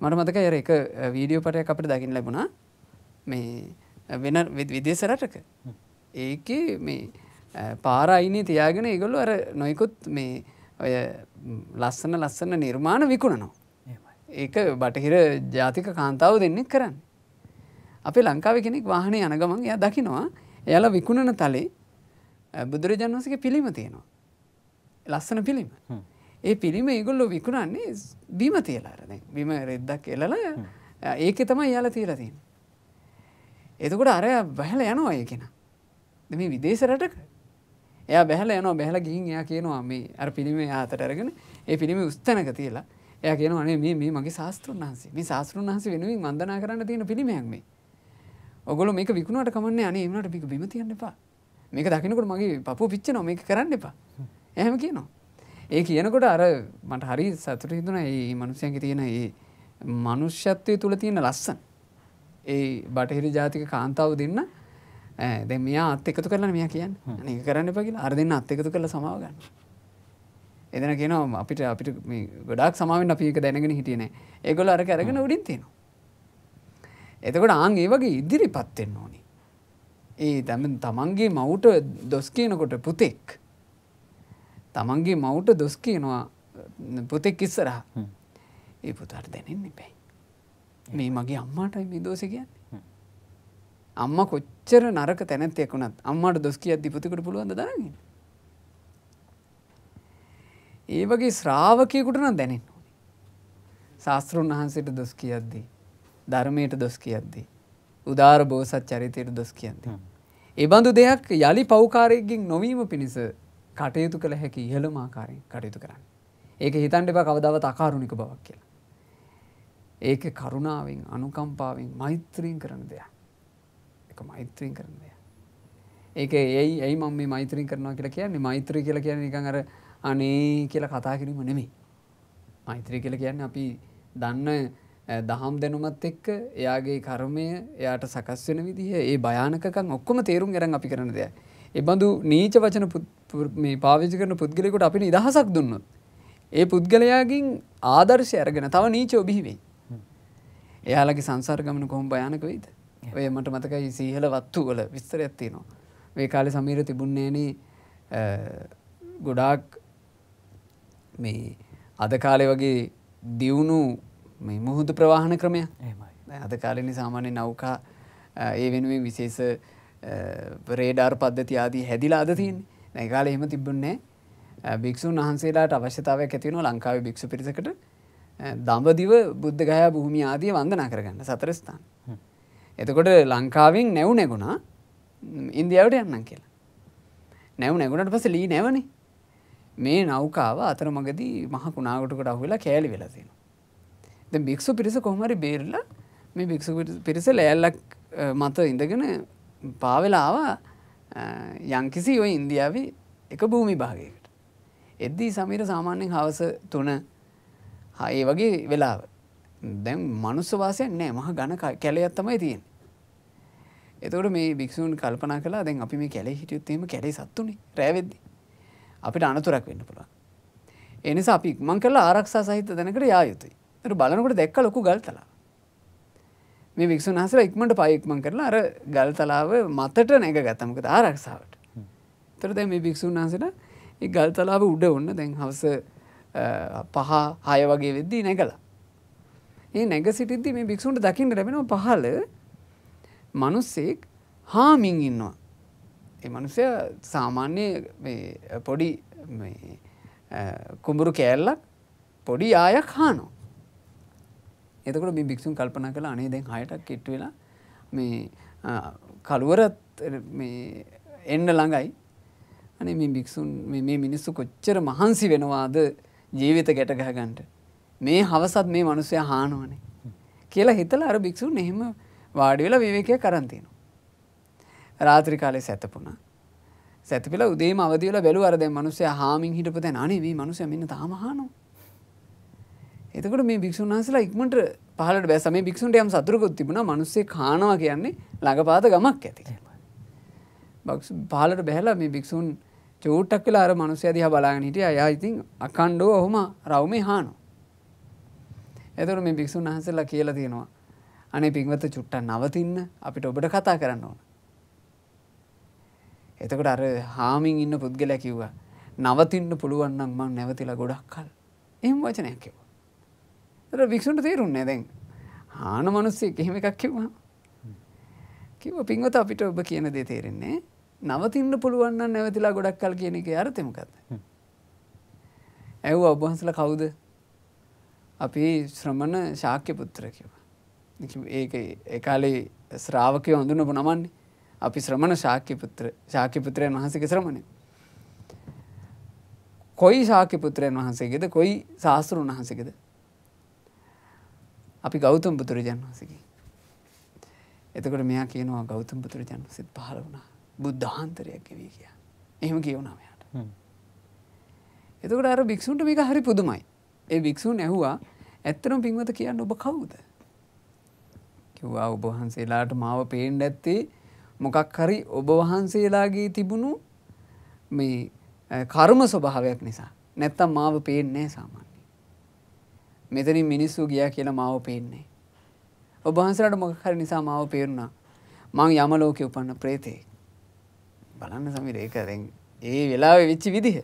මට මතකයි අර එක වීඩියෝ පටයක් අපිට දකින්න ලැබුණා. මේ වෙන වි- විදේශ රටක. ඒකේ මේ අ, පාර අයිනේ තියාගෙන ඒගොල්ලෝ අර නොයිකුත් මේ ඔය ලස්සන ලස්සන නිර්මාණ විකුණනවා. ඒක බටහිර ජාතික කාන්තාව දෙන්නෙක් කරන්න. අපේ ලංකාවේ කෙනෙක් වාහනේ යන ගමන් එයා දකිනවා එයාලා විකුණන තලේ අ, බුදුරජාණන් වහන්සේගේ පිළිම තියෙනවා. ලස්සන පිළිම. ඒ පිළිම ඒගොල්ලෝ විකුණන්නේ බිම තියලා අර දැන් බිම රෙද්දක් එලලා ඒකේ තමයි එයාලා තියලා තියෙන්නේ. එතකොට අරයා බහැලා යනවා ඒ කෙනා. දැන් මේ විදේශ රටක එයා බැහැලා යනවා බැහැලා ගිහින් එයා කියනවා මේ අර පිළිමේ ආතට අරගෙන ඒ පිළිමේ උස්තැනක තියලා එයා කියනවා අනේ මේ මේ මගේ ශාස්ත්‍රුන් වහන්සේ මේ ශාස්ත්‍රුන් වහන්සේ වෙනුවෙන් වන්දනා කරන්න තියෙන පිළිමයක් මේ. ඔගොල්ලෝ මේක විකුණුවට කමන්නේ අනේ වුණාට මේක බිම තියන්න එපා. මේක දකින්නකොට මගේ පපුව පිච්චෙනවා මේක කරන්න එපා. එහෙම කියනවා. ඒ කියනකොට අර මට හරි සතුටු හිතුණා මේ මිනිස්යන්ගේ තියෙන මේ මනුෂ්‍යත්වයේ තුල තියෙන ලස්සන. ඒ බටහිර ජාතික කාන්තාව දෙන්න දැන් මෙයා අත් එකතු කරලා මෙයා කියන්නේ. ඒක කරන්න එපා කියලා. අර දෙන්න අත් එකතු කරලා සමාව ගන්න. එදෙන කියනවා අපිට අපිට ගොඩාක් සමාවෙන්න අපි ඒක දැනගෙන හිටියේ නෑ. ඒගොල්ලෝ අරක අරගෙන උඩින් තියෙනවා. එතකොට ආන් ඒ වගේ ඉදිරිපත් වෙන්න ඕනේ. ඒ දැන් තමන්ගේ මවුට දොස් කියනකොට පුතෙක් තමන්ගේ මවුට දොස් කියනවා පුතෙක් ඉස්සරහා. ඒ පුතාට දැනෙන්න බෑ. මේ මගේ අම්මාටයි මේ දෝෂේ කියන්නේ. අම්මා කොච්චර නරක තැනැත්තෙක් වුණත් අම්මාට දොස් කියද්දි පුතෙකුට පුළුවන් ද දාගෙන ඉන්න? ඒ වගේ ශ්‍රාවකයෙකුට නම් දැනෙන්න ඕනේ. ශාස්ත්‍රුන් වහන්සේට දොස් කියද්දී, ධර්මයට දොස් කියද්දී, උදාර බෝසත් චරිතයට දොස් කියද්දී. ඒ බඳු දෙයක් යලි පෞකාරයෙක්ගෙන් නොවීම පිණිස කටයුතු කළ හැකි ඉහළම ආකාරයෙන් කටයුතු කරන්න. ඒක හිතන්න එපා කවදාවත් අකාරුණික බවක් කියලා. ඒක කරුණාවෙන්, අනුකම්පාවෙන්, මෛත්‍රියෙන් කරන දෙයක්. ඒක මෛත්‍රියෙන් කරන දෙයක්. ඒක ඇයි ඇයි මම මේ මෛත්‍රියෙන් කරනවා කියලා කියන්නේ මෛත්‍රී කියලා කියන්නේ නිකන් අර අනේ කියලා කතා කිරීම නෙමෙයි. මෛත්‍රී කියලා කියන්නේ අපි දන්න දහම් දැනුමත් එක්ක එයාගේ කර්මය එයාට සකස් වෙන විදිහ ඒ භයානකකම් ඔක්කොම තේරුම් ගරන් අපි කරන දෙයක්. ඒ බඳු නීච වචන මේ පාවිච්චි කරන පුද්ගලෙකුට අපි නිදහසක් දුන්නොත්. ඒ පුද්ගලයාගින් ආදර්ශය අරගෙන තව නීචෝ බිහිවෙයි. එයාලගේ සංසාර ගමන කොහොම භයානක වෙයිද? ඔය මට මතකයි සීහල වත්තු වල විස්තරයක් තියෙනවා. මේ කාලේ සමීර තිබුණේනේ ගොඩාක් මේ අද කාලේ වගේ දියුණු මුහුදු ප්‍රවාහන ක්‍රමය අද කාලෙනි සාමාන්‍ය නෞකා ඒ වෙනුවෙන් විශේෂ රේඩාර් පද්ධති ආදී හැදිලා අද තියන්නේ ඒ කාලේ එහෙම තිබුණේ භික්ෂුන් වහන්සේලාට අවශ්‍යතාවයක් ඇති වෙනවා ලංකාවේ භික්ෂු පිරිසකට දඹදිව බුද්ධ ගයා භූමිය ආදිය වන්දනා කරගන්න සතර ස්ථාන. එතකොට ලංකාවෙන් නැව් නැගුණා ඉන්දියාවට යන්නම් කියලා. නැව් නැගුණට පස්සේ ලී නැවනේ. මේ නෞකාව අතරමඟදී මහ කුණාවටකට අහුවෙලා කෑලි වෙලා තියෙනවා. දැන් භික්ෂු පිරිස කොහොම හරි බේරලා මේ භික්ෂු පිරිස ලෑල්ලක් මත ඉඳගෙන පාවෙලා ආවා යම්කිසි ওই ඉන්දියාවේ එක භූමි භාගයකට. එද්දී සමීර සාමාන්‍යයෙන් හවස 3 ඒ වගේ වෙලාව. දැන් මනුස්ස වාසයක් නැහැ. මහ ඝන කැලයක් තමයි තියෙන්නේ. එතකොට මේ භික්ෂූන් කල්පනා කළා දැන් අපි මේ කැලේ හිටියොත් එහෙම කැලේ සත්තුනේ රැ වෙද්දි. අපිට අනතුරක් වෙන්න පුළුවන්. ඒ නිසා අපි ඉක්මන් කරලා ආරක්ෂා සහිත තැනකට යා යුතුයි. ඒතර බලනකොට දැක්ක ලොකු ගල් තලාව. මේ වික්ෂුන් වහන්සේලා ඉක්මනට පය ඉක්මන් කරලා අර ගල් තලාව මතට නැගගත්තා. මොකද ආරක්ෂාවට. ඒතර දැන් මේ වික්ෂුන් වහන්සේලා ඒ ගල් තලාව උඩ ඔන්න දැන් හවස පහ හය වගේ වෙද්දී නැගලා. ඒ නැග සිටිද්දි මේ භික්ෂුන්ට දකින්න ලැබෙනවා පහළ මිනිස්සෙක් හාමින් ඉන්නවා. ඒ මිනිසයා සාමාන්‍ය පොඩි කුඹුරු කෑල්ලක් පොඩි ආයක් හානවා. එතකොට මේ භික්ෂුන් කල්පනා කළා අනේ දැන් හයටක් කිට්ටු වෙලා මේ කළුවරත් මේ එන්න ළඟයි. අනේ මේ භික්ෂුන් මේ මිනිස්සු කොච්චර මහන්සි වෙනවාද ජීවිත ගැට ගහගන්න. මේ හවසත් මේ මිනිස්සයා හානවනේ. කියලා හිතලා අර භික්ෂුන් එහෙම වාඩි වෙලා විවේකයක් අරන් තිනවා. රාත්‍රී කාලේ සැතපුණා. සැතපෙලා උදේම අවදි වෙලා බැලුවා අර දැන් මිනිස්සයා හාමින් හිටපු තැන අනේ මේ මිනිස්සයා මෙන්න තාම හානවා. එතකොට මේ භික්ෂුන් වහන්සේලා ඉක්මනට පහළට බැස්ස මේ භික්ෂුන්ට යම් සතුටකුත් තිබුණා මිනිස්සේ කානවා කියන්නේ ළඟපාත ගමක් ඇති. පහළට බැහැලා මේ භික්ෂුන් චූට්ටක් වෙලා අර මිනිස්සයා දිහා බලාගෙන හිටියා. එයා ඉතින් අකණ්ඩව ඔහොම රවුමේ හානවා. එතකොට මේ භික්ෂුන් වහන්සේලා කියලා තියෙනවා අනේ පින්වත චුට්ටක් නවතින්න අපිට ඔබට කතා කරන්න ඕන. එතකොට අර හාමින් ඉන්න පුද්ගලයා කිව්වා නවතින්න පුළුවන් නම් මං නැවතිලා ගොඩක් කල්. එහෙම වචනයක් කිව්වා. ඒතර වික්ෂුන්ට තේරුන්නේ දැන් හාන මිනිස්සෙක් එහෙම එකක් කිව්වා. කිව්වා පින්වත අපිට ඔබ කියන දේ තේරෙන්නේ නවතින්න පුළුවන් නම් නැවතිලා ගොඩක් කල් කියන එකේ අර්ථය මොකද්ද? ඇහුවා ඔබ වහන්සේලා කවුද? අපි ශ්‍රමණ ශාක්‍ය පුත්‍ර කිව්වා. ඒක ඒ කාලේ ශ්‍රාවකයෝ හඳුනපු නමන්නේ. අපි ශ්‍රමණ ශාක්‍ය පුත්‍ර ශාක්‍ය පුත්‍රයන් වහන්සේගේ ශ්‍රමණය. කොයි ශාක්‍ය පුත්‍රයන් වහන්සේගේද කොයි ශාස්තෘන් වහන්සේගේද? අපි ගෞතම බුදුරජාණන් වහන්සේගේ. එතකොට මෙයා කියනවා ගෞතම බුදුරජාණන් වහන්සේත් පහළ වුණා. බුද්ධාන්තරයක් ගෙවී කියා. එහෙම කියවුණා මෙයාට. එතකොට අර භික්ෂුන්ට මේක හරි පුදුමයි. ඒ භික්ෂුන් ඇහුවා ඇත්තටම පින්වත කියන්න ඔබ කවුද? කිව්වා ඔබ වහන්සේලාට මාව පේන්න ඇත්තේ මොකක් හරි ඔබ වහන්සේලාගේ තිබුණු මේ කර්ම ස්වභාවයක් නිසා. නැත්තම් මාව පේන්නේ නැහැ සාමාන්‍යයෙන්. මෙතනින් මිනිස්සු ගියා කියලා මාව පේන්නේ. ඔබ වහන්සේලාට මොකක් හරි නිසා මාව පේරුණා. මං යම ලෝකේ උපන්න ප්‍රේතෙක්. බලන්න සමීර ඒක දැන් ඒ වෙලාවේ වෙච්ච විදිහ.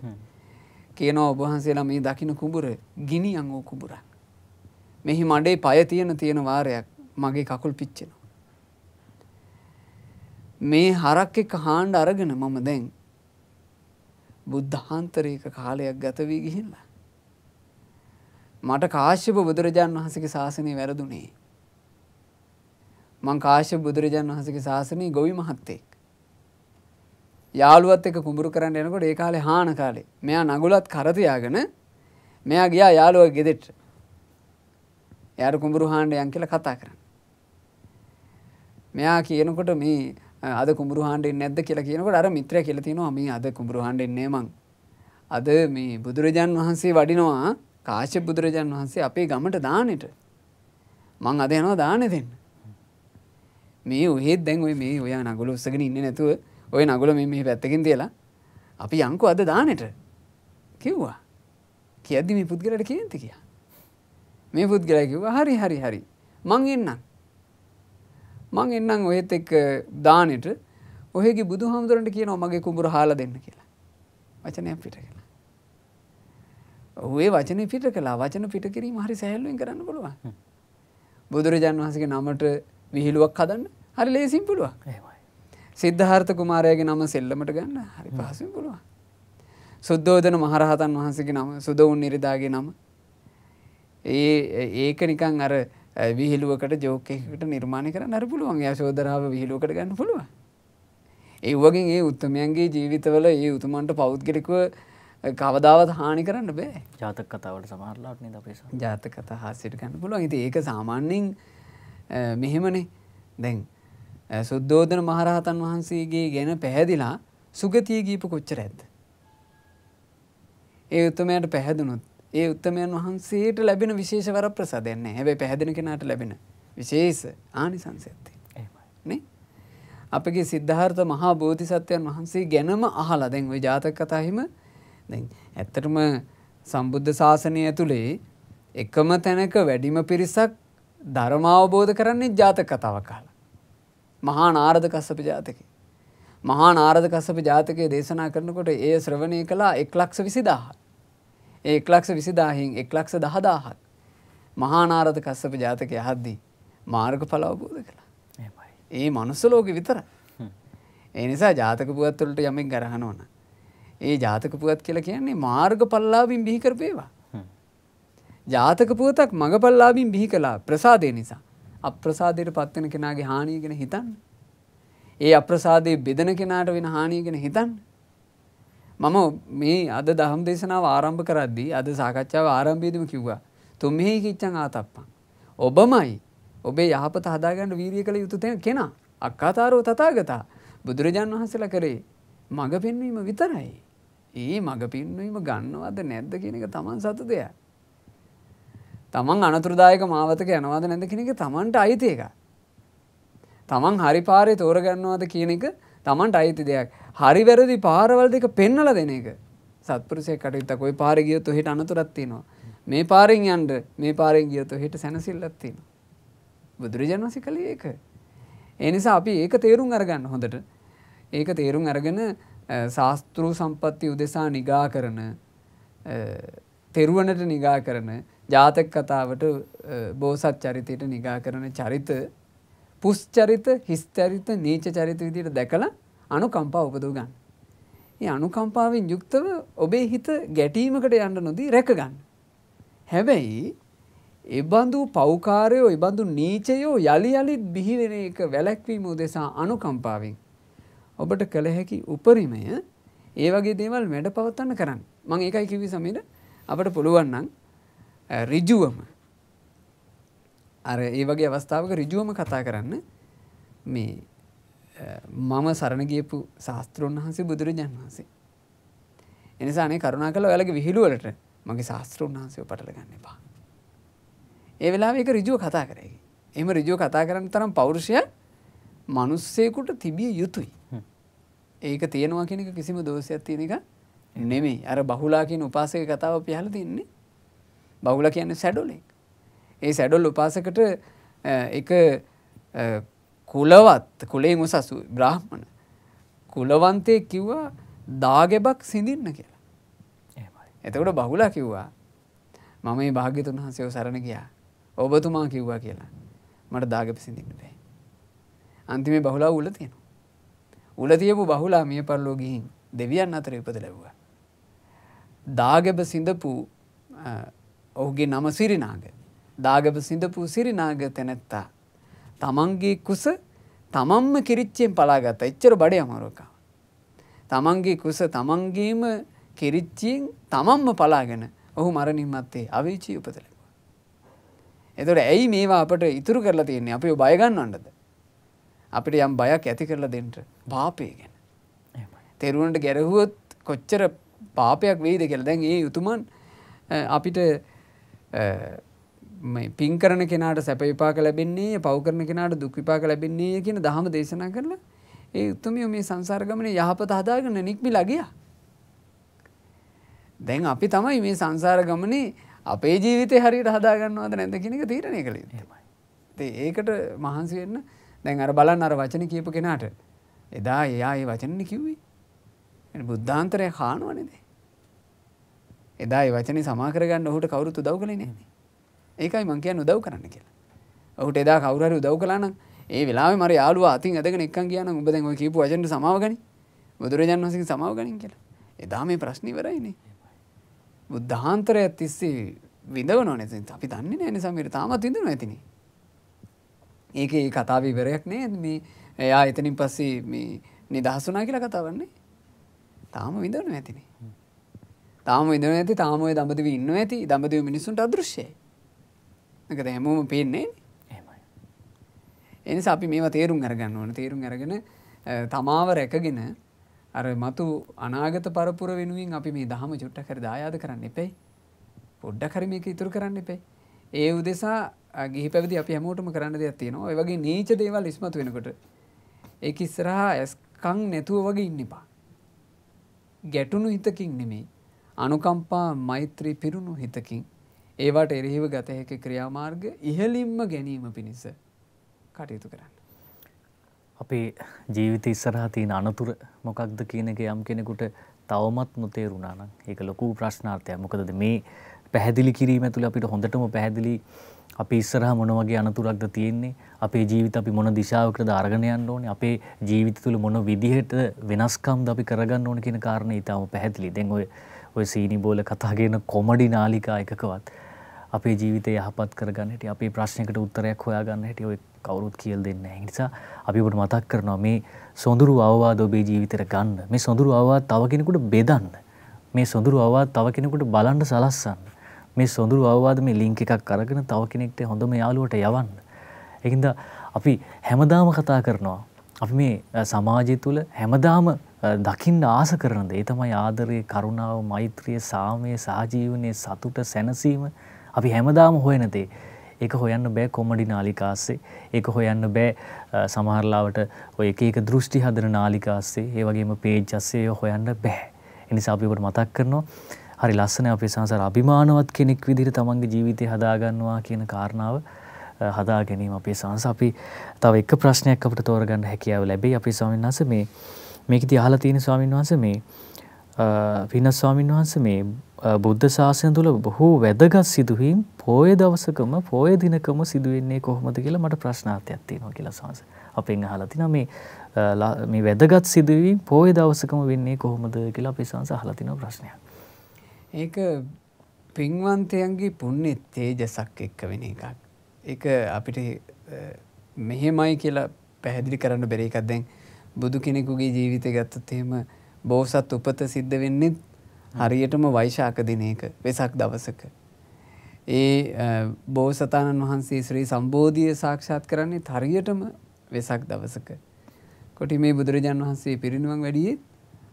කියනවා ඔබ වහන්සේලා මේ දකින්න කුඹුර ගිනියන් වූ කුඹුරක්. මෙහි මඩේ පය තියෙන තියෙන වාරයක් මගේ කකුල් පිච්චෙනවා. මේ හරක් එක්ක හාණ්ඩ අරගෙන මම දැන් බුද්ධාන්තරයක කාලයක් ගත වී ගිහිල්ලා. මට කාශ්‍යප බුදුරජාණන් වහන්සේගේ ශාසනය වැරදුනේ. මං කාශ්‍යප බුදුරජාණන් වහන්සේගේ ශාසනයේ ගොවි මහත්තයෙක්. යාළුවත් එක්ක කුඹුරු කරන්න යනකොට ඒ කාලේ හාන කාලේ. මෙයා නගුලත් කර තියාගෙන මෙයා ගියා යාළුවා ගෙදෙට්ට. එයාට කුඹුරු හාන්න යන් කියලා කතා කරන්න. මෙයා කියනකොට මේ අද කුඹුරු හාන්න එන්නේ නැද්ද කියලා කියනකොට අර මිත්‍රයා කියලා තියෙනවා මේ අද කුඹුරු හාන්න එන්නේ මං. අද මේ බුදුරජාන් වහන්සේ වඩිනවා කාශ්‍යප බුදුරජාන් වහන්සේ අපේ ගමට දානෙට. මං අද යනවා දාන දෙන්න. මේ ඔහෙත් දැන් ඔය මේ ඔය නගුල උස්සගෙන ඉන්න නැතුව ඔය නගුල මේ මේ පැත්තකින් තියලා අපි යංකු අද දානෙට. කිව්වා. කියද්දි මේ පුද්ගලට කියන්ති කියා. මේ පුද්ගලය කිව්වා හරි හරි හරි. මං එන්නම්. මං එන්නම් ඔහෙත් එක්ක දානෙට. ඔහෙගේ බුදු හාමුදුරන්ට කියනවා මගේ කුඹුර හාලා දෙන්න කියලා. වචනයක් පිට කළා ඔහේ වචන පිට කලා වචන පිට කිරීම හරි සැහල්ලුවෙන් කරන්න පුළුවන්. බුදුරජාන් වහසගේ නමට විහිළුවක් හදන්න හරි ලේසින් පුළුවන්. සිද්ධාර්ථ කුමාරයගේ නම සෙල්ලමට ගන්න හරි පහසුවෙන් පුළුවන්. සුද්ධෝදන මහරහතන් වහන්සේගේ නම සුදවුන් නිරිදාගේ නම. ඒ ඒක නිකන් අර විහිළුවකට ජෝක එකකට නිර්මාණය කරන්න අර පුළුවන්. යශෝදරාව විහිළුවකට ගන්න පුළුවන්. ඒ වගේ ඒ උත්තමයන්ගේ ජීවිතවල ඒ උතුමන්ට පෞද්ගලිකව කවදාවත් හානි කරන්න බෑ. ජාතක කතාවට සමහරලාට නේද අපේ. ජාතක කතා හාස්‍යයට ගන්න පුළුවන්. ඉතින් ඒක සාමාන්‍යයෙන් මෙහෙමනේ. දැන් සුද්ධෝදන මහරහතන් වහන්සේගේ ගැන පැහැදිලා සුගතිය ගීප කොච්චර ඇද්ද? ඒ උත්තමයට පැහැදුනොත් ඒ උත්තමයන් වහන්සේට ලැබෙන විශේෂ වර ප්‍රසාදයක් නැහැ. හැබැයි පැහැදෙන කෙනාට ලැබෙන විශේෂ ආනිසංසයක් තියෙනවා. එහෙමයි. නේ? අපගේ සිද්ධාර්ථ මහා බෝධිසත්වයන් වහන්සේ ගැනම අහලා දැන් ওই ජාතක කතා හිම දැන් ඇත්තටම සම්බුද්ධ ශාසනය ඇතුලේ එකම තැනක වැඩිම පිරිසක් ධර්ම අවබෝධ කරන්නේ ජාතක කතාවක් අහලා. මහා නාරද කස්සප ජාතකේ. මහා නාරද කස්සප ජාතකයේ දේශනා කරනකොට එය ශ්‍රවණය කළා 120000. ඒ 120000න් 110000ක් මහා නාරද කස්සප ජාතකය අහද්දී මාර්ගඵල අවබෝධ කළා. ඒ මනුස්ස ලෝකෙ විතරයි. ඒ නිසා ජාතක පුවත් වලට යමෙක් ගරහනවා නම් ඒ ජාතක පුවත් කියලා කියන්නේ මාර්ගඵලලාභින් බිහි කරපේවා. ජාතක පුවතක් මගඵලලාභින් බිහි කළා ප්‍රසාදය නිසා. අප්‍රසාදයට පත්වෙන කෙනාගේ හානිය ගැන හිතන්න. ඒ අප්‍රසාදයේ බෙදෙන කෙනාට වෙන හානිය ගැන හිතන්න. මම මේ අද දහම් දේශනාව ආරම්භ කරද්දී අද සාකච්ඡාව ආරම්භයේදීම කිව්වා තුම්ෙහි කිච්චං ආතප්පං. ඔබමයි ඔබේ යහපත හදාගන්න වීරිය කළ යුතු තැන කෙනා. අක්කාතාරෝ තථාගතා බුදුරජාන් වහන්සේලා කරේ මඟ පෙන්වීම විතරයි. ඒ මඟ පෙන්වීම ගන්නවද නැද්ද කියන එක තමන් සතු දෙයක්. තමන් අනතුරුදායක මාවතක යනවාද නැද්ද කියන එක තමන්ට අයිති එකක්. තමන් හරි පාරේ තෝරගන්නවාද කියන එක තමන්ට අයිති දෙයක්. හරි වැරදි පාරවල් දෙක පෙන්වලා දෙන එක. සත්පුරුෂයෙක් කටයුත්තක් ওই පාරේ ගියොත් ඔහෙට අනතුරක් තියෙනවා. මේ පාරෙන් යන්න මේ පාරෙන් ගියොත් ඔහෙට සැනසෙල්ලක් තියෙනවා. බුදුරජාණන් වහන්සේ කළේ ඒක. ඒ නිසා අපි ඒක තේරුම් අරගන්න හොඳට. ඒක තේරුම් අරගෙන ශාස්තෘ සම්පත්ති උදෙසා නිගා කරන තෙරුවනට නිගා කරන ජාතක කතාවට අ, බෝසත් චරිතයට නිගා කරන චරිත පුස් චරිත හිස් චරිත නීච චරිත විදිහට දැකලා අනුකම්පා උපදව ගන්න. ඒ අනුකම්පාවෙන් යුක්තව ඔබේ හිත ගැටීමකට යන්න නොදී රැක ගන්න. හැබැයි එබඳු පෞකාරයෝ එබඳු නීචයෝ යළි යළිත් බිහි වෙන එක වැළැක්වීම උදෙසා අනුකම්පාවෙන් ඔබට කළ හැකි උපරිමය ඒ වගේ දේවල් වැඩ පවත්වන්න කරන්න. මම ඒකයි කිව්වේ සමීර අපිට පුළුවන් නම් අ, ඍජුවම අර ඒ වගේ අවස්ථාවක ඍජුවම කතා කරන්න මේ අ, මම සරණ ගියපු ශාස්ත්‍රෝන් වහන්සේ බුදුරජාන් වහන්සේ. එනිසා අනේ කරුණාකරලා ඔයාලගේ විහිළු වලට මගේ ශාස්ත්‍රෝන් වහන්සේව පටල ගන්න එපා. ඒ වෙලාවේ ඒක ඍජුව කතා කරේ. එහෙම ඍජුව කතා කරන්න තරම් පෞරුෂයක් මිනිස්සෙකුට තිබිය යුතුයි. ඒක තියෙනවා කියන එක කිසිම දෝෂයක් තියෙන එක නෙමෙයි. අර බහුලා කියන උපාසක කතාව අපි අහලා තින්නේ. බහුලා කියන්නේ සැඩොලෙක්. ඒ සැඩොල් උපාසකට එක කුලවත් කුලයෙන් උසස් බ්‍රාහ්මණ කුලවන්තයෙක් කිව්වා දාගෙබක් සිඳින්න කියලා. එතකොට බහුලා කිව්වා මම මේ භාග්‍යතුන් වහන්සේව සරණ ගියා. ඔබතුමා කිව්වා කියලා. මට දාගෙප සිඳින්න බෑ. අන්තිමේ බහුලා උල තියෙනවා. උල තියපු බහුලා මිය පරලෝ ගිහින් දෙවියන් අතර ඉපද ලැබුවා. දාගෙබ සිඳපු අ, ඔහුගේ නම සිරිනාග. දාගබ සිඳපු සිරිනාග තැනැත්තා. තමන්ගේ kuස තමන්ම කිරිච්චෙන් පලාගත්ත එච්චර බඩේ අමාරුවකා. තමන්ගේ කුස තමන්ගේම කිරිච්චියෙන් තමන්ම පලාගෙන ඔහු මරණින් මත්තේ අවීචී උපත ලැබුවා. එතකොට ඇයි මේවා අපට ඉතුරු කරලා තියෙන්නේ අපි ඔය බය ගන්නවන්නද? අපිට යම් බයක් ඇති කරලා දෙන්න පාපය ගැන. තෙරුවන්ට ගැරහුවොත් කොච්චර පාපයක් වෙයිද කියලා දැන් ඒ උතුමන් අ, අපිට පින් කරන කෙනාට සැප විපාක ලැබෙන්නේ පව් කරන කෙනාට දුක් විපාක ලැබෙන්නේ කියන දහම දේශනා කරලා ඒ උත්තමියෝ මේ සංසාර ගමනේ යහපත හදාගෙන නික්මිලා ගියා. දැන් අපි තමයි මේ සංසාර ගමනේ අපේ ජීවිතේ හරියට හදාගන්නවද නැද්ද කියන එක තීරණය කළේ. එහෙමයි. ඉතින් ඒකට මහන්සි වෙන්න දැන් අර බලන්න අර වචන කියපු කෙනාට එදා එයා ඒ වචනේ කිව්වේ. එනේ බුද්ධාන්තරය කානවනේද? එදා ඒ වචනේ සමා කරගන්න ඔහුට කවුරුත් උදව් කළේ නැහැ. ඒකයි මං කියන්නේ උදව් කරන්න කියලා. ඔහුට එදා කවුරු හරි උදව් කළා නම් ඒ වෙලාවේ මර යාළුවා අතින් ඇදගෙන එක්කන් ගියා නම් ඔබ දැන් ඔය කියපු වචනෙට සමාව ගනි. බුදුරජාණන් වහන්සේගෙන් සමාව ගනින් කියලා. එදා මේ ප්‍රශ්නේ ඉවරයිනේ. බුද්ධාන්තරය තිස්සේ විඳවනවා නේද? අපි දන්නේ නැහැ නේ සමීර තාමත් විඳිනවා ඇතිනේ. ඒකේ ඒ කතාවේ ඉවරයක් නෑ මේ එයා එතනින් පස්සේ මේ නිදහස් වුණා කියලා කතාවක් නේ. තාම විඳිනවා ඇතිනේ. තාම විඳිනවා ඇති තාම ඔය දඹදිවි ඉන්නවා ඇති දඹදිවි මිනිස්සුන්ට අදෘශ්‍යයි. මොකද හැමෝම පේන්නේ නිසා අපි මේවා තේරුම් අරගන්න ඕන. තේරුම් අරගෙන තමාව රැකගෙන අර මතු අනාගත පරපුර වෙනුවෙන් අපි මේ දහම චුට්ටක් හරි දායාද කරන්න එපේ. පොඩ්ඩක් හරි මේක ඉතුරු කරන්න එපේ. ඒ උදෙසා ගිහි පැවිදි අපි හැමෝටම කරන්න දෙයක් තියෙනවා. ඔය වගේ නීච දේවල් ඉස්මතු වෙනකොට ඒක ඉස්සරහා ඇස්කම් නැතුව වගේ ඉන්න එපා. ගැටුණු හිතකින් නෙමෙයි. අනුකම්පා මෛත්‍රී පිරුණු හිතකින් ඒවට එරෙහිව ගත හැකි ක්‍රියාමාර්ග ඉහලින්ම ගැනීම පිණිස කටයුතු කරන්න. අපේ ජීවිත ඉස්සරහා තියෙන අනතුර මොකක්ද කියන එක යම් කෙනෙකුට තවමත් නොතේරුණා නම් ඒක ලොකු ප්‍රශ්නාර්ථයක්. මොකදද මේ පැහැදිලි කිරීම ඇතුළේ අපිට හොඳටම පැහැදිලි අපි ඉස්සරහා මොන වගේ අනතුරක්ද තියෙන්නේ අපේ ජීවිත අපි මොන දිශාවකටද අරගෙන යන්න ඕනේ අපේ ජීවිත තුළ මොන විදිහට වෙනස්කම්ද අපි කරගන්න ඕනේ කියන කාරණේ ඊටම පැහැදිලි. දැන් ඔය ඔය සීනි බෝල කතා කියන කොමඩි නාලිකා එකකවත් අපේ ජීවිතය යහපත් කරගන්න හැටි අපේ ප්‍රශ්නයකට උත්තරයක් හොයාගන්න හැටි ඔය කවුරුත් කියල් දෙන්න නැහැ. ඒ නිසා අපි ඔබට මතක් කරනවා මේ සොඳුරු අවවාද ඔබේ ජීවිතයට ගන්න. මේ සොඳුරු අවවාද තව කෙනෙකුට බෙදන්න. මේ සොඳුරු අවවාද තව කෙනෙකුට බලන්න සලස්සන්න. මේ සොඳුරු අවවාද මේ ලින්ක් එකක් අරගෙන තව කෙනෙක්ට හොඳම යාළුවට යවන්න. ඒකින්ද අපි හැමදාම කතා කරනවා. අපි මේ අ, සමාජය තුළ හැමදාම අ, දකින්න ආස කරන දේ තමයි ආදරය, කරුණාව, මෛත්‍රිය, සාමය, සහජීවනයේ සතුට, සැනසීම අපි හැමදාම හොයන දේ. ඒක හොයන්න බෑ කොමඩි නාලිකාස්සේ. ඒක හොයන්න බෑ අ, සමහරලාවට ඔය එක එක දෘෂ්ටි හදන නාලිකාස්සේ, ඒ වගේම පේජ් අස්සේ ඒවා හොයන්න බෑ. ඒ නිසා අපි ඔබට මතක් කරනවා හරි ලස්සන අපේ සංසාර අභිමානවත් කෙනෙක් විදිහට තමන්ගේ ජීවිතය හදාගන්නවා කියන කාරණාව අ, හදා ගැනීම අපේ සංස අපි තව එක ප්‍රශ්නයක් අපිට තෝරගන්න හැකියාව ලැබෙයි අපේ ස්වාමීන් වහන්සේ මේ මේකදී අහලා තියෙන ස්වාමීන් වහන්සේ මේ පින ස්වාමීන් වහන්සේ මේ අ, බුද්ධ ශාසනය තුළ බොහෝ වැදගත් සිදුවීම් පෝය දවසකම පෝය දිනකම සිදුවෙන්නේ කොහොමද කියලා මට ප්‍රශ්නාර්ථයක් තියෙනවා කියලා සංස. අපෙන් අහලා තිනවා මේ අ, ලා- මේ වැදගත් සිදුවීම් පෝය දවසකම වෙන්නේ කොහොමද කියලා අපේ සංස අහලා තිනවා ප්‍රශ්නයක්. ඒක පින්වන්තයන්ගේ පුුණ්‍ය තේජසක් එක්ක වෙන එකක්. ඒක අපිට අ, මෙහෙමයි කියලා පැහැදිලි කරන්න බැරි එකක් දැන් බුදු කෙනෙකුගේ ජීවිතය ගත්තත් එහෙම බෝසත් උපත සිද්ධ වෙන්නෙත් හරියටම වෛශාක දිනයක වෙසක් දවසක. ඒ අ, බෝසතාණන් වහන්සේ ශ්‍රී සම්බෝධිය සාක්ෂාත් කරන්නේ හරියටම වෙසක් දවසක. කොටි මේ බුදුරජාණන් වහන්සේ පිරිනිවන් වැඩියේ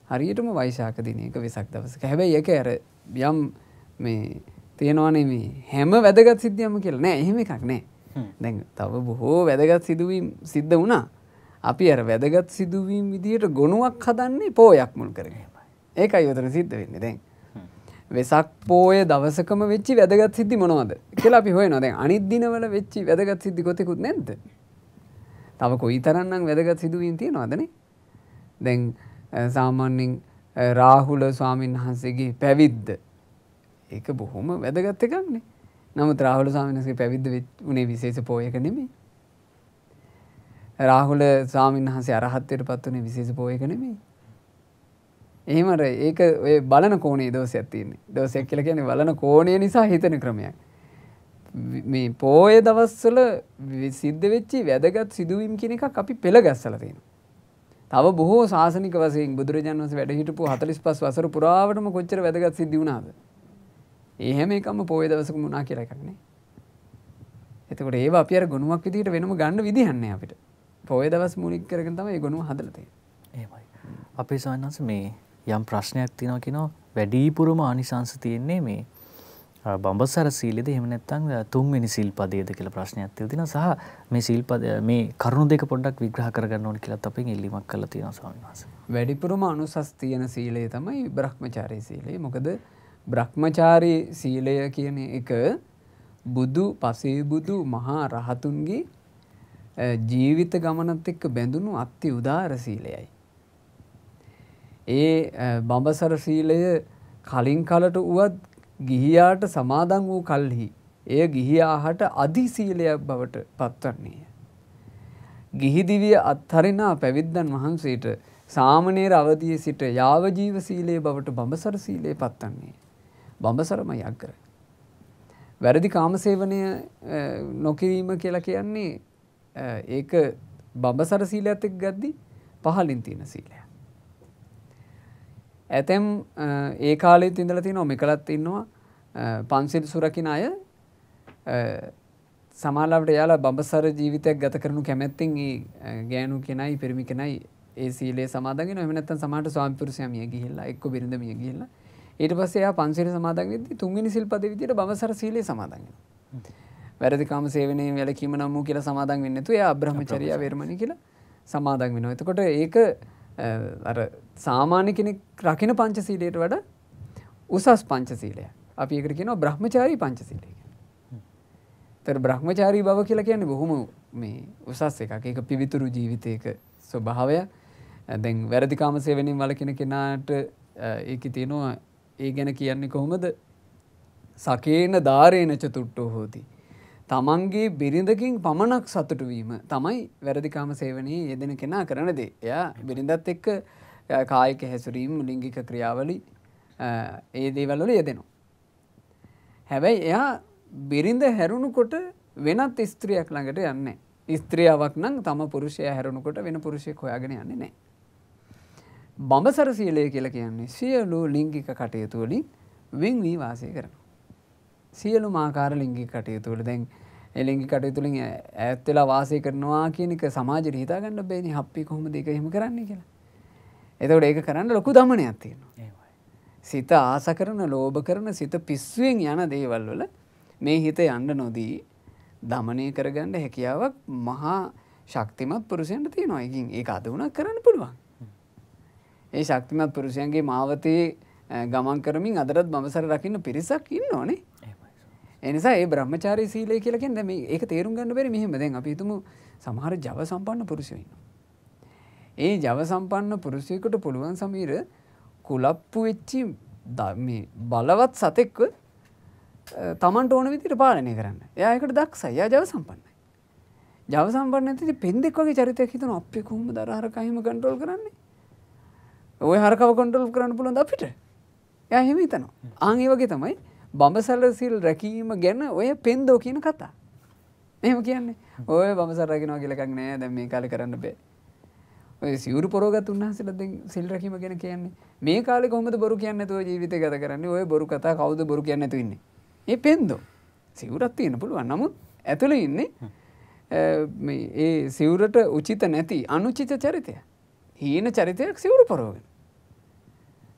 හරියටම වෛශාක දිනයක වෙසක් දවසක. හැබැයි ඒක අර යම් මේ තියෙනවානේ මේ හැම වැදගත් සිද්ධියක්ම කියලා නෑ එහෙම එකක් නෑ. දැන් තව බොහෝ වැදගත් සිදුවීම් සිද්ධ වුණා. අපි අර වැදගත් සිදුවීම් විදිහට ගොනුවක් හදන්නේ පෝයක් මුල් කරගෙන. ඒකයි උතන සිද්ධ වෙන්නේ දැන්. වෙසක් පෝය දවසකම වෙච්චි වැදගත් සිද්ධි මොනවද කියලා අපි හොයනවා. දැන් අනිත් දිනවල වෙච්චි වැදගත් සිද්ධි කොතෙකුත් නැද්ද? තව කොයි තරම්නම් වැදගත් සිදුවීම් තියෙනවදනේ? දැන් අ, රාහුල ස්වාමීන් වහන්සේගේ පැවිද්ද ඒක බොහොම වැදගත් එකක්නේ. නමුත් රාහුල ස්වාමීන් වහන්සේ පැවිද්ද වෙච්- උනේ විශේෂ පෝයක නෙමෙයි. රාහුල ස්වාමීන් වහන්සේ අරහත්ත්වයට පත් වුණේ විශේෂ පෝයක නෙමෙයි. එහෙමර ඒක ඔය බලන කෝණේ දෝෂයක් තියෙන්නේ. දෝෂයක් කියලා කියන්නේ බලන කෝණය නිසා හිතන ක්‍රමයක්. වි- මේ පෝය දවස්වල වි- සිද්ධ වෙච්චි වැදගත් සිදුවීම් කියන එකක් අපි පෙළ ගැස්සලා තියෙනවා. තව බොහෝ ශාසනික වශයෙන් බුදුරජාණන් වහන්සේ වැඩ හිටපු 45 වසර පුරාවටම කොච්චර වැදගත් සිද්ධි වුණාද? ඒ හැම එකම පොයේ දවසකම වුණා කියලා එකක් නේ. එතකොට ඒවා අපි අර ගුණයක් විදිහට වෙනම ගන්න විදිහක් නැහැ අපිට. පොයේ දවස් මූලික කරගෙන තමයි ඒ ගුණය හදලා තියෙන්නේ. එහෙමයි. අපේ සානස මේ යම් ප්‍රශ්නයක් තියෙනවා කියනවා වැඩිපුරම ආනිසංස තියෙන්නේ මේ බඹසර සීලෙද එහෙම නැත්නම් තුන්වෙනි සීල්පදයේද කියලා ප්‍රශ්නයක් තියෙනවා සහ මේ සීල්පද මේ කරුණු දෙක පොඩ්ඩක් විග්‍රහ කරගන්න ඕන කියලාත් අපෙන් ඉල්ලීමක් කරලා තියෙනවා ස්වාමීන් වහන්සේ. වැඩිපුරම අනුසස් තියෙන සීලය තමයි බ්‍රහ්මචාරී සීලය. මොකද බ්‍රහ්මචාරී සීලය කියන එක බුදු පසේබුදු මහා රහතුන්ගේ ජීවිත ගමනත් එක්ක බැඳුණු අත්ති උදාර සීලයයි. ඒ බඹසර සීලය කලින් කලට වුවත් ගිහියාට සමාදන් වූ කල්හි එය ගිහියාහට අධිසීලයක් බවට පත්වන්නේය. ගිහිදිවිය අත්හරිනා පැවිද්දන් වහන්සේට සාමනේර අවදිය සිට යාවජීව සීලයේ බවට බඹසර සීලයේ පත්වන්නේ. බඹසරම යක්කර. වැරදි කාමසේවනය නොකිරීම කියලා කියන්නේ ඒක බඹසර සීලයත් එක් ගද්දි පහලින් තියෙන සීලය. ඇතැම් ඒ කාලෙත් ඉඳල තින මෙකලත් ඉන්නවා පන්සිල් සුරකින අය සමාලාවට යාලා බඹසර ජීවිතයක් ගත කරනු කැමැත්තින් ගෑනු කෙනයි පිරිමි කෙනයි ඒ සීලේ සමාදගෙන එමනත්තන් සමට ස්වාම්පුරුසයමිය ගිහිල්ලා එක්ක බිරිඳමිය ගිහිල්ලා ඊට පස්සේ පන්සිල් සමාදන් වෙද්දි තුන්වෙනි සිල්පද විදියට බඹසර සීලේ සමාදන් වැරදි කාම සේවනයේ වැලකීම නම් වූ කියලා සමාදන් වෙන්නේ නැතුව එයා අබ්‍රහ්මචර්යා වේරමණී කියලා සමාදන් වෙනවා. එතකොට ඒක අර සාමාන්‍ය කෙනෙක් රකින පංචශීලයට වඩා උසස් පංචශීලය. අපි ඒකට කියනවා බ්‍රහ්මචාරී පංචශීලය. තර බ්‍රහ්මචාරී බව කියලා කියන්නේ බොහොම මේ උසස් එකක්. ඒක පිවිතුරු ජීවිතයක ස්වභාවය. දැන් වැරදි කාම සේවනයෙන් වළකින කෙනාට ඒක තියෙනවා ඒ ගැන කියන්නේ කොහොමද? සකේන ධාරේන චතුට්ටෝ හෝති. තමන්ගේ බිරිඳකින් පමණක් සතුටුවීම තමයි වැරදිකාම සේවනයේ යෙදෙන කෙනා කරන දේ. එයා බිරිඳත් එක්ක කායික හැසිරීම් ලිංගික ක්‍රියාවලි ඒ දේවල් වල යෙදෙනවා. හැබැයි එයා බිරිඳ හැරුණුකොට වෙනත් ස්ත්‍රියක් ළඟට යන්නේ. ස්ත්‍රියාවක් නම් තම පුරුෂය හැරුණුකොට වෙන පුරුෂයෙක් හොයාගෙන යන්නේ නැහැ. බඹසර සීලය කියලා කියන්නේ සියලු ලිංගික කටයුතු වලින් වෙන් වී වාසය කරනවා. සියලු මාකාර ලිංගික කටයුතු වල දැන් එලිංගි කටයුතුලින් ඈත් වෙලා වාසය කරනවා කියන එක සමාජෙට හිතා ගන්න බෑනේ හප්පි කොහොමද ඒක එහෙම කරන්නේ කියලා. එතකොට ඒක කරන්න ලොකු දමනයක් තියෙනවා. සිත ආස කරන ලෝභ කරන සිත පිස්සුවෙන් යන දේවල් වල මේ හිත යන්න නොදී දමනය කරගන්න හැකියාවක් මහා ශක්තිමත් පුරුෂයන්ට තියෙනවා. ඉතින් ඒක අද වුණත් කරන්න පුළුවන්. ඒ ශක්තිමත් පුරුෂයන්ගේ මාවතේ ගමන් කරමින් අදටත් බඹසර රකින්න පිරිසක් ඉන්නවනේ. එනිසා ඒ බ්‍රහ්මචාරී සීලය කියලා කියන්නේ මේ ඒක තේරුම් ගන්න බැරි මෙහෙම දැන් අපි හිතමු සමහර ජව සම්පන්න පුරුෂයෝ ඉන්නවා. ඒ ජව සම්පන්න පුරුෂයෙකුට පුළුවන් සමීර කුලප්පු වෙච්චි මේ බලවත් සතෙක්ව තමන්ට ඕන විදිහට පාලනය කරන්න. එයා ඒකට දක්ෂයි. එයා ජව සම්පන්නයි. ජව සම්පන්න නැති පෙන්දෙක් වගේ චරිතයක් හිතන අපි කොහොමද අර හරක එහෙම කන්ට්‍රෝල් කරන්නේ? ওই හරකව කන්ට්‍රෝල් කරන්න පුළුවන්ද අපිට? එයා එහෙම හිතනවා. ආන් ඒ වගේ තමයි බඹසල සිල් රැකීම ගැන ඔය පෙන්දෝ කියන කතා. එහෙම කියන්නේ. ඔය බඹසල් රකින්නවා කියලා එකක් නෑ. දැන් මේ කාලේ කරන්න බෑ. සිවුරු පොරවගත් උන්වහන්සේලා දැන් සිල් රැකීම ගැන කියන්නේ. මේ කාලේ කොහොමද බොරු කියන්නේ නැතුව ජීවිතය ගත කරන්නේ? ඔය බොරු කතා කවුද බොරු කියන්නේ නැතුව ඉන්නේ? ඒ පෙන්දෝ. සිවුරක් තියෙන පුළුවන්. නමුත් ඇතුළේ ඉන්නේ ඒ සිවුරට උචිත නැති අනුචිත චරිතය. හීන චරිතයක් සිවුරු පොරවගෙන.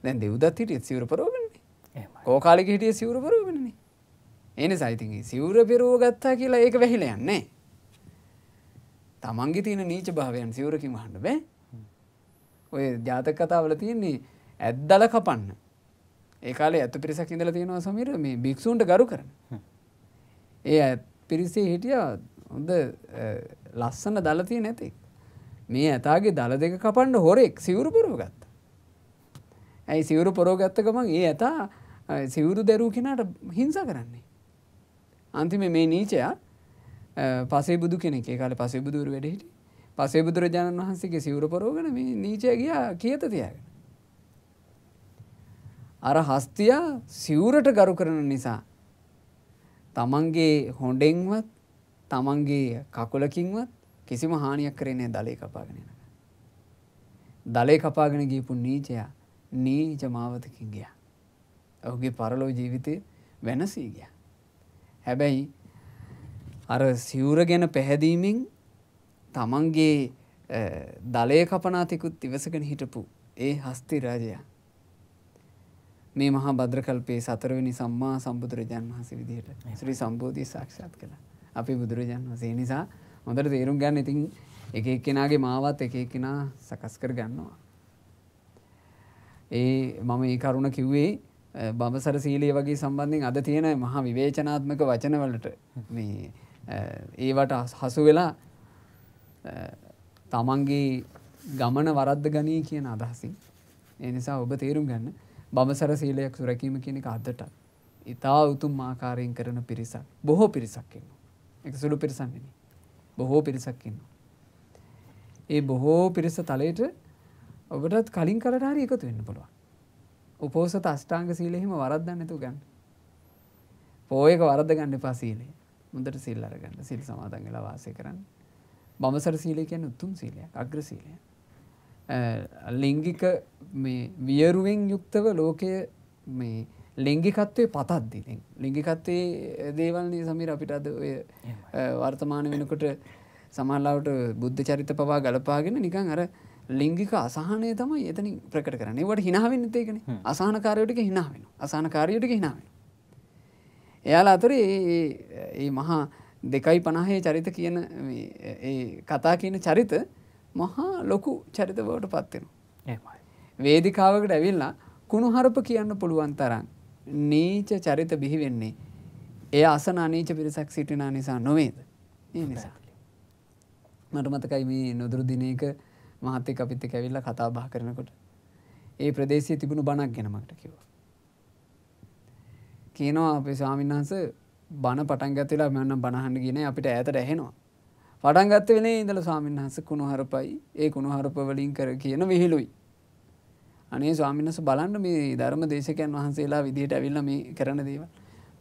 දැන් දෙව්දත් හිටියත් සිවුරු පොරවගෙන කෝකාලික හිටිය සිවුර පරුවමනි එන සයිතිගේ සිවුර පෙරුව ගත්තා කියලා ඒක වැහිල යන්නේ තමන්ගේ තියෙන නීච භාවයන් සිවුරකින් වහන්න බෑ ඔය ජාතක කතාවල තියෙන්නේ ඇද්දල කපන්න. ඒ කාලේ ඇත්ත පිරිසක් ඉඳලා තියෙනවා සමීර මේ භික්ෂූන්ට ගරු කරන ඒ පිරිසේ හිටිය හොඳ ලස්සන දල තිය නැති මේ ඇතාගේ දල දෙක කපන්න හොරෙක් සිවුරු පොරව ගත්ත. ඇයි සිවුරු පොරෝ ගත්ත ගමන් ඒ ඇතා සිවුරු දැරූ කෙනාට හිංස කරන්නේ. අන්තිම මේ නීචයා පසේ බුදු කෙනෙක්. කාල පසේ බුදුර වැඩහිටි පසේ බුදුරජාණන් වහන්සේගේ සිවුර පරෝගන මේ නීචය ගියා කියත තියාගෙන. අර හස්තියා සිවුරට ගරු කරන නිසා තමන්ගේ හොඩෙන්වත් තමන්ගේ කකුලකින්වත් කිසිම හානියක් කරන්නේ දලේ කපාගෙන යන. දලේ කපාගෙන ගියපු නීචයා නීච මාවතකින් ගියා. ඔහුගේ පරලෝ ජීවිතය වෙනසී ගිය. හැබැයි අර සිවුර ගැන පැහැදීමෙන් තමන්ගේ දලය කපනාතිකුත් ඉවසගෙන හිටපු ඒ හස්ති රාජයා. මේ මහා භද්‍රකල්පයේ සතරවෙනි සම්මා සම්බුදුරජාණන් වහන්සේ විදිහට ශ්‍රී සම්බෝධිය සාක්ෂාත් කළා. අපි බුදුරජාණන් වහන්සේ නිසා හොඳට තේරුම් ගන්න ඉතින් එක එක්කෙනාගේ මාවත් එක එක්කෙනා සකස් කර ගන්නවා. ඒ මම ඒ කරුණ කිව්වේ බඹසර සීලය වගේ සම්බන්ධයෙන් අද තියෙන මහා විවේචනාත්මක වචනවලට මේ ඒවට හසු වෙලා තමන්ගේ ගමන වරද්ද ගනී කියන අදහසින්. ඒ නිසා ඔබ තේරුම් ගන්න බඹසර සීලයක් සුරැකීම කියන එක අදටත් ඉතා උතුම් ආකාරයෙන් කරන පිරිසක් බොහෝ පිරිසක් ඉන්නවා. එක සුළු පිරිසක් නෙමෙයි. බොහෝ පිරිසක් ඉන්නවා. ඒ බොහෝ පිරිස තලයට ඔබටත් කලින් කලට හරි එකතු වෙන්න පුළුවන්. උපෝසත අෂ්ටාංග සීලය එහෙම වරද්දන්න නැතුව ගන්න. පෝයක වරද්ද ගන්න එපා සීලය. මුදට සිල් අරගන්න සිල් සමාදන් වෙලා වාසය කරන්න. බඹසර සීලය කියන්නේ උතුම් සීලයක්, අග්‍ර සීලයක්. ලිංගික මේ වියරුවෙන් යුක්තව ලෝකය මේ ලිංගිකත්වය පතද්දි ලිංගිකත්වයේ දේවල්නී සමීර අපිට අද ඔය වර්තමාන වෙනකොට සමහල්ලාවට බුද්ධ චරිත පවා ගලපාගෙන නිකන් අර ලිංගික අසහනය තමයි එතනින් ප්‍රකට කරන්න. වට හිනාවෙන්න ඒකන? අසාහනකාරයටක හිනාවෙන අසාහනකාරයටක හිනාවෙන. එයාලා අතර ඒ මහා දෙකයි පණහේ චරිත කියන කතා කියන චරිත මහා ලොකු චරිත බවට පත්වෙනවා. වේදිකාවකට ඇවිල්ලා කුණුහරප කියන්න පුළුවන් තරම් නීච චරිත බිහිවෙන්නේ එය අසන අනීච පිරිසක් සිටිනා නිසා නොවේද ඒ නිසා. මට මතකයි මේ නොදුරු දිනයක මහත්තෙක් අපිත් එක්ක ඇවිල්ලා කතා බහ කරනකොට ඒ ප්‍රදේශයේ තිබුණු බණක් ගැන මට කිව්වා. කියනවා අපේ ස්වාමීන් වහන්සේ බණ පටන් ගත්තලා මම නම් බණ අහන්න ගියේ අපිට ඈතට ඇහෙනවා. පටන් ගත්ත වෙලේ ඉඳලා ස්වාමීන් වහන්සේ කුණුහරුපයි ඒ කුණුහරුප වලින් කර කියන විහිළුයි. අනේ ස්වාමීන් වහන්සේ බලන්න මේ ධර්ම දේශකයන් වහන්සේලා විදිහට ඇවිල්ලා මේ කරන දේවල්.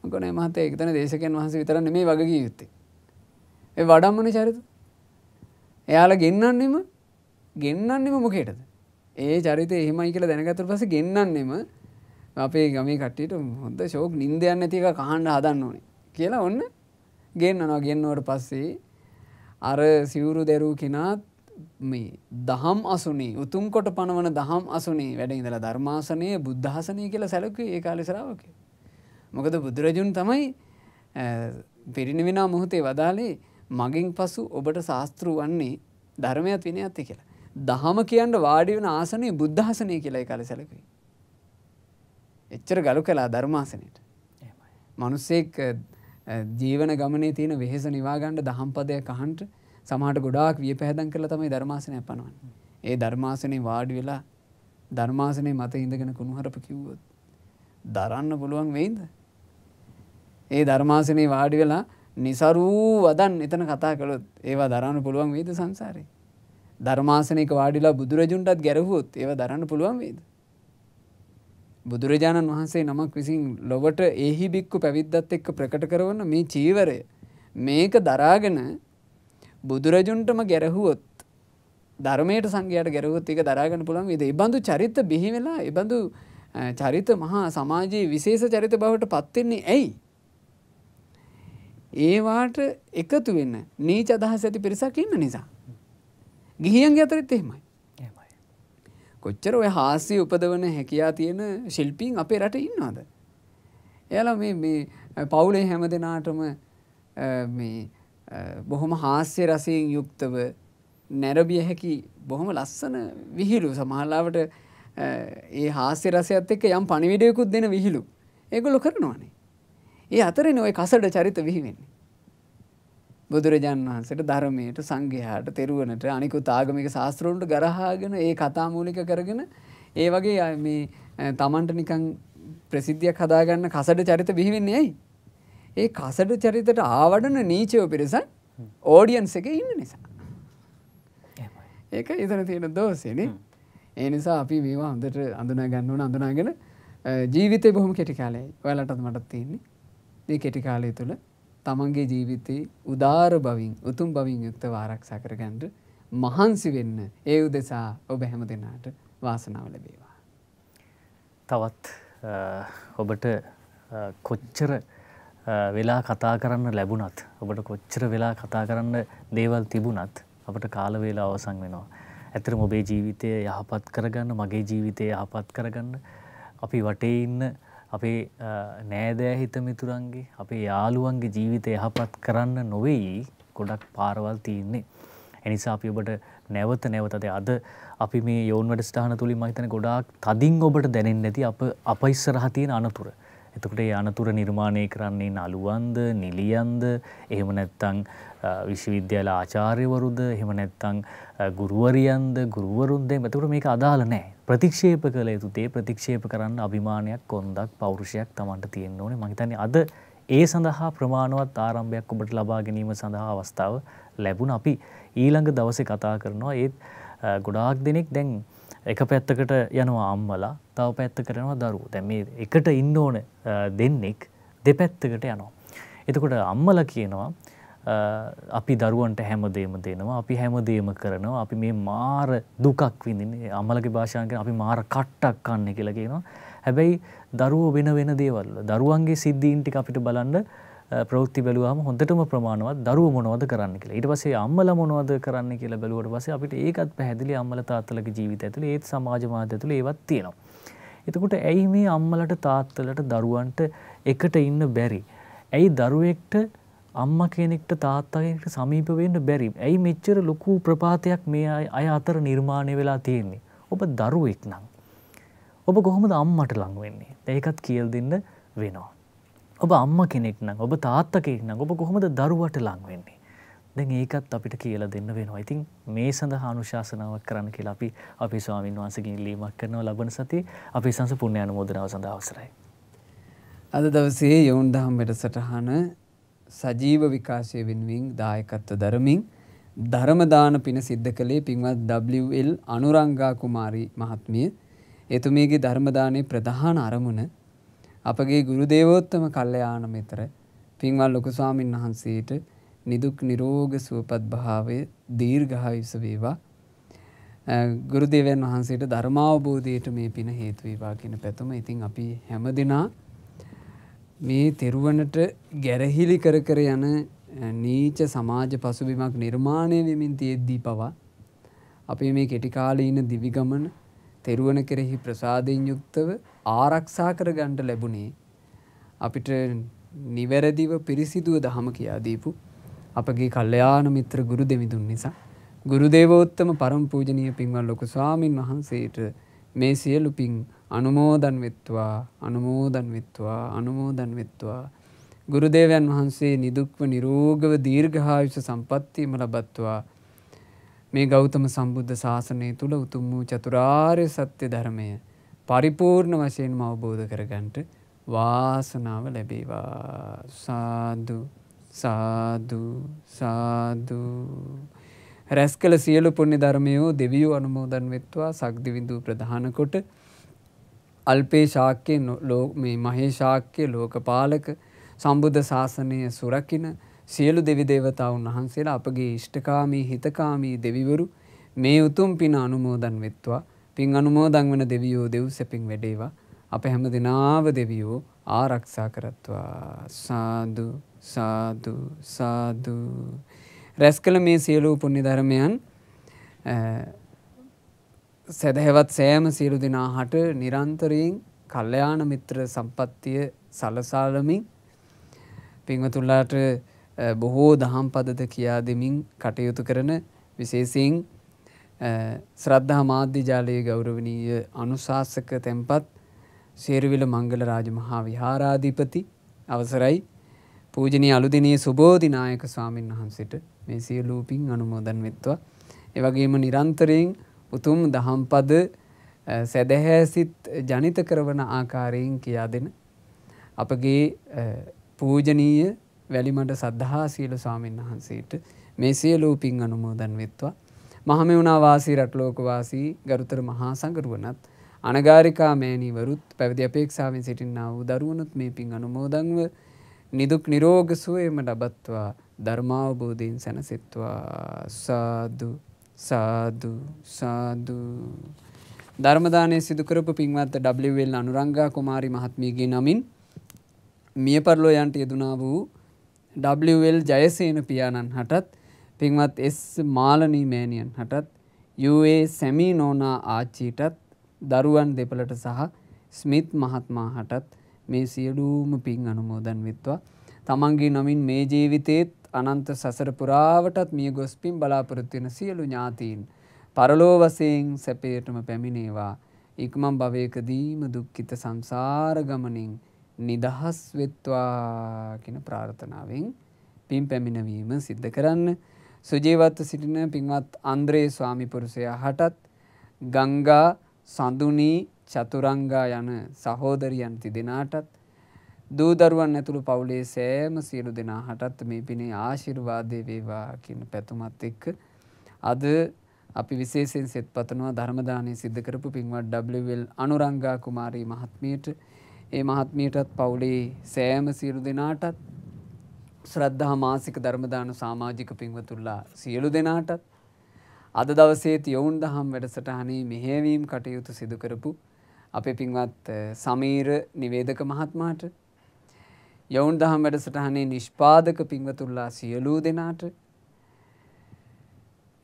මම කියනවා මහත්තයා ඒක තන දේශකයන් වහන්සේ විතර නෙමෙයි වගකිය යුත්තේ. ඒ වඩම්මන චරිත. එයාලා ගෙන්නන්නෙම ගෙන්නන්නෙම මොකේටද? ඒ චරිතය එහෙමයි කියලා දැනගත්තට පස්සේ ගෙන්නන්නෙම අපේ ගමේ කට්ටියට හොඳ ෂෝක් නිින්දයක් නැති එක කහන්න හදන්න ඕනේ කියලා ඔන්න ගෙන්නනවා ගෙන්නවට පස්සේ අර සිවුරු දැරූ කෙනාත් මේ දහම් අසුනේ උතුම් කොට පනවන දහම් අසුනේ වැඩ ඉඳලා ධර්මාසනය බුද්ධාසනය කියලා සැලකුවේ ඒ කාලේ ශ්‍රාවකයෝ. මොකද බුදුරජුන් තමයි පිරිනිවෙනා මොහොතේ වදාලේ මගින් පසු ඔබට ශාස්තෘ වන්නේ ධර්මයත් විනයත් කියලා. දහම කියන්න වාඩි වෙන ආසනය බුද්ධාසනය කියලා කාලේ සැලකුවේ. එච්චර ගලු කළා ධර්මාසනයට. මිනිස්සෙක් ජීවන ගමනේ තියෙන වෙහෙස නිවාගණ්ඩ දහම් පදයක් අහන්ට සමහට ගොඩාක් විය පැහැදන් කරලා තමයි ධර්මාසනය පනවන්න. ඒ ධර්මාසනය වාඩි වෙලා ධර්මාසනය මත ඉඳගෙන කුණුහරප කිව්වොත්. දරන්න පුළුවන් වෙයිද. ඒ ධර්මාසනය වාඩි වෙලා නිසරූ වදන් එතන කතා කළොත් ඒවා දරන්න පුළුවන් වේද සංසාරය. ධර්මාසනයක වාඩිලා බුදුරජුන්ටත් ගැරහුවොත් ඒව දරන්න පුළුවන් වේද. බුදුරජාණන් වහන්සේ නමක් විසින් ලොවට එහි බික්කු පැවිද්දත් එක්ක ප්‍රකට කරවන්න මේ චීවරය මේක දරාගෙන බුදුරජුන්ටම ගැරහුවොත් ධර්මයට සංඝයාට ගැරහුවොත් ඒක දරාගන්න පුළුවන් වේද? ඉබඳු චරිත බිහි වෙලා ඉබඳු චරිත මහා සමාජයේ විශේෂ චරිත බවට පත් වෙන්නේ ඇයි? ඒවාට එකතු වෙන්න නීච අදහස් ඇති පිරිසක් ඉන්න නිසා. ගිහියන්ගේ අතරෙත් එහෙමයි. කොච්චර ඔය හාස්‍ය උපදවන හැකියා තියෙන ශිල්පීන් අපේ රට ඉන්නවාද. එයාලා මේ පවුලේ හැම දෙනාටම බොහොම හාස්‍ය රසයෙන් යුක්තව නැරබිය හැකි බොහොම ලස්සන විහිලු සමහල්ලාවට ඒ හාස්‍ය රසයත් එක්ක යම් පණිවිඩයකුත් දෙන විහිලු ඒගොල්ලො කරනවානේ. ඒ අතරෙන ඔය කසඩ චරිත විහිවෙන්නේ. බුදුරජාණන් වහන්සට ධර්මයට සංඝයාට තෙරුවනට අනිකු තාගමික ශාස්ත්‍රෝන්ට ගරහාගෙන ඒ කතාමූලික කරගෙන ඒ වගේ මේ තමන්ට නිකං ප්‍රසිද්ධියක් හදාගන්න කසඩ චරිත බිහිවෙන්නේ ඇයි. ඒ කසඩ චරිතට ආවඩන නීචයෝ පිරිස ඕඩියන්ස එක ඉන්න නිසා. ඒක ඉතන තියෙන දෝසනේ ඒ නිසා අපි මේවා හොඳට අඳුනා ගන්නවන අඳුනාගෙන ජීවිතය බොහොම කෙටි කාලයයි ඔයාලටත් මටත් තියන්නේ ඒ කෙටි කාලය තුළ තමන්ගේ ජීවිතයේ උදාර බවින් උතුම් බවින් යුක්ත ආරක්ෂා කරගන්න මහන්සි වෙන්න ඒ උදෙසා ඔබ හැම දෙනාට වාසනාව ලැබේවා. තවත් ඔබට කොච්චර වෙලා කතා කරන්න ලැබුණත් ඔබට කොච්චර වෙලා කතා කරන්න දේවල් තිබුණත් අපට කාල වේලා අවසන් වෙනවා. ඇතර ඔබේ ජීවිතය යහපත් කරගන්න මගේ ජීවිතය යහපත් කරගන්න අපි වටේ ඉන්න අපේ නෑදෑ හිත මිතුරන්ගේ අපේ යාළුවන්ගේ ජීවිතය යහපත් කරන්න නොවෙයි ගොඩක් පාරවල් තියන්නේ. එනිසා අපි ඔබට නැවත නැවතද අද අපි මේ යෝන් වැඩ ස්ථාන තුළින් මහිතන ගොඩාක් තදින් ඔබට දැනෙන් නැති අප අප ඉස්සරහ තියෙන අනතුර. එතකට ඒ අනතුර නිර්මාණය කරන්නේ නළුවන්ද නිලියන්ද එහෙම නැත්තං විශ්වවිද්‍යාල ආචාර්යවරුද? එහෙම නැත්තං ගුරුවරියන්ද ගුරුවරුන්දේ? මෙතකට මේක අදාල නෑ. ප්‍රතික්ෂේප කළ යුතුතේ ප්‍රතික්ෂේප කරන්න අභිමානයක් කොන්දක් පෞරුෂයක් තමන්ට තියෙන්න්න ඕනේ. මහිතන්නේ අද ඒ සඳහා ප්‍රමාණවත් ආරම්භයක් ඔබට ලබා ගැනීම සඳහා අවස්ථාව ලැබුණ. අපි ඊළඟ දවස කතා කරනවා ඒත් ගොඩාක් දෙනෙක් දැන් එක පැත්තකට යනවා අම්මලා තව පැත්ත කරනවා දරු දැම එකට ඉන්න ඕන දෙන්නෙක් දෙපැත්තකට යනවා. එතකොට අම්මල කියනවා අපි දරුවන්ට හැමදේම දෙනවා අපි හැමදේම කරනවා අපි මේ මාර දුකක් විඳින්නේ අම්මලගේ භාෂාවකින් අපි මාර කට්ටක් කන්නේ කියලා කියනවා හැබැයි දරුවෝ වෙන වෙන දේවල් දරුවන්ගේ සිද්ධීන් ටික අපිට බලන්න ප්‍රවෘත්ති බැලුවාම හොඳටම ප්‍රමාණවත් දරුවෝ මොනවද කරන්න කියලා. ඊට පස්සේ අම්මලා මොනවද කරන්න කියලා බැලුවට පස්සේ අපිට ඒකත් පැහැදිලි අම්මලා තාත්තලගේ ජීවිතය ඇතුලේ ඒත් සමාජ මාධ්‍ය ඇතුලේ ඒවත් තියෙනවා. එතකොට ඇයි මේ අම්මලට තාත්තලට දරුවන්ට එකට ඉන්න බැරි? ඇයි දරුවෙක්ට අම්මා කෙනෙක්ට තාත්තා කෙනෙක්ට සමීප වෙන්න බැරි? ඇයි මෙච්චර ලොකු ප්‍රපාතයක් මේ අය අතර නිර්මාණය වෙලා තියෙන්නේ? ඔබ දරුවෙක් නම් ඔබ කොහොමද අම්මට ලං වෙන්නේ? ඒකත් කියල් දෙන්න වෙනවා. ඔබ අම්ම කෙනෙක් නම් ඔබ තාත්ත කෙනෙක් නම් ඔබ කොහොමද දරුවට ලං වෙන්නේ? දැන් ඒකත් අපිට කියලා දෙන්න වෙනවා. ඉතින් මේ සඳහා අනුශාසනාවක් කරන්න කියලා අපි අපේ ස්වාමින් වහන්සේගෙන් ඉල්ලීමක් කරනවා ලබන සතියේ අපේ සංස පුණ්‍ය අනුමෝදනාව සඳහා අවසරයි. අද දවසේ යොවුන් දහම් වැඩසටහන සජීව විකාශය වෙනුවෙන් දායකත්ව දරමින් ධර්මදාන පින සිද්ධ කළේ පින්වත් WL අනුරංගා කුමාරී මහත්මිය. එතුමියගේ ධර්මදානයේ ප්‍රධාන අරමුණ අපගේ ගුරු දේවෝත්තම කල්යාණ මෙතර පින්වත් ලොකු ස්වාමින් වහන්සේට නිදුක් නිරෝග සුවපත් භාවය දීර්ඝායුෂ වේවා. ගුරුදේවයන් වහන්සේට ධර්මාවබෝධයට මේ පින හේතු වේවා කියන පැතුම. ඉතින් අපි හැමදෙනා මේ තෙරුවනට ගැරහිලි කර කර යන නීච සමාජ පසුබිමක් නිර්මාණය වෙමින් තියෙද්දී පවා අපි මේ කෙටිකාලීන දිවිගමන තෙරුවන කෙරෙහි ප්‍රසාදයෙන් යුක්තව ආරක්ෂා කර ගණ්ඩ ලැබුණේ අපිට නිවැරදිව පිරිසිදුව දහම කියා දීපු අපගේ කල්්‍යයාන මිත්‍ර ගුරු දෙමිදුන් නිසා. ගුරු දේවෝත්තම පරම් පූජනය පින්වල් ලොක ස්වාමීන් වහන්සේට මේ සියලු පින් අනුමෝදන් වෙත්වා අනුමෝදන් වෙත්වා අනුමෝදන් වෙත්වා. ගුරුදේවයන් වහන්සේ නිදුක්ව නිරෝගව දීර්ඝායුෂ සම්පත්තියම ලබත්වා. මේ ගෞතම සම්බුද්ධ ශාසනය තුළ උතුම් වූ චතුරාර්ය සත්‍ය ධර්මය පරිපූර්ණ වශයෙන්ම අවබෝධ කරගන්ට වාසනාව ලැබේවා. සාදු සාදු සාදු. රැස් කළ සියලු පුුණ්‍ය ධර්මයෝ දෙවියෝ අනුමෝදන් වෙත්වා. සක්දිවිඳූ ප්‍රධාන කොට අල්පේ ශාක්‍යය මේ මහේ ශාක්‍ය ලෝකපාලක සම්බුද්ධ ශාසනය සුරකින සියලු දෙවි දේවතාවුන් වහන්සේලා අපගේ ඉෂ්ඨකාමී හිතකාමී දෙවිවරු මේ උතුම් පින අනුමෝදන් වෙත්වා. පින් අනුමෝදන් වන දෙවියෝ දෙව් සැපින් වැඩේවා. අප හැම දෙනාව දෙවියෝ ආරක්ෂා කරත්වා. සාදු සාදු සාදු. රැස් කළ මේ සියලූ පුුණ්‍ය ධර්මයන් සැදැහැවත් සෑම සියලු දෙනා හට නිරන්තරයෙන් කල්්‍යයාන මිත්‍ර සම්පත්තිය සලසාලමින් පිංවතුල්ලාට බොහෝ දහම් පදද කියා දෙමින් කටයුතු කරන විශේසින් ශ්‍රද්ධහා මාධ්‍ය ජාලයේ ගෞරවනීය අනුශාසක තැන්පත් සේරවිල මංගල රාජ මහා විහාරාධිපති අවසරයි පූජනී අලුදිනී සුබෝධනායක ස්වාමීන් වහන්සේට මේ සියලූපින් අනුමෝදන් වෙත්වා. එවගේම නිරන්තරයෙන් උතුම් දහම්පද සැදැහැසිත් ජනිත කරවන ආකාරයෙන් කියා දෙන අපගේ පූජනීය වැලිමට සද්ධහා සීල ස්වාමීන් වහන්සේට මේ සියලූ පින් අනුමෝදන් වෙත්වා. මහමෙවුණා වාසී රටලෝකවාසී ගරුතර මහා සංගරුවනත් අනගාරිකා මෑණීවරුත් පැවිදි අපේක්ෂාවෙන් සිටින්නා වූ දරුවනුත් මේ පින් අනුමෝදන්ව නිදුක් නිරෝග සුවයම ලබත්වා ධර්මාවබෝධයෙන් සැනසෙත්වා සාදු සාදු සාදු ධර්මදානය සිදුකරපු පින්වත් WL අනුරංගා කුමාරි මහත්මියගේ නමින් මිය පරලෝ යන්ට යෙදුනා වූ WL ජයසේන පියාණන් හටත් පින්වත් එස් මාලනී මෑණියන් හටත් UA සැමී නෝනා ආච්චීටත් දරුවන් දෙපළට සහ ස්මිත් මහත්මා හටත් මේ සියලූම පින් අනුමෝදන් විත්වා. තමන්ගේ නමින් මේ ජීවිතේත් අනන්ත සසර පුරාවටත් මිය ගොස්පින් බලාපොරොත්වෙන සියලු ඥාතීන්. පරලෝ වසයෙන් සැපේටම පැමිණේවා ඉක්මම් භවයකදීම දුක්කිත සංසාර ගමනින් නිදහස් වෙත්වා කියන ප්‍රාර්ථනාවෙන් පින් පැමිණවීම සිද්ධ කරන්න. සුජීවත්ව සිටින පින්වත් අන්ද්‍රේ ස්වාමිපුරුෂයා හටත් ගංගා සඳුනී චතුරංගා යන සහෝදරියන් තිදෙනාටත් දූදරුවන් ඇතුළු පවුලේ සෑම සියලු දෙනා හටත් මේ පිනේ ආශිර්වාදය වේවා කියන පැතුමත් එක්ක. අද අපි විශේෂයෙන් සෙත් පතනවා ධර්මදානය සිද්ධ කරපු පින්වත් WL අනුරංගා කුමාරී මහත්මියට. ඒ මහත්මියටත් පවුලේ සෑම සියලු දෙනාටත් ශ්‍රද්ධහා මාසික ධර්මදාන සාමාජික පින්වතුල්ලා සියලු දෙනාටත් අද දවසේත් යොවුන් දහම් වැඩසටහනේ මෙහෙවීම් කටයුතු සිදු කරපු අපේ පින්වත් සමීර නිවේදක මහත්මාට යොවුන් දහම් වැඩසටහනේ නිෂ්පාදක පින්වතුල්ලා සියලූ දෙනාට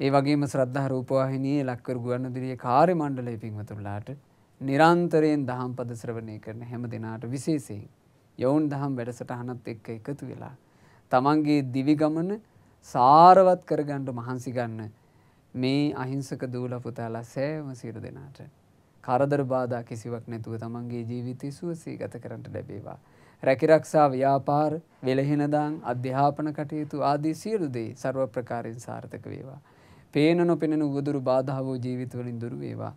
ඒ වගේම ශ්‍රද්ධා රූපවාහිනියේ ලක්කර ගුවන්විදුලියේ කාර්ය මණ්ඩලයේ පින්වතුන්ලාට නිරන්තරයෙන් දහම් පද ශ්‍රවණය කරන හැම දිනාට විශේෂයෙන් යවුන් දහම් වැඩසටහනත් එක්ක එකතු වෙලා තමන්ගේ දිවි ගමන සාරවත් කරගන්න මහන්සි ගන්න මේ අහිංසක දූල පුතාලා සෑම සියලු දෙනාට කරදර බාධා කිසිවක් නැතුව තමන්ගේ ජීවිතය සුවසේ ගත කරන්නට ලැබේවා. රැකිරක්ෂා ව්‍යාපාර වෙලහෙනදාන් අධ්‍යාපන කටයුතු ආදී සියලු දේ සර්ව ප්‍රකාරයෙන් සාර්ථක වේවා. පේන නොපෙනෙන උවදුරු බාධාවෝ ජීවිතවලින් දුරු වේවා.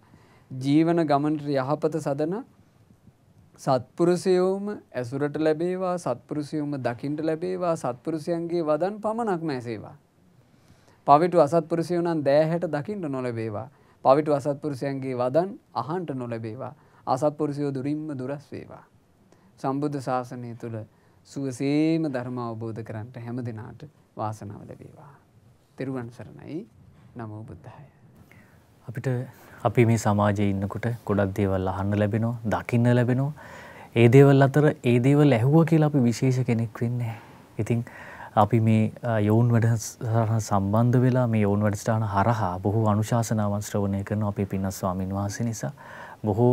ජීවන ගමනට යහපත සදන සත්පුරුෂයෝම ඇසුරට ලැබේවා සත්පුරුෂයෝම දකිින්ට ලැබේවා සත්පුරුෂයන්ගේ වදන් පමණක්ම ඇසේවා. පවිටු අසත්පුරුෂයෝ නම් දෑහැට දකිින්ට නොලැබේවා. පවිටු අසත්පුරුෂයන්ගේ වදන් අහන්ට නොලැබේවා. අසත්පුරුෂයෝ දුරින්ම දුරස් වේවා. සම්බුද්ධ ශාසනය තුළ සුවසේම ධර්ම අවබෝධ කරන්නට හැම දෙනාට වාසනාව ලැබේවා. තෙරුවන් සරණයි නමෝ බුද්ධාය. අපිට අපි මේ සමාජයේ ඉන්නකොට ගොඩක් දේවල් අහන්න ලැබෙනවා, දකින්න ලැබෙනවා. ඒ දේවල් අතර ඒ දේවල් ඇහුවා කියලා අපි විශේෂ කෙනෙක් වෙන්නේ ඉතින් අපි මේ යොවුන් වැඩසටහන සම්බන්ධ වෙලා මේ යොවුන් වැඩසටහන හරහා බොහෝ අනුශාසනාවන් ශ්‍රවණය කරන අපේ පින්වත් ස්වාමින් වහන්සේ නිසා බොහෝ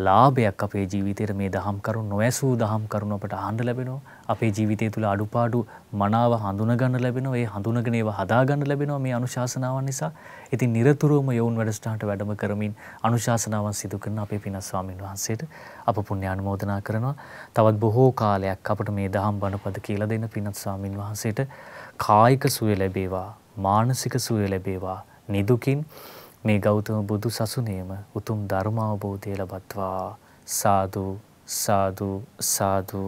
ලාභයක් අපේ ජීවිතයට මේ දහම් කරුණු නොඇසූ දහම් කරුණු අපට අහන්න ලැබෙනවා. අපේ ජීවිතය තුළ අඩුපාඩු මනාව හඳුනගන්න ලැබෙනවා. ඒ හඳුනගෙන ඒවා හදාගන්න ලැබෙනවා මේ අනුශාසනාවන් නිසා. ඉතින් නිරතුරුවම යොවුන් වැඩසටහනට වැඩම කරමින් අනුශාසනාවන් සිදු කරන අපේ පින්වත් ස්වාමින් වහන්සේට අප පුණ්‍ය අනුමෝදනා කරනවා. තවත් බොහෝ කාලයක් අපට මේ දහම් බණපද කියලා දෙන්න පින්වත් ස්වාමින් වහන්සේට කායික සුවය ලැබේවා, මානසික සුවය ලැබේවා. නිදුකින් මේ ගෞතම බුදු සසුනේම උතුම් ධර්මාවබෝධය ලබත්වා. සාදු සාදු සාදු.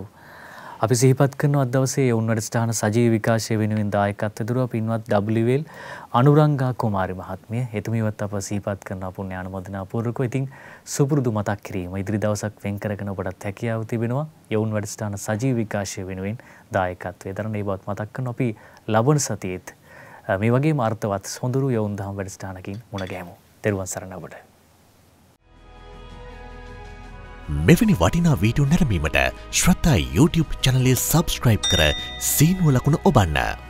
අපි සිහිපත් කරන අද දවසේ යවුන් වැඩසටහන සජීව විකාශය වෙනුවෙන් දායකත්ව දුරුව පින්වත් WL අනුරංගා කුමාරි මහත්මිය. එතුමියවත් අප සිහිපත් කරන පුණ්‍ය අනුමೋದනා පූර්වකව ඉතින් සුපුරුදු මතක් කිරීම ඉදිරි දවසක් වෙන් කරගෙන ඔබටත් හැකියාව තිබෙනවා. යවුන් වැඩසටහන සජීව විකාශය වෙනුවෙන් දායකත්වයේ දරන ඒ බවත් මතක් කරන අපි ලබන සතියේත් මේ වගේ මාර්ථවත් සොඳුරු යවුන් දහම් වැඩස්ථානකින් මුණ ගැමු. තෙරුවන් සරණ ඔබට. මෙවැනි වටිනා වීඩියෝ නැරමීමට ශ්‍රත්තා YouTube චනලය සබස්ක්‍රයිබ් කර සීනුව ලකුණ ඔබන්න.